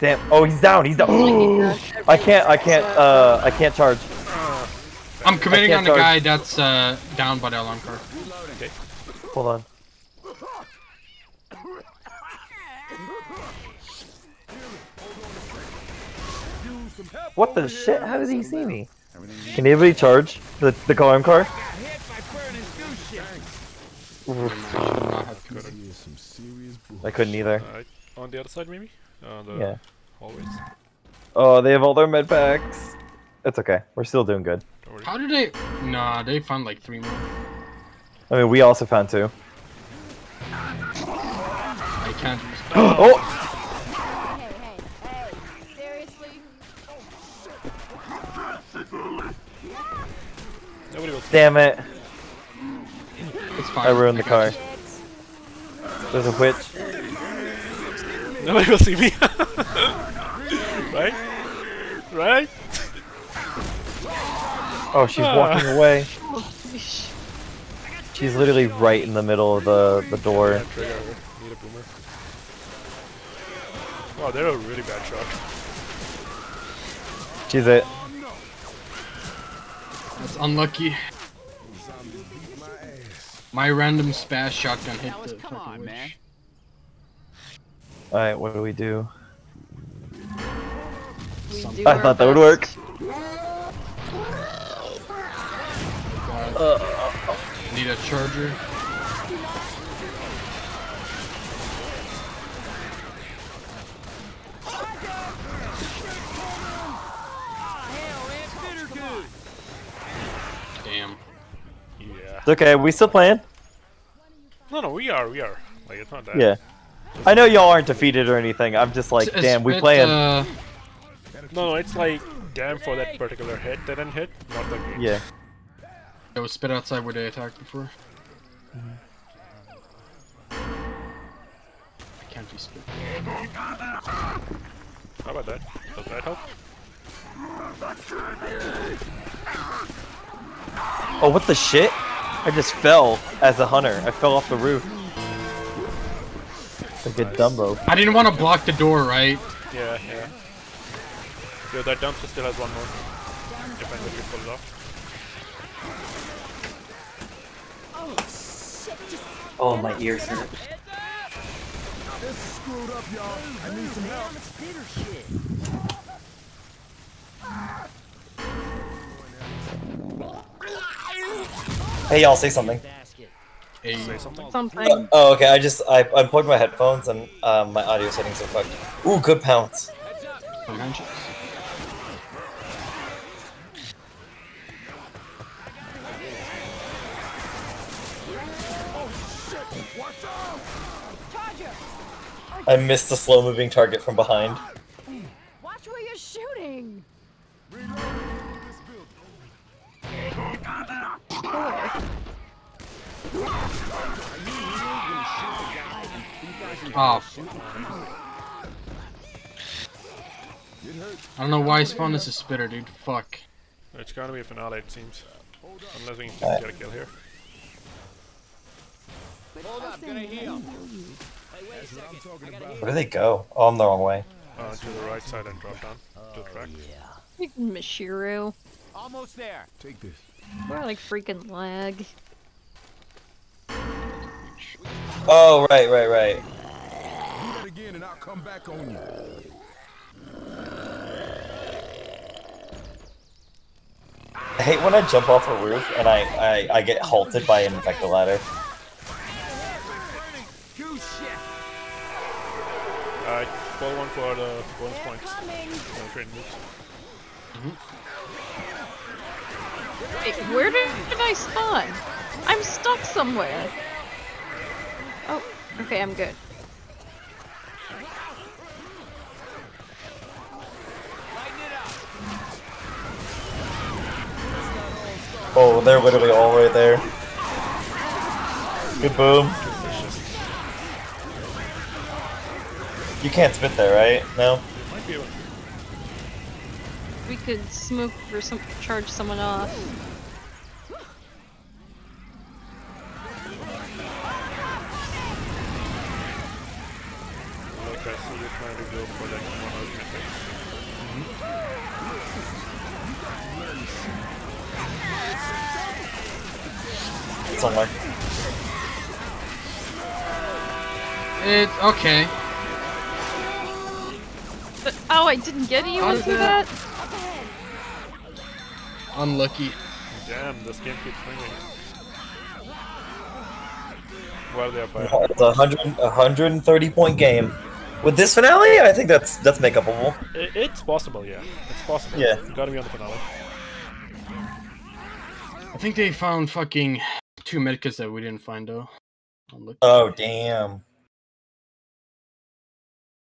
Speaker 3: Damn. Oh, he's down. He's down. [gasps] I can't. I can't. Uh, I can't charge.
Speaker 1: I'm committing on the
Speaker 3: charge.
Speaker 1: guy that's uh, down by the alarm car.
Speaker 3: Hold on. What the shit? How did he see me? Can anybody charge the the alarm car? I couldn't either.
Speaker 4: Alright. On the other side, maybe? On the
Speaker 3: Yeah.
Speaker 4: hallways.
Speaker 3: Oh, they have all their med packs. It's okay. We're still doing good.
Speaker 1: How did they? Nah, they found like three more.
Speaker 3: I mean, we also found two.
Speaker 1: I can't. [gasps]
Speaker 3: oh!
Speaker 4: Nobody will.
Speaker 3: Damn it!
Speaker 1: It's fine.
Speaker 3: I ruined the car. There's a witch.
Speaker 4: Nobody will see me. [laughs] right? Right?
Speaker 3: Oh, she's
Speaker 4: Ah.
Speaker 3: walking away. She's literally right in the middle of the the door.
Speaker 4: Yeah, trigger. Need a boomer. Wow, they're a really bad truck.
Speaker 3: She's it.
Speaker 1: That's unlucky. My random SPAS shotgun hit the fucking witch.
Speaker 3: All right, what do we do?
Speaker 2: we do
Speaker 3: I
Speaker 2: our
Speaker 3: thought that would work.
Speaker 2: best.
Speaker 1: Oh God. Need a charger. Damn.
Speaker 3: It's okay. We still playing?
Speaker 4: No, no, we are, we are. Like, it's not that.
Speaker 3: Yeah. I know y'all aren't defeated or anything. I'm just like,
Speaker 1: S-
Speaker 3: damn, we
Speaker 1: spit,
Speaker 3: playing.
Speaker 1: Uh,
Speaker 4: No, no, it's like, damn for that particular hit that didn't hit, not the game.
Speaker 3: Yeah.
Speaker 1: it was spit outside where they attacked before. I can't be spit.
Speaker 4: How about that? Does that help?
Speaker 3: Oh, what the shit? I just fell as a hunter. I fell off the roof. Like a Dumbo.
Speaker 1: I didn't want to block the door, right?
Speaker 4: Yeah, yeah. Yo, that dumpster still has one more. If I can pull it off.
Speaker 3: Oh, my ears hurt.
Speaker 6: This is screwed up, y'all. I need some help.
Speaker 3: Hey, y'all, say something.
Speaker 1: Hey,
Speaker 4: Say something.
Speaker 2: Something.
Speaker 3: Oh, okay. I just I unplugged my headphones and um, my audio settings are fucked. Ooh, good pounce. I missed the slow moving target from behind.
Speaker 1: Oh. I don't know why I spawned as a spitter, dude. Fuck.
Speaker 4: It's gonna be a finale, it seems. Unless we can get a kill here.
Speaker 3: Where do they go? Oh, I'm the wrong way.
Speaker 4: Uh, to the right side and drop down to the track.
Speaker 2: Freaking Mishiru.
Speaker 7: Almost there.
Speaker 6: Take this.
Speaker 2: We're like freaking lag.
Speaker 3: Oh, right, right, right.
Speaker 6: Do that again and I'll come back on you.
Speaker 3: I hate when I jump off a roof and I, I, I get halted by an infected ladder.
Speaker 4: Alright, pull one for the bonus points. Train moves.
Speaker 2: Wait, where did, did I spawn? I'm stuck somewhere. Oh, okay, I'm good.
Speaker 3: Oh, they're literally all right there. Good boom. You can't spit there, right? No?
Speaker 4: Might be able
Speaker 2: We could smoke or some charge someone off.
Speaker 4: like I see you trying to go for that one ultimate thing.
Speaker 3: Somewhere.
Speaker 1: It okay.
Speaker 2: But, oh, I didn't get
Speaker 1: How
Speaker 2: anyone
Speaker 1: did
Speaker 2: through
Speaker 1: that-
Speaker 2: that?
Speaker 1: Unlucky.
Speaker 4: Damn, this game keeps swinging. Well, they're by
Speaker 3: It's a 100, 130 point game. With this finale, I think that's that's make upable.
Speaker 4: I- It's possible, yeah. It's possible.
Speaker 3: Yeah.
Speaker 4: You gotta be on the finale.
Speaker 1: I think they found fucking two medkits that we didn't find though. Unlucky.
Speaker 3: Oh, damn.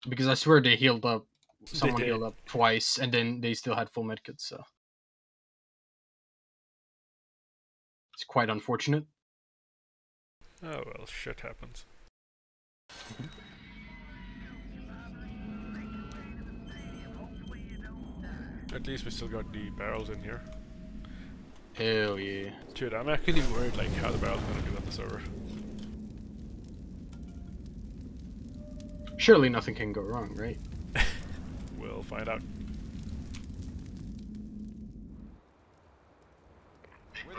Speaker 1: Because I swear they healed up.
Speaker 4: They
Speaker 1: Someone
Speaker 4: did.
Speaker 1: healed up twice, and then they still had full medkits. So it's quite unfortunate.
Speaker 4: Oh well, shit happens. At least we still got the barrels in here.
Speaker 1: Hell yeah.
Speaker 4: Dude, I'm actually worried like how the barrels gonna do on the server.
Speaker 1: Surely nothing can go wrong, right? [laughs]
Speaker 4: We'll find out.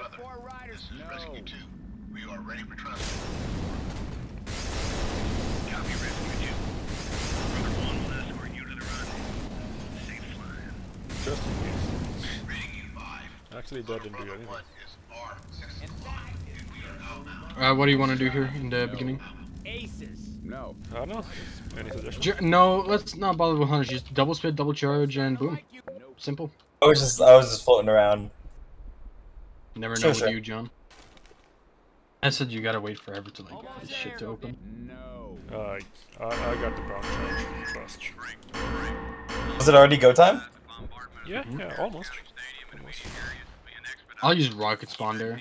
Speaker 7: We're the four riders.
Speaker 6: Rescue 2.
Speaker 9: We are ready for transfer. Copy, Rescue 2. Brother 1 will escort you to the rendezvous. Safe flying.
Speaker 4: Just in case.
Speaker 9: Rating you 5.
Speaker 4: Actually, that didn't do anything.
Speaker 9: One is R65. And we.
Speaker 1: Uh, what do you want to do here in the beginning?
Speaker 7: Aces.
Speaker 6: No.
Speaker 4: I don't know. Any suggestions?
Speaker 1: No, let's not bother with hunters. Just double spit, double charge, and boom. Simple.
Speaker 3: I was just I was just floating around.
Speaker 1: Never know
Speaker 3: Sure,
Speaker 1: with
Speaker 3: sure.
Speaker 1: you, John. I said you gotta wait forever to like get this shit to open.
Speaker 4: Uh, I, I got the bomb charge first.
Speaker 3: Was it already go time?
Speaker 4: Yeah, yeah, almost. almost.
Speaker 1: I'll use rocket spawn there.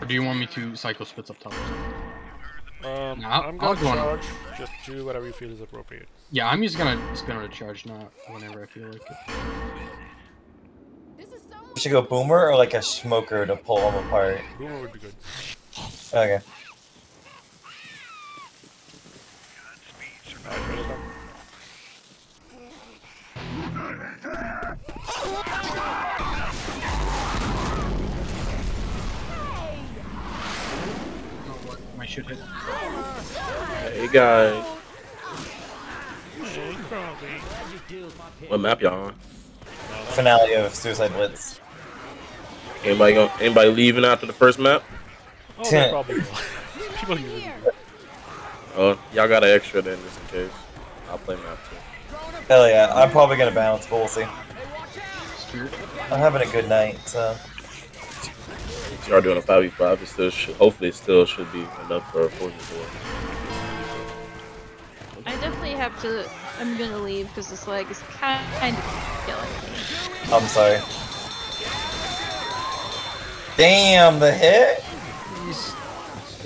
Speaker 1: Or do you want me to cycle spits up top?
Speaker 4: Um,
Speaker 1: Nah, I'll-
Speaker 4: I'm
Speaker 1: I'll
Speaker 4: gonna
Speaker 1: go on.
Speaker 4: Just do whatever you feel is appropriate.
Speaker 1: Yeah, I'm just gonna spin on a charge, not whenever I feel like it.
Speaker 3: We should go boomer or like a smoker to pull them apart.
Speaker 4: Boomer would be good.
Speaker 3: Okay.
Speaker 4: Alright, ready to go.
Speaker 1: What? My shit hit.
Speaker 10: Hey guys, what map y'all on?
Speaker 3: Finale of Suicide Blitz.
Speaker 10: Anybody go, anybody leaving after the first map?
Speaker 4: Oh, they probably. People usually do.
Speaker 10: Oh, y'all got an extra then, just in case. I'll play map two.
Speaker 3: Hell yeah, I'm probably gonna bounce, but we'll see. I'm having a good night, so.
Speaker 10: Since y'all doing a 5v5, it still should, hopefully it still should be enough for a 4v4.
Speaker 2: I definitely have to. I'm gonna leave because this leg is kind of killing me.
Speaker 3: I'm sorry. Damn, the hit?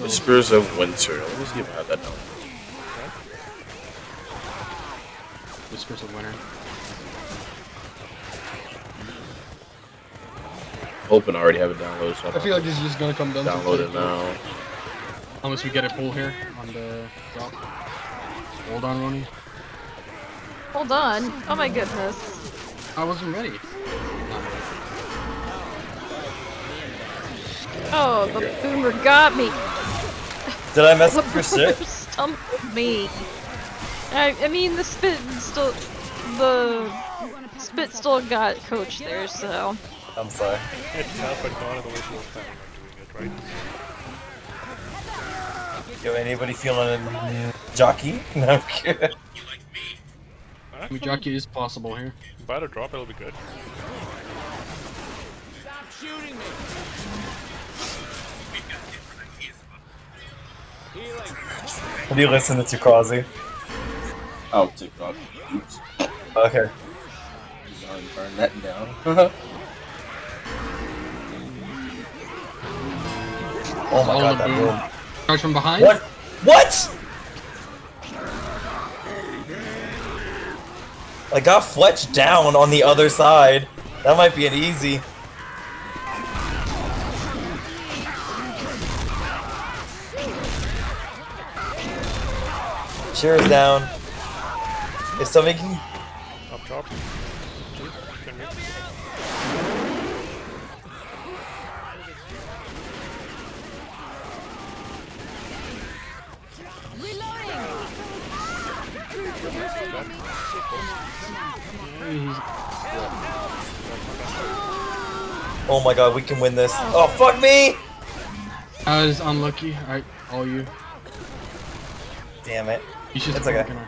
Speaker 10: Whispers of Winter. Let me see if I have that down.
Speaker 1: Whispers of Winter.
Speaker 10: Hoping I already have it downloaded, so I
Speaker 1: I feel like this is just gonna come down
Speaker 10: download it now.
Speaker 1: Unless we get a pull here on the drop. Hold on, Ronnie.
Speaker 2: Hold on. Oh my goodness.
Speaker 1: I wasn't ready.
Speaker 2: Oh, the boomer got me.
Speaker 3: Did I mess up your
Speaker 2: boomer
Speaker 3: shit?
Speaker 2: stumbled me. I, I mean, the spit still, the spit still got coach there, so.
Speaker 3: I'm sorry.
Speaker 4: It helped, but not in the way she was planning on doing it, right?
Speaker 3: Yo, anybody feeling a jockey? [laughs] No, I'm kidding.
Speaker 1: I mean, jockey is possible here.
Speaker 4: By the drop, it'll be good.
Speaker 3: What do you listen to, Crosby?
Speaker 10: Oh, TikTok. Oops.
Speaker 3: Okay.
Speaker 10: Already burned that down.
Speaker 3: Oh my god, that
Speaker 1: boom.
Speaker 3: boom.
Speaker 1: Charge from behind?
Speaker 3: What? What? I got Fletch down on the other side. That might be an easy. Cheers down. If somebody can
Speaker 4: Up top. Shoot. Can we?
Speaker 3: Oh my god, we can win this. Oh fuck me!
Speaker 1: I was unlucky. Alright, all you.
Speaker 3: Damn it.
Speaker 1: You should
Speaker 3: It's okay.
Speaker 1: fucking-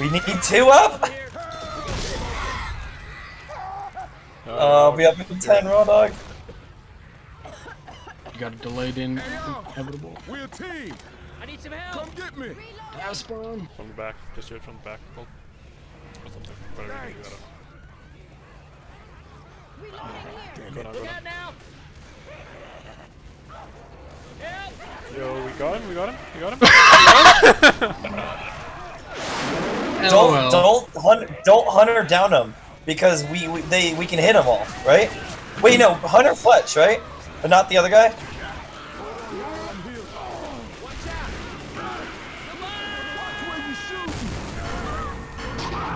Speaker 3: We need two up! Uh, we up in 10, raw dog.
Speaker 1: You got a delayed in inevitable.
Speaker 6: We're a team.
Speaker 7: I need some help.
Speaker 6: Come get me.
Speaker 1: Gas spawn.
Speaker 4: From the back. Just do it from the back. Pull. Or something. Whatever you can do that. Go now, go now.
Speaker 7: Now.
Speaker 4: Yo, we got him, we got him, we got him. [laughs]
Speaker 3: Don't
Speaker 1: LOL.
Speaker 3: don't hunter, don't hunter down him, because we, we they we can hit them all, right? Wait, no, Hunter Fletch, right? But not the other guy. [laughs]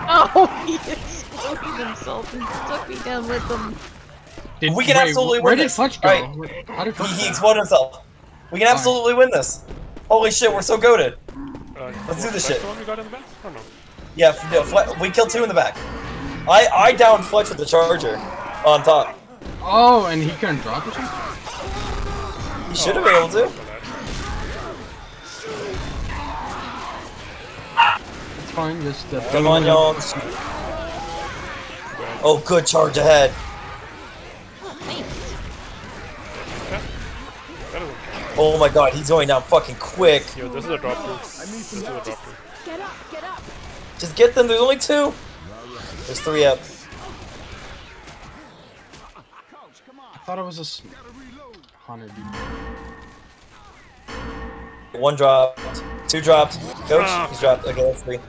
Speaker 2: Oh, he exploded himself and took me down with him.
Speaker 1: Did,
Speaker 3: We can
Speaker 1: wait,
Speaker 3: absolutely
Speaker 1: Where did
Speaker 3: this.
Speaker 1: Fletch go?
Speaker 3: Right.
Speaker 1: How did
Speaker 3: He,
Speaker 1: Fletch
Speaker 3: he
Speaker 1: go?
Speaker 3: exploded himself. We can absolutely win this. Holy shit, we're so goaded.
Speaker 4: Uh,
Speaker 3: Let's do this shit.
Speaker 4: the one we got in the back? Oh no.
Speaker 3: Yeah, no, Fle- we killed two in the back. I I downed Fletch with the charger on top.
Speaker 1: Oh, and he couldn't drop or something?
Speaker 3: He should have been able to.
Speaker 1: It's fine, just uh,
Speaker 3: Come on, y'all. Oh, good charge ahead. Oh my god, he's going down fucking quick.
Speaker 4: Yo, this is a drop through. This is a drop through.
Speaker 5: Get up, get up.
Speaker 3: Just get them, there's only two. There's three up.
Speaker 1: I thought it was a s- haunted dude.
Speaker 3: One dropped. Two dropped. Coach, ah. he's dropped. Okay, that's three.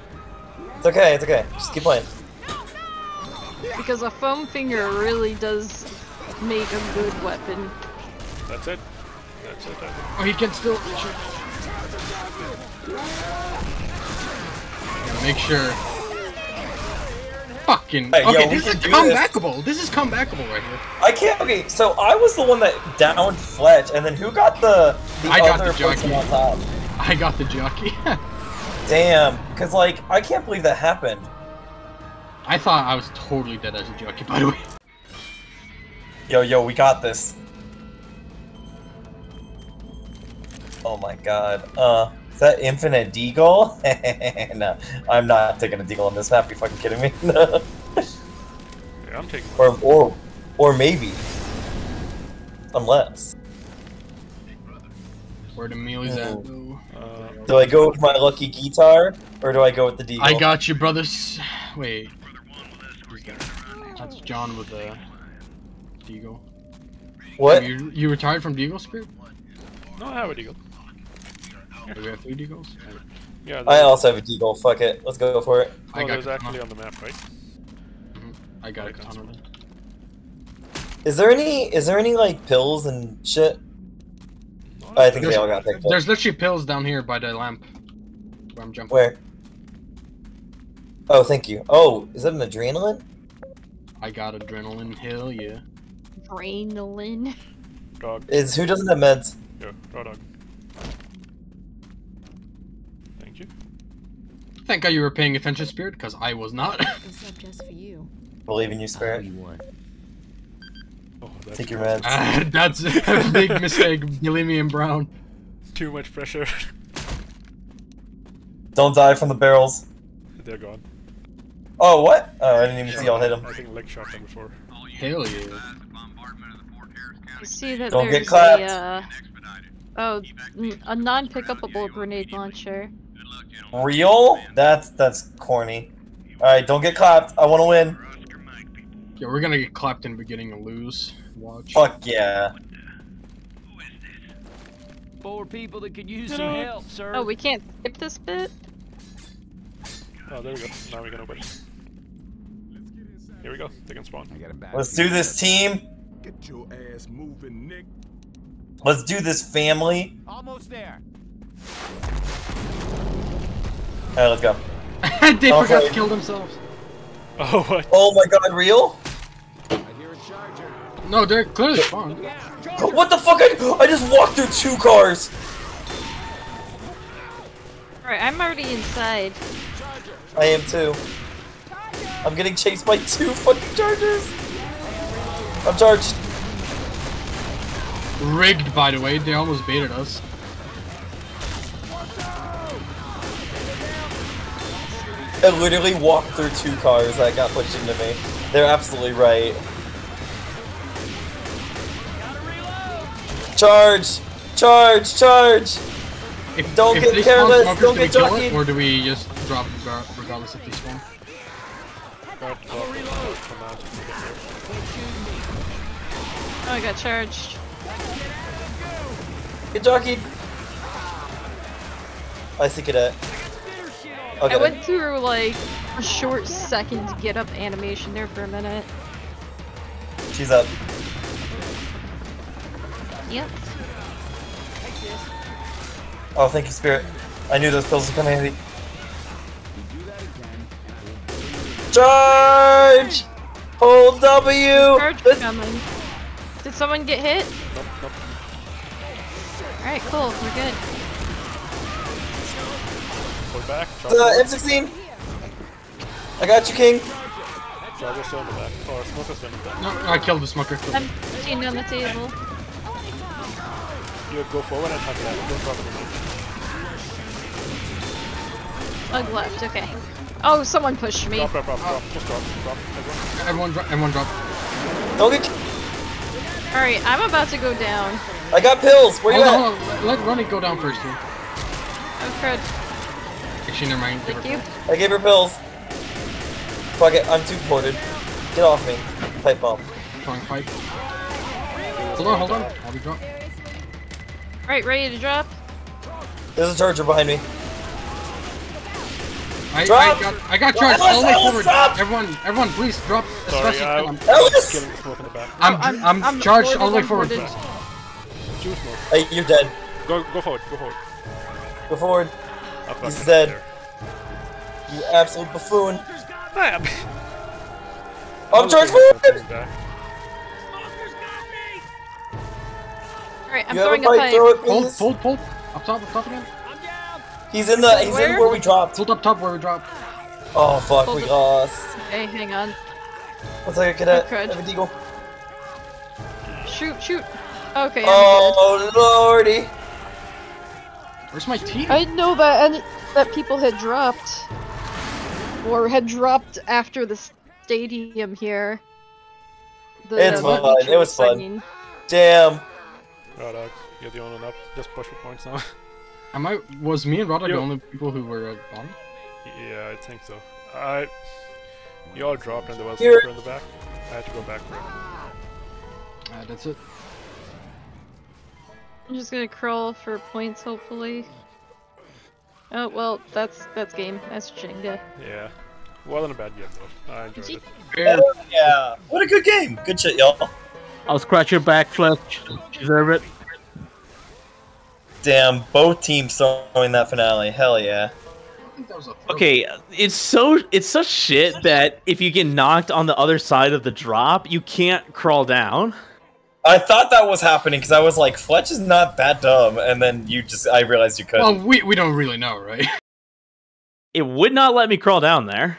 Speaker 3: It's okay, it's okay. Just keep playing.
Speaker 2: Because a foam finger really does make a good weapon.
Speaker 4: That's it. That's it. I think.
Speaker 1: Oh, he can still. Make sure. Fucking.
Speaker 3: Hey,
Speaker 1: okay,
Speaker 3: we
Speaker 1: this is
Speaker 3: do this.
Speaker 1: comebackable. This is comebackable right here.
Speaker 3: I can't. Okay, so I was the one that downed Fletch, and then who got the the
Speaker 1: I got the
Speaker 3: person
Speaker 1: jockey.
Speaker 3: on top?
Speaker 1: I got the jockey. [laughs]
Speaker 3: Damn, because like I can't believe that happened.
Speaker 1: I thought I was totally dead as a jockey, by the way.
Speaker 3: Yo, yo, we got this. Oh my god. Uh, is that infinite deagle? [laughs] no, I'm not taking a deagle on this map. Are you fucking kidding me? [laughs] No.
Speaker 4: Yeah, I'm taking
Speaker 3: or or or maybe. Unless.
Speaker 1: Where the melee's at, though.
Speaker 4: Uh,
Speaker 3: Do I go with my lucky guitar or do I go with the deagle?
Speaker 1: I got you, brothers. Wait. That's John with the Deagle.
Speaker 3: What?
Speaker 1: You, you retired from Deagle Spirit?
Speaker 4: No, I have a deagle.
Speaker 1: Do we have three Deagles?
Speaker 4: Yeah.
Speaker 3: I also have a deagle. Fuck it. Let's go for it.
Speaker 4: I
Speaker 1: I got
Speaker 4: there's actually on the map, right? Mm-hmm.
Speaker 1: I got a katana. then.
Speaker 3: Is there any is there any like pills and shit? I think they all got picked up.
Speaker 1: There's literally pills down here by the lamp. Where I'm jumping.
Speaker 3: Where? Oh, thank you. Oh, is that an adrenaline?
Speaker 1: I got adrenaline. Hell yeah.
Speaker 2: Adrenaline.
Speaker 4: Dog.
Speaker 3: Is who doesn't have meds?
Speaker 4: Yeah, raw dog. Thank you.
Speaker 1: Thank God you were paying attention, Spirit, because I was not. [laughs]
Speaker 5: This up just for you.
Speaker 3: Believe in you, spirit.
Speaker 4: Oh, that's
Speaker 3: Take your meds.
Speaker 1: Ah, [laughs] that's a big mistake. Believe me and Brown.
Speaker 4: Too much pressure. [laughs]
Speaker 3: Don't die from the barrels.
Speaker 4: They're gone.
Speaker 3: Oh, what? Oh, I didn't even see y'all hit him.
Speaker 4: I think leg shot them before.
Speaker 1: Hell yeah.
Speaker 2: You see that
Speaker 3: Don't get
Speaker 2: there's
Speaker 3: clapped.
Speaker 2: a, uh, oh, n- a non-pickupable grenade launcher.
Speaker 3: Real? That's that's corny. All right, don't get clapped. I want to win.
Speaker 1: Yeah, we're gonna get clapped in the beginning and lose. Watch.
Speaker 3: Fuck yeah.
Speaker 6: Four people that could use some help, sir.
Speaker 2: Oh, we can't skip this bit?
Speaker 4: Oh, there we go. Now we can open. Here we go. They can spawn. I got it back.
Speaker 3: Let's do this, team.
Speaker 11: Get your ass moving, Nick.
Speaker 3: Let's do this, family.
Speaker 6: Almost there.
Speaker 3: All right, let's go. [laughs]
Speaker 1: they forgot
Speaker 3: Okay.
Speaker 1: to kill themselves.
Speaker 4: Oh, what?
Speaker 3: Oh my god, real?
Speaker 1: No, they're clearly spawned.
Speaker 3: What the fuck? I, I just walked through two cars.
Speaker 2: Alright, I'm already inside.
Speaker 3: I am too. I'm getting chased by two fucking chargers. I'm charged.
Speaker 1: Rigged, by the way. They almost baited us.
Speaker 3: I literally walked through two cars that got pushed into me. They're absolutely right. Charge! Charge! Charge!
Speaker 1: If,
Speaker 3: Don't
Speaker 1: if
Speaker 3: get
Speaker 1: they spawn
Speaker 3: careless,
Speaker 1: smokers,
Speaker 3: don't
Speaker 1: do we
Speaker 3: get
Speaker 1: kill
Speaker 3: jockeyed.
Speaker 1: or do we just drop gar- regardless if they spawn?
Speaker 4: Got drop for now. just to get there.
Speaker 2: Oh, I got charged.
Speaker 3: Get jockeyed! I see cadet.
Speaker 2: I
Speaker 3: Okay.
Speaker 2: went through like a short second get up animation there for a minute.
Speaker 3: She's up.
Speaker 2: Yep.
Speaker 3: Oh, thank you, Spirit. I knew those pills would come handy. Charge! Hold W!
Speaker 2: Charge coming. Did someone get hit?
Speaker 4: Nope, nope.
Speaker 2: Alright, cool. We're good.
Speaker 4: Pull back.
Speaker 3: The M16! I got you, King.
Speaker 4: Charger's still in the back. Or Smoker's still in the back.
Speaker 1: No, I killed the smoker.
Speaker 2: I'm sitting on the table.
Speaker 4: You go forward and have that. Don't drop it.
Speaker 2: Bug left, okay. Oh, someone pushed me.
Speaker 4: Drop, drop, drop, drop. Just drop, drop. Everyone.
Speaker 1: Everyone, dro- everyone drop.
Speaker 3: Don't get.
Speaker 2: Alright, I'm about to go down.
Speaker 3: I got pills. Where you
Speaker 1: Hold
Speaker 3: at?
Speaker 1: on, hold on. Let Ronnie go down first here.
Speaker 2: Oh crud.
Speaker 1: Actually, never mind.
Speaker 2: Thank you.
Speaker 3: I gave her pills. Fuck it, I'm too ported. Get off me. Pipe bomb.
Speaker 1: Throwing pipe. Hold on, hold on. I'll be drop.
Speaker 2: Right, ready to drop?
Speaker 3: There's a charger behind me.
Speaker 1: I,
Speaker 3: Drop!
Speaker 1: I got, I got charged all the way forward.
Speaker 3: drop!
Speaker 1: Everyone, everyone, please drop
Speaker 4: Sorry,
Speaker 1: fast
Speaker 4: I-
Speaker 1: you can.
Speaker 3: Ellis!
Speaker 4: Killing the smoke in the back.
Speaker 1: I'm,
Speaker 2: Oh,
Speaker 1: I'm,
Speaker 2: I'm-
Speaker 1: I'm,
Speaker 2: I'm
Speaker 1: charged all the way
Speaker 2: I'm
Speaker 1: forward.
Speaker 2: boarded.
Speaker 4: Two.
Speaker 3: Hey, you're dead.
Speaker 4: Go, go forward, go forward.
Speaker 3: Go forward. He's dead.
Speaker 4: there.
Speaker 3: You absolute buffoon.
Speaker 4: Ah, I'm-
Speaker 3: I'm charged
Speaker 4: I'll
Speaker 3: forward!
Speaker 4: take back.
Speaker 2: Alright, I'm
Speaker 3: You a
Speaker 2: throwing a
Speaker 3: pipe,
Speaker 2: pipe.
Speaker 3: throw it,
Speaker 1: Hold,
Speaker 3: please.
Speaker 1: hold, hold. Up top, up top again. I'm down.
Speaker 3: He's in the. He's in
Speaker 2: Where?
Speaker 3: where we dropped.
Speaker 1: Hold up top where we dropped.
Speaker 3: Oh fuck,
Speaker 2: Hold
Speaker 3: we
Speaker 2: it.
Speaker 3: lost.
Speaker 2: Okay, hang on.
Speaker 3: One second, cadet.
Speaker 2: Oh, crud.
Speaker 3: I have a deagle.
Speaker 2: Shoot, shoot. Okay, I'm
Speaker 3: Oh lordy.
Speaker 1: Where's my team?
Speaker 2: I didn't know that any that people had dropped. Or had dropped after the stadium here. The,
Speaker 3: It's
Speaker 2: the
Speaker 3: fun, it was fun. Damn.
Speaker 4: Right, You're the only one up. Just push for points now. [laughs]
Speaker 1: Am I? Was me and Rada the only people who were at bottom?
Speaker 4: yeah, I think so. I. You all dropped and there was a
Speaker 3: Here.
Speaker 4: smoker in the back. I had to go back for it.
Speaker 1: Uh, that's it.
Speaker 2: I'm just gonna crawl for points, hopefully. Oh well, that's that's game. That's Jenga.
Speaker 4: Yeah. Wasn't a bad game though. I enjoyed it.
Speaker 3: Hell yeah. What a good game. Good shit, y'all.
Speaker 12: I'll scratch your back, Fletch. Deserve it.
Speaker 3: Damn, both teams throwing that finale. Hell yeah.
Speaker 1: I think that was a throw.
Speaker 12: Okay, it's so it's such shit that if you get knocked on the other side of the drop, you can't crawl down.
Speaker 3: I thought that was happening because I was like, Fletch is not that dumb, and then you just, I realized you couldn't.
Speaker 1: Well, we we don't really know, right? [laughs]
Speaker 12: It would not let me crawl down there.